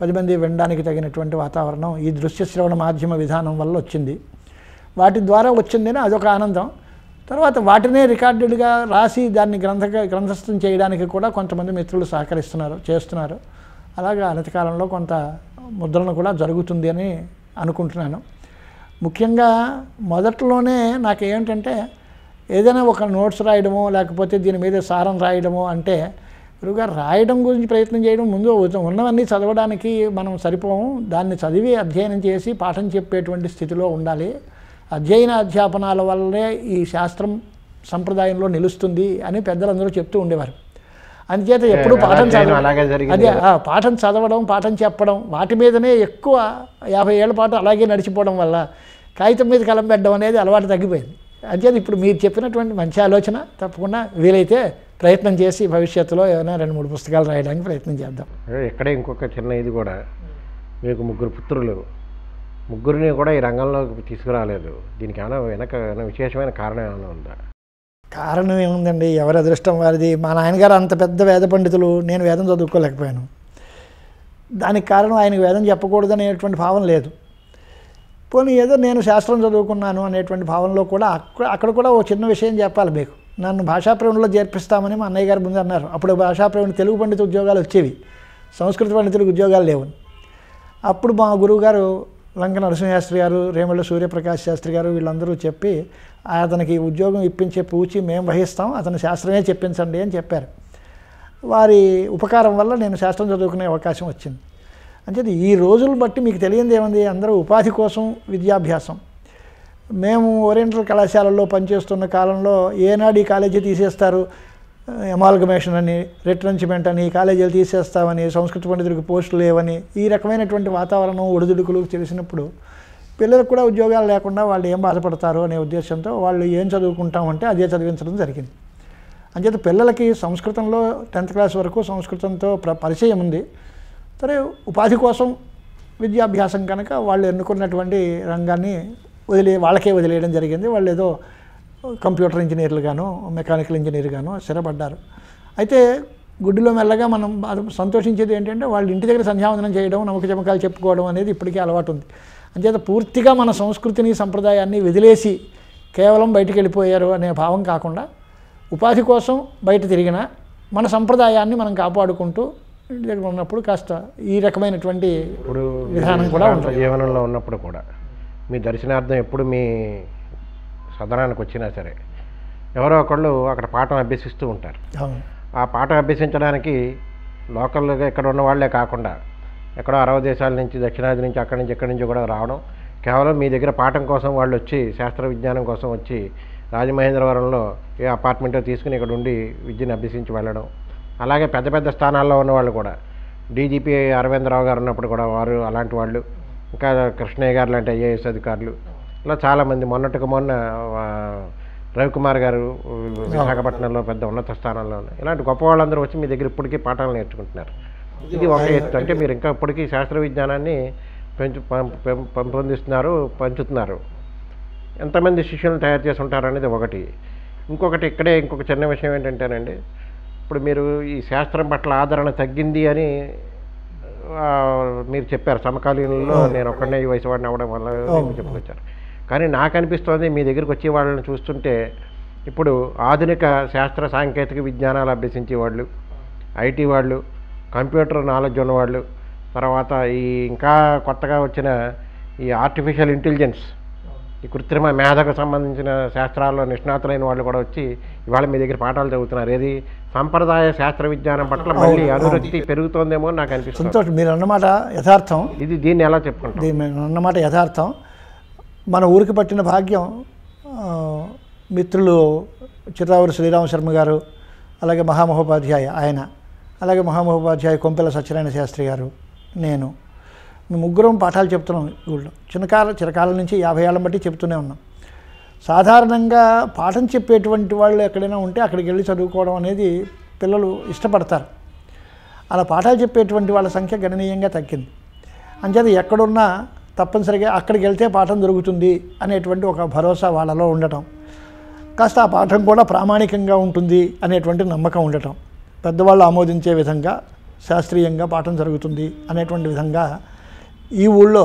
పది మంది వినడానికి తగినటువంటి వాతావరణం ఈ దృశ్య శ్రవణ మాధ్యమ విధానం వల్ల వచ్చింది. వాటి ద్వారా వచ్చిందని అదొక ఆనందం. తర్వాత వాటినే రికార్డెడ్గా రాసి దాన్ని గ్రంథ గ్రంథస్థం చేయడానికి కూడా కొంతమంది మిత్రులు సహకరిస్తున్నారు చేస్తున్నారు. అలాగా అనతికాలంలో కొంత ముద్రణ కూడా జరుగుతుంది అని అనుకుంటున్నాను. ముఖ్యంగా మొదట్లోనే నాకు ఏంటంటే ఏదైనా ఒక నోట్స్ రాయడమో లేకపోతే దీని మీద సారం రాయడమో అంటే గురువుగా రాయడం గురించి ప్రయత్నం చేయడం ముందు ఉన్నవన్నీ చదవడానికి మనం సరిపోము. దాన్ని చదివి అధ్యయనం చేసి పాఠం చెప్పేటువంటి స్థితిలో ఉండాలి. అధ్యయన అధ్యాపనాల వల్లనే ఈ శాస్త్రం సంప్రదాయంలో నిలుస్తుంది అని పెద్దలందరూ చెప్తూ ఉండేవారు. అందుచేత ఎప్పుడు పాఠం చేయను చదవ అలాగే జరిగింది అదే పాఠం చదవడం పాఠం చెప్పడం వాటి మీదనే ఎక్కువ యాభై ఏళ్ళ పాటు అలాగే నడిచిపోవడం వల్ల కాగితం మీద కలం పెట్టడం అనేది అలవాటు తగ్గిపోయింది. అంచేది ఇప్పుడు మీరు చెప్పినటువంటి మంచి ఆలోచన తప్పకుండా వీలైతే ప్రయత్నం చేసి భవిష్యత్తులో ఏమైనా రెండు మూడు పుస్తకాలు రాయడానికి ప్రయత్నం చేద్దాం. ఇక్కడే ఇంకొక చిన్న ఇది కూడా. మీకు ముగ్గురు పుత్రులు. ముగ్గురిని కూడా ఈ రంగంలోకి తీసుకురాలేదు. దీనికి ఏమైనా వెనక ఏమైనా విశేషమైన కారణం ఏమైనా ఉందా? కారణం ఏముందండి? ఎవరి అదృష్టం వారిది? మా నాయనగారు అంత పెద్ద వేద పండితులు నేను వేదం చదువుకోలేకపోయాను. దానికి కారణం ఆయనకు వేదం చెప్పకూడదు అనేటువంటి భావం లేదు. పోనీ ఏదో నేను శాస్త్రం చదువుకున్నాను అనేటువంటి భావంలో కూడా అక్కడ అక్కడ కూడా ఓ చిన్న విషయం చెప్పాలి మీకు. నన్ను భాషా చేర్పిస్తామని మా అన్నయ్య గారు ముందు అన్నారు. అప్పుడు భాషా తెలుగు పండిత ఉద్యోగాలు వచ్చేవి. సంస్కృత పండితులకు ఉద్యోగాలు లేవు. అప్పుడు మా గురువుగారు లంక నరసింహశాస్త్రి గారు రేమళ్ళ సూర్యప్రకాష్ శాస్త్రి గారు వీళ్ళందరూ చెప్పి అతనికి ఉద్యోగం ఇప్పించే పూచి మేము వహిస్తాం అతను శాస్త్రమే చెప్పించండి అని చెప్పారు. వారి ఉపకారం వల్ల నేను శాస్త్రం చదువుకునే అవకాశం వచ్చింది. అంటే ఈ రోజులు బట్టి మీకు తెలియంది ఏముంది అందరూ ఉపాధి కోసం విద్యాభ్యాసం. మేము ఓరియంటల్ కళాశాలల్లో పనిచేస్తున్న కాలంలో ఏనాడు ఈ కాలేజీ తీసేస్తారు ఎమాల్గమేషన్ అని రిట్రెంచ్మెంట్ అని కాలేజీలు తీసేస్తామని సంస్కృత పండితుడికి పోస్టులు లేవని ఈ రకమైనటువంటి వాతావరణం ఒడిదుడుకులు తెలిసినప్పుడు పిల్లలకు కూడా ఉద్యోగాలు లేకుండా వాళ్ళు ఏం బాధపడతారు అనే ఉద్దేశంతో వాళ్ళు ఏం చదువుకుంటామంటే అదే చదివించడం జరిగింది. అంచేత పిల్లలకి సంస్కృతంలో టెన్త్ క్లాస్ వరకు సంస్కృతంతో ప్ర పరిచయం ఉంది. సరే ఉపాధి కోసం విద్యాభ్యాసం కనుక వాళ్ళు ఎన్నుకున్నటువంటి రంగాన్ని వదిలే వాళ్ళకే వదిలేయడం జరిగింది. వాళ్ళు ఏదో కంప్యూటర్ ఇంజనీర్లు గాను మెకానికల్ ఇంజనీర్ గాను స్థిరపడ్డారు. అయితే గుడ్డిలో మెల్లగా మనం బాధ- సంతోషించేది ఏంటంటే వాళ్ళు ఇంటి దగ్గర సంధ్యావందనం చేయడం నమ్మక చమకాలు చెప్పుకోవడం అనేది ఇప్పటికీ అలవాటు ఉంది అంచేత పూర్తిగా మన సంస్కృతిని సంప్రదాయాన్ని వదిలేసి కేవలం బయటికి వెళ్ళిపోయారు అనే భావం కాకుండా ఉపాధి కోసం బయట తిరిగిన మన సంప్రదాయాన్ని మనం కాపాడుకుంటూ ఇంటి దగ్గర ఉన్నప్పుడు కాస్త ఈ రకమైనటువంటి విధానం కూడా ఉంటుంది. జీవనంలో ఉన్నప్పుడు కూడా మీ దర్శనార్థం ఎప్పుడు మీ సదనానికి వచ్చినా సరే ఎవరో ఒకళ్ళు అక్కడ పాఠం అభ్యసిస్తూ ఉంటారు. ఆ పాఠం అభ్యసించడానికి లోకల్గా ఇక్కడ ఉన్న వాళ్ళే కాకుండా ఎక్కడో అరవ దేశాల నుంచి దక్షిణాది నుంచి అక్కడి నుంచి ఎక్కడి నుంచి కూడా రావడం కేవలం మీ దగ్గర పాఠం కోసం వాళ్ళు వచ్చి శాస్త్ర విజ్ఞానం కోసం వచ్చి రాజమహేంద్రవరంలో ఏ అపార్ట్మెంటో తీసుకుని ఇక్కడ ఉండి విద్యను అభ్యసించి వెళ్ళడం అలాగే పెద్ద పెద్ద స్థానాల్లో ఉన్న వాళ్ళు కూడా డీజీపీ అరవిందరావు గారు ఉన్నప్పుడు కూడా వారు అలాంటి వాళ్ళు ఇంకా కృష్ణయ్య గారు లాంటి ఐఏఎస్ అధికారులు ఇలా చాలామంది మొన్నటికి మొన్న రవికుమార్ గారు విశాఖపట్నంలో పెద్ద ఉన్నత స్థానంలో ఉన్నారు. ఇలాంటి గొప్ప వాళ్ళందరూ వచ్చి మీ దగ్గర ఇప్పటికీ పాఠాలు నేర్చుకుంటున్నారు. ఇది ఒక ఎత్తు. అంటే మీరు ఇంకా ఇప్పటికీ శాస్త్ర విజ్ఞానాన్ని పెంచు పెంపొందిస్తున్నారు పంచుతున్నారు. ఎంతమంది శిష్యులను తయారు చేసి ఉంటారు అనేది ఒకటి. ఇంకొకటి ఇక్కడే ఇంకొక చిన్న విషయం ఏంటంటేనండి ఇప్పుడు మీరు ఈ శాస్త్రం పట్ల ఆదరణ తగ్గింది అని మీరు చెప్పారు. సమకాలీనంలో నేను ఒక్కడనే ఈ వయసు వాడిని అవ్వడం వల్ల చెప్పుకొచ్చారు? కానీ నాకు అనిపిస్తోంది మీ దగ్గరికి వచ్చే వాళ్ళని చూస్తుంటే ఇప్పుడు ఆధునిక శాస్త్ర సాంకేతిక విజ్ఞానాలు అభ్యసించే వాళ్ళు ఐటీ వాళ్ళు కంప్యూటర్ నాలెడ్జ్ ఉన్నవాళ్ళు తర్వాత ఈ ఇంకా కొత్తగా వచ్చిన ఈ ఆర్టిఫిషియల్ ఇంటెలిజెన్స్ ఈ కృత్రిమ మేధకు సంబంధించిన శాస్త్రాల్లో నిష్ణాతులైన వాళ్ళు కూడా వచ్చి ఇవాళ మీ దగ్గర పాఠాలు చదువుతున్నారు. ఏది సంప్రదాయ శాస్త్ర విజ్ఞానం పట్ల మళ్ళీ అనురక్తి పెరుగుతోందేమో నాకు అనిపిస్తుంది. సంతోషం. మీరు అన్నమాట యథార్థం. ఇది దీన్ని ఎలా చెప్పుకుంటాం? అన్నమాట యథార్థం. మన ఊరికి పట్టిన భాగ్యం మిత్రులు చిరావురి శ్రీరామ శర్మ గారు అలాగే మహామహోపాధ్యాయ ఆయన అలాగే మహామహోపాధ్యాయ కొంపెల సత్యనారాయణ శాస్త్రి గారు నేను. మేము ముగ్గురం పాఠాలు చెప్తున్నాం ఊళ్ళో. చిన్నకాల చిరకాలం నుంచి యాభై ఏళ్ళ బట్టి చెప్తూనే ఉన్నాం. సాధారణంగా పాఠం చెప్పేటువంటి వాళ్ళు ఎక్కడైనా ఉంటే అక్కడికి వెళ్ళి చదువుకోవడం అనేది పిల్లలు ఇష్టపడతారు. అలా పాఠాలు చెప్పేటువంటి వాళ్ళ సంఖ్య గణనీయంగా తగ్గింది. అంచేత ఎక్కడున్నా తప్పనిసరిగా అక్కడికి వెళ్తే పాఠం దొరుకుతుంది అనేటువంటి ఒక భరోసా వాళ్ళలో ఉండటం. కాస్త ఆ పాఠం కూడా ప్రామాణికంగా ఉంటుంది అనేటువంటి నమ్మకం ఉండటం. పెద్దవాళ్ళు ఆమోదించే విధంగా శాస్త్రీయంగా పాఠం జరుగుతుంది అనేటువంటి విధంగా ఈ ఊళ్ళో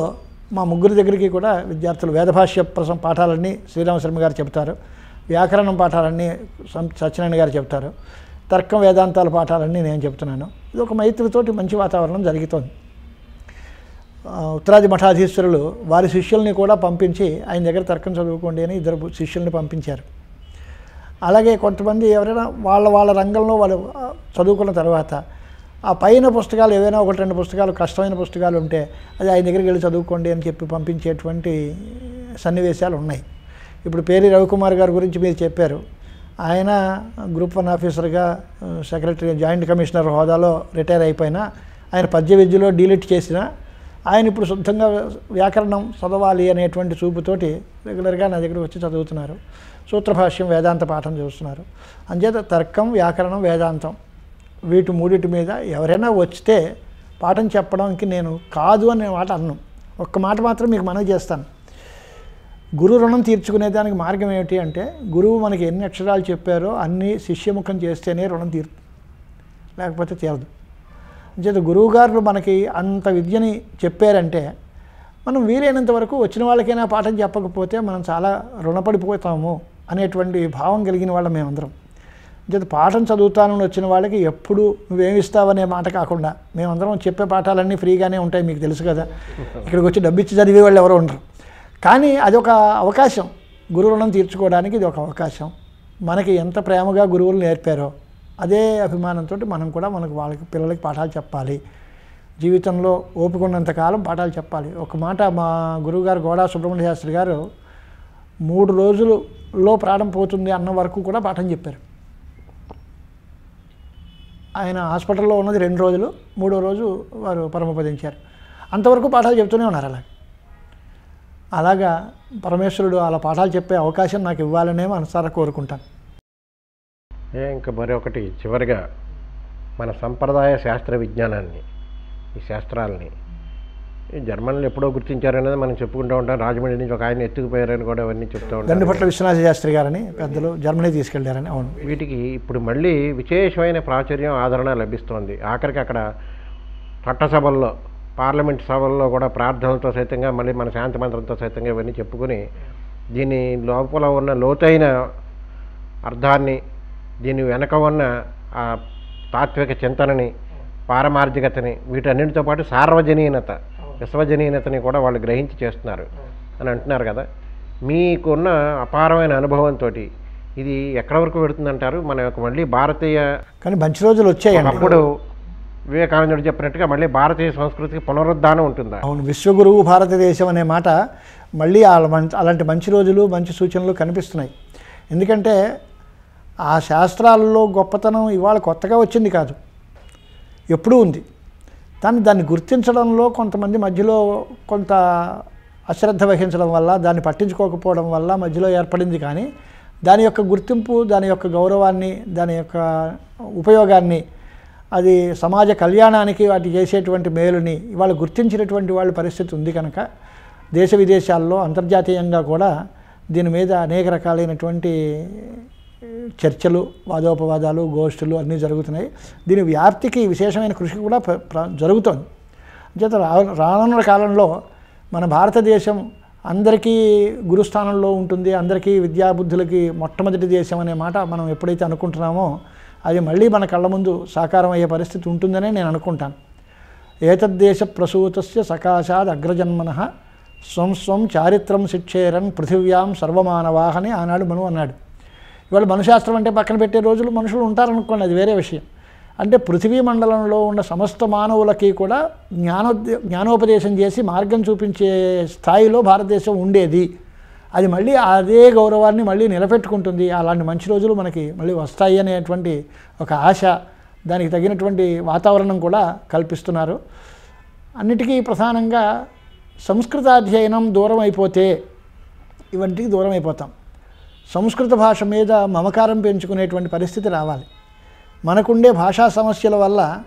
మా ముగ్గురి దగ్గరికి కూడా విద్యార్థులు వేదభాష్య ప్రసం పాఠాలన్నీ శ్రీరామశర్మ గారు చెప్తారు వ్యాకరణం పాఠాలన్నీ సత్యనారాయణ గారు చెప్తారు తర్కం వేదాంతాల పాఠాలన్నీ నేను చెప్తున్నాను ఇది ఒక మైత్రితోటి మంచి వాతావరణం జరుగుతోంది. ఉత్తరాది మఠాధీశ్వరులు వారి శిష్యుల్ని కూడా పంపించి ఆయన దగ్గర తర్కం చదువుకోండి అని ఇద్దరు శిష్యుల్ని పంపించారు. అలాగే కొంతమంది ఎవరైనా వాళ్ళ వాళ్ళ రంగంలో వాళ్ళు చదువుకున్న తర్వాత ఆ పైన పుస్తకాలు ఏవైనా ఒకటి రెండు పుస్తకాలు కష్టమైన పుస్తకాలు ఉంటే అది ఆయన దగ్గరికి వెళ్ళి చదువుకోండి అని చెప్పి పంపించేటువంటి సన్నివేశాలు ఉన్నాయి. ఇప్పుడు పేరి రవికుమార్ గారి గురించి మీరు చెప్పారు. ఆయన గ్రూప్ వన్ ఆఫీసర్గా సెక్రటరీ జాయింట్ కమిషనర్ హోదాలో రిటైర్ అయిపోయినా ఆయన పద్య విద్యలో డీలిట్ చేసిన ఆయన ఇప్పుడు శుద్ధంగా వ్యాకరణం చదవాలి అనేటువంటి చూపుతోటి రెగ్యులర్గా నా దగ్గర వచ్చి చదువుతున్నారు. సూత్రభాష్యం వేదాంత పాఠం చూస్తున్నారు. అంచేత తర్కం వ్యాకరణం వేదాంతం వీటి మూడిటి మీద ఎవరైనా వస్తే పాఠం చెప్పడానికి నేను కాదు అనే మాట అన్ను. ఒక్క మాట మాత్రం మీకు మనవి చేస్తాను. గురు రుణం తీర్చుకునేదానికి మార్గం ఏమిటి అంటే గురువు మనకి ఎన్ని అక్షరాలు చెప్పారో అన్నీ శిష్యముఖం చేస్తేనే రుణం తీరు లేకపోతే తీరదు. అంచేత గురువుగారు మనకి అంత విద్యని చెప్పారంటే మనం వీలైనంత వరకు వచ్చిన వాళ్ళకైనా పాఠం చెప్పకపోతే మనం చాలా రుణపడిపోతాము అనేటువంటి భావం కలిగిన వాళ్ళం మేమందరం. అంచేత పాఠం చదువుతానని వచ్చిన వాళ్ళకి ఎప్పుడు నువ్వేమిస్తావనే మాట కాకుండా మేమందరం చెప్పే పాఠాలన్నీ ఫ్రీగానే ఉంటాయి మీకు తెలుసు కదా. ఇక్కడికి వచ్చి డబ్బిచ్చి చదివే వాళ్ళు ఎవరో ఉండరు. కానీ అదొక అవకాశం. గురు రుణం తీర్చుకోవడానికి ఇది ఒక అవకాశం. మనకి ఎంత ప్రేమగా గురువులు నేర్పారో అదే అభిమానంతో మనం కూడా మనకు వాళ్ళకి పిల్లలకి పాఠాలు చెప్పాలి. జీవితంలో ఓపికన్నంతకాలం పాఠాలు చెప్పాలి. ఒక మాట మా గురువుగారు గోడా సుబ్రహ్మణ్య శాస్త్రి గారు మూడు రోజులలో ప్రాణం పోతుంది అన్న వరకు కూడా పాఠం చెప్పారు. ఆయన హాస్పిటల్లో ఉన్నది రెండు రోజులు మూడో రోజు వారు పరమపదించారు. అంతవరకు పాఠాలు చెప్తూనే ఉన్నారు అలా అలాగా పరమేశ్వరుడు అలా పాఠాలు చెప్పే అవకాశం నాకు ఇవ్వాలనే మనసారా కోరుకుంటాను. ఇంకా మరొకటి చివరిగా మన సంప్రదాయ శాస్త్ర విజ్ఞానాన్ని ఈ శాస్త్రాలని. ఈ జర్మన్లు ఎప్పుడో గుర్తించారనేది మనం చెప్పుకుంటూ ఉంటాం. రాజమండ్రి నుంచి ఒక ఆయన ఎత్తుకుపోయారని కూడా అవన్నీ చెప్తూ ఉంటాం దండుపట్ల విశ్వనాథ శాస్త్రి గారని పెద్దలు జర్మనీ తీసుకెళ్ళారని అవును. వీటికి ఇప్పుడు మళ్ళీ విశేషమైన ప్రాచుర్యం ఆదరణ లభిస్తోంది. ఆఖరికి అక్కడ చట్టసభల్లో పార్లమెంట్ సభల్లో కూడా ప్రార్థనలతో సైతంగా మళ్ళీ మన శాంతి మంత్రంతో సైతంగా ఇవన్నీ చెప్పుకొని దీని లోపల ఉన్న లోతైన అర్థాన్ని దీని వెనక ఉన్న ఆ తాత్విక చింతనని పారమార్థికతని వీటన్నిటితో పాటు సార్వజనీనత విశ్వజనీనతని కూడా వాళ్ళు గ్రహించి చేస్తున్నారు అని అంటున్నారు కదా. మీకున్న అపారమైన అనుభవంతో ఇది ఎక్కడి వరకు పెడుతుందంటారు మన యొక్క మళ్ళీ భారతీయ కానీ మంచి రోజులు వచ్చాయండి. అప్పుడు వివేకానందుడు చెప్పినట్టుగా మళ్ళీ భారతీయ సంస్కృతికి పునరుద్ధానం ఉంటుందా? అవును విశ్వగురువు భారతదేశం అనే మాట మళ్ళీ అలాంటి మంచి రోజులు మంచి సూచనలు కనిపిస్తున్నాయి. ఎందుకంటే ఆ శాస్త్రాలలో గొప్పతనం ఇవాళ కొత్తగా వచ్చింది కాదు. ఎప్పుడూ ఉంది. కానీ దాన్ని గుర్తించడంలో కొంతమంది మధ్యలో కొంత అశ్రద్ధ వహించడం వల్ల దాన్ని పట్టించుకోకపోవడం వల్ల మధ్యలో ఏర్పడింది కానీ దాని యొక్క గుర్తింపు దాని యొక్క గౌరవాన్ని దాని యొక్క ఉపయోగాన్ని అది సమాజ కళ్యాణానికి వాటి చేసేటువంటి మేలుని ఇవాళ గుర్తించినటువంటి వాళ్ళ పరిస్థితి ఉంది కనుక దేశ విదేశాల్లో అంతర్జాతీయంగా కూడా దీని మీద అనేక రకాలైనటువంటి చర్చలు వాదోపవాదాలు గోష్ఠులు అన్నీ జరుగుతున్నాయి. దీని వ్యాప్తికి విశేషమైన కృషి కూడా జరుగుతోంది. చేత రా రానున్న కాలంలో మన భారతదేశం అందరికీ గురుస్థానంలో ఉంటుంది అందరికీ విద్యాబుద్ధులకి మొట్టమొదటి దేశం అనే మాట మనం ఎప్పుడైతే అనుకుంటున్నామో అది మళ్ళీ మన కళ్ళ ముందు సాకారం అయ్యే పరిస్థితి ఉంటుందనే నేను అనుకుంటాను. ఏతద్దేశ ప్రసూతస్య సకాశాద్ అగ్రజన్మన స్వం స్వం చారిత్రం శిక్షేరన్ పృథివ్యాం సర్వమానవాహని ఆనాడు మను అన్నాడు. ఇవాళ మనుశాస్త్రం అంటే పక్కన పెట్టే రోజులు మనుషులు ఉంటారనుకోండి అది వేరే విషయం. అంటే పృథివీ మండలంలో ఉన్న సమస్త మానవులకి కూడా జ్ఞానో జ్ఞానోపదేశం చేసి మార్గం చూపించే స్థాయిలో భారతదేశం ఉండేది. అది మళ్ళీ అదే గౌరవాన్ని మళ్ళీ నిలబెట్టుకుంటుంది. అలాంటి మంచి రోజులు మనకి మళ్ళీ వస్తాయి అనేటువంటి ఒక ఆశ దానికి తగినటువంటి వాతావరణం కూడా కల్పిస్తున్నారు. అన్నిటికీ ప్రధానంగా సంస్కృతాధ్యయనం దూరం అయిపోతే ఇవంటికి దూరం అయిపోతాం సంస్కృత భాష మీద మమకారం పెంచుకునేటువంటి పరిస్థితి రావాలి. మనకుండే భాషా సమస్యల వల్ల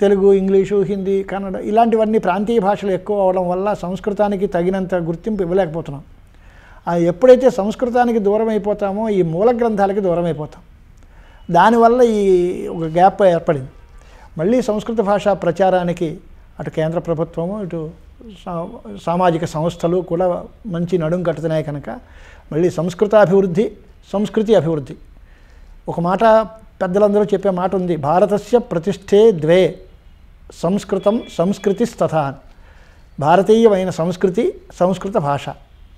తెలుగు ఇంగ్లీషు హిందీ కన్నడ ఇలాంటివన్నీ ప్రాంతీయ భాషలు ఎక్కువ అవడం వల్ల సంస్కృతానికి తగినంత గుర్తింపు ఇవ్వలేకపోతున్నాం. ఆ ఎప్పుడైతే సంస్కృతానికి దూరం అయిపోతామో ఈ మూల గ్రంథాలకి దూరం అయిపోతాం. దానివల్ల ఈ ఒక గ్యాప్ ఏర్పడింది. మళ్ళీ సంస్కృత భాష ప్రచారానికి అటు కేంద్ర ప్రభుత్వము ఇటు సా- సామాజిక సంస్థలు కూడా మంచి నడుం కట్టుతున్నాయి కనుక మళ్ళీ సంస్కృతాభివృద్ధి సంస్కృతి అభివృద్ధి. ఒక మాట పెద్దలందరూ చెప్పే మాట ఉంది భారతస్య ప్రతిష్ఠే ద్వే సంస్కృతం సంస్కృతిస్తథా అని. భారతీయమైన సంస్కృతి సంస్కృత భాష.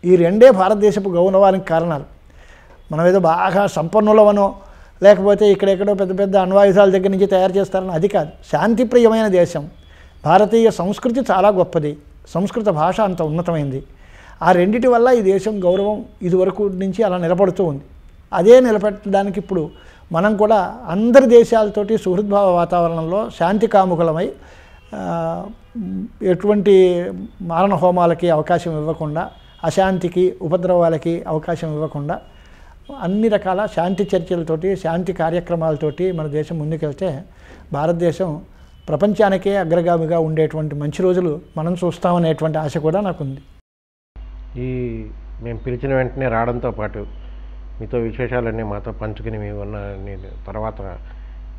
ఈ రెండే భారతదేశపు గౌరవానికి కారణాలు. మనం ఏదో బాగా సంపన్నులవనో లేకపోతే ఇక్కడెక్కడో పెద్ద పెద్ద అణ్వాయుధాల దగ్గర నుంచి తయారు చేస్తారని అది కాదు. శాంతిప్రియమైన దేశం. భారతీయ సంస్కృతి చాలా గొప్పది. సంస్కృత భాష అంత ఉన్నతమైంది. ఆ రెండిటి వల్ల ఈ దేశం గౌరవం ఇదివరకు నుంచి అలా నిలబడుతూ ఉంది. అదే నిలబెట్టడానికి ఇప్పుడు మనం కూడా అందరి దేశాలతోటి సుహృద్భావ వాతావరణంలో శాంతి కాముకులమై ఎటువంటి మారణ హోమాలకి అవకాశం ఇవ్వకుండా అశాంతికి ఉపద్రవాలకి అవకాశం ఇవ్వకుండా అన్ని రకాల శాంతి చర్చలతోటి శాంతి కార్యక్రమాలతోటి మన దేశం ముందుకెళ్తే భారతదేశం ప్రపంచానికే అగ్రగామిగా ఉండేటువంటి మంచి రోజులు మనం చూస్తామనేటువంటి ఆశ కూడా నాకుంది. ఈ మేము పిలిచిన వెంటనే రావడంతో పాటు మీతో విశేషాలన్నీ మాతో పంచుకుని మేము ఉన్న నేను తర్వాత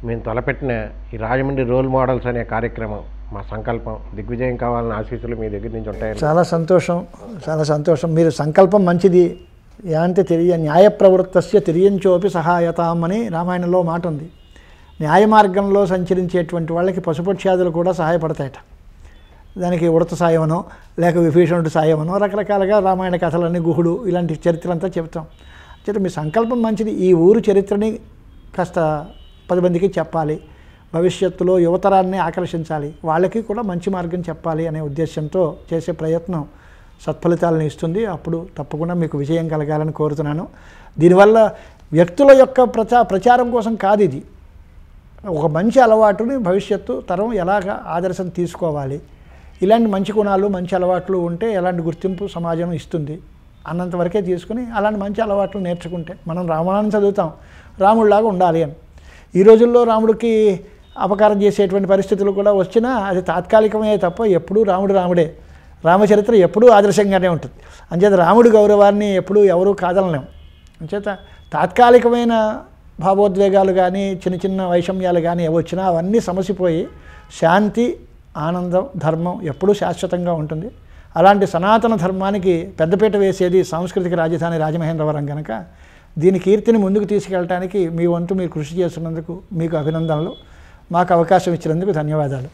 మేము తలపెట్టిన ఈ రాజమండ్రి రోల్ మోడల్స్ అనే కార్యక్రమం మా సంకల్పం దిగ్విజయం కావాలన్న ఆశీస్సులు మీ దగ్గర నుంచి ఉంటాయి చాలా సంతోషం చాలా సంతోషం. మీరు సంకల్పం మంచిది యాంతి తెలియ న్యాయ ప్రవృత్తస్య తెలియంచోపి సహాయతాం అని రామాయణంలో మాట ఉంది న్యాయ మార్గంలో సంచరించేటువంటి వాళ్ళకి పశుపక్ష్యాదులు కూడా సహాయపడతాయట. దానికి ఉడత సాయమనో లేక విభీషణుడు సాయమనో రకరకాలుగా రామాయణ కథలన్నీ గుహుడు ఇలాంటి చరిత్రలంతా చెప్తాం చేత మీ సంకల్పం మంచిది. ఈ ఊరు చరిత్రని కాస్త పది మందికి చెప్పాలి. భవిష్యత్తులో యువతరాన్ని ఆకర్షించాలి. వాళ్ళకి కూడా మంచి మార్గం చెప్పాలి అనే ఉద్దేశంతో చేసే ప్రయత్నం సత్ఫలితాలను ఇస్తుంది. అప్పుడు తప్పకుండా మీకు విజయం కలగాలని కోరుతున్నాను. దీనివల్ల వ్యక్తుల యొక్క ప్రచా ప్రచారం కోసం కాదు ఇది. ఒక మంచి అలవాటుని భవిష్యత్తు తరం ఎలాగ ఆదర్శం తీసుకోవాలి. ఇలాంటి మంచి గుణాలు మంచి అలవాట్లు ఉంటే ఎలాంటి గుర్తింపు సమాజం ఇస్తుంది అన్నంతవరకే తీసుకుని అలాంటి మంచి అలవాట్లు నేర్చుకుంటే మనం రామాయణం చదువుతాం రాముడిలాగా ఉండాలి అని. ఈ రోజుల్లో రాముడికి అపకారం చేసేటువంటి పరిస్థితులు కూడా వచ్చినా అది తాత్కాలికమే తప్ప ఎప్పుడూ రాముడు రాముడే. రామచరిత్ర ఎప్పుడూ ఆదర్శంగానే ఉంటుంది. అంచేత రాముడి గౌరవాన్ని ఎప్పుడూ ఎవరూ కాదనలేం. అంచేత తాత్కాలికమైన భావోద్వేగాలు కానీ చిన్న చిన్న వైషమ్యాలు కానీ ఏవి వచ్చినా అవన్నీ సమసిపోయి శాంతి ఆనందం ధర్మం ఎప్పుడూ శాశ్వతంగా ఉంటుంది. అలాంటి సనాతన ధర్మానికి పెద్దపీట వేసేది సాంస్కృతిక రాజధాని రాజమహేంద్రవరం కనుక దీని కీర్తిని ముందుకు తీసుకెళ్ళటానికి మీ వంతు మీరు కృషి చేస్తున్నందుకు మీకు అభినందనలు. మాకు అవకాశం ఇచ్చినందుకు ధన్యవాదాలు.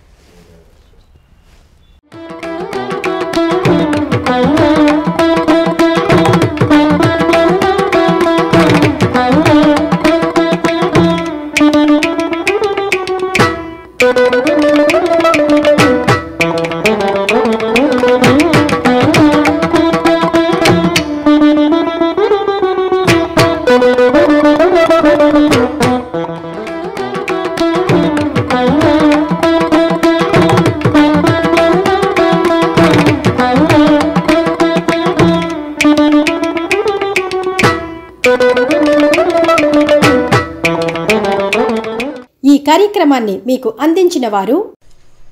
కార్యక్రమాన్ని మీకు అందించిన వారు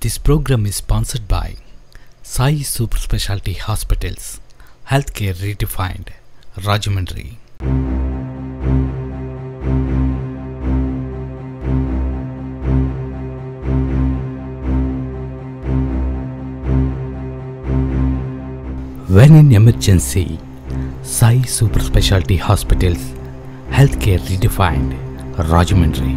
This program is sponsored by Sai Super Specialty Hospitals, Healthcare Redefined, Rajamandri. When in emergency, Sai Super Specialty Hospitals, Healthcare Redefined, Rajamandri.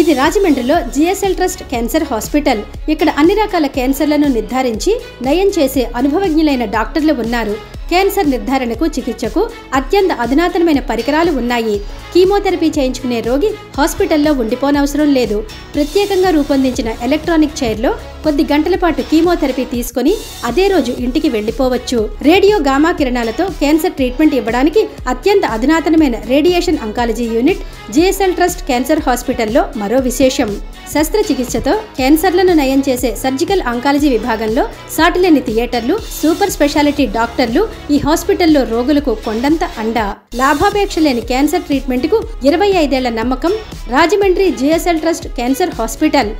ఇది రాజమండ్రిలో జిఎస్ఎల్ ట్రస్ట్ క్యాన్సర్ హాస్పిటల్. ఇక్కడ అన్ని రకాల క్యాన్సర్లను నిర్ధారించి నయం చేసే అనుభవజ్ఞులైన డాక్టర్లు ఉన్నారు. క్యాన్సర్ నిర్ధారణకు చికిత్సకు అత్యంత అధునాతనమైన పరికరాలు ఉన్నాయి. కీమోథెరపీ చేయించుకునే రోగి హాస్పిటల్లో ఉండిపోనవసరం లేదు. ప్రత్యేకంగా రూపొందించిన ఎలక్ట్రానిక్ చైర్లో కొద్ది గంటల పాటు కీమోథెరపీ తీసుకొని అదే రోజు ఇంటికి వెళ్ళిపోవచ్చు రేడియో గామా కిరణాలతో క్యాన్సర్ ట్రీట్మెంట్ ఇవ్వడానికి అత్యంత అధునాతనమైన radiation oncology unit GSL trust cancer హాస్పిటల్లో మరో విశేషం. శస్త్రచికిత్సతో క్యాన్సర్లను నయం చేసే సర్జికల్ అంకాలజీ విభాగంలో సాటిలేని థియేటర్లు సూపర్ స్పెషాలిటీ డాక్టర్లు ఈ హాస్పిటల్లో రోగులకు కొండంత అండ లాభాపేక్ష లేని క్యాన్సర్ ట్రీట్మెంట్కు ఇరవై ఐదేళ్ళ నమ్మకం Rajahmundry GSL trust cancer hospital.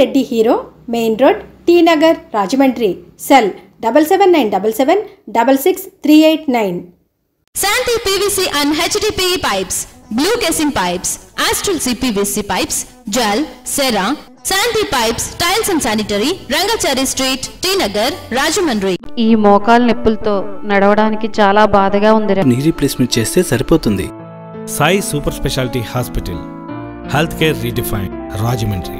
Reddy hero main road T Nagar Rajahmundry. Cell double seven nine double seven double six three eight nine. Shanti PVC and HDPE pipes blue casing pipes Astral CPVC pipes gel Cera Shanti pipes tiles and sanitary Rangachari street T Nagar Rajahmundry. ఈ మోకాల నొప్పులతో నడవడానికి చాలా బాధగా ఉంది నీ replacement చేస్తే సరిపోతుంది. Sai super speciality hospital health care redefine Rajahmundry.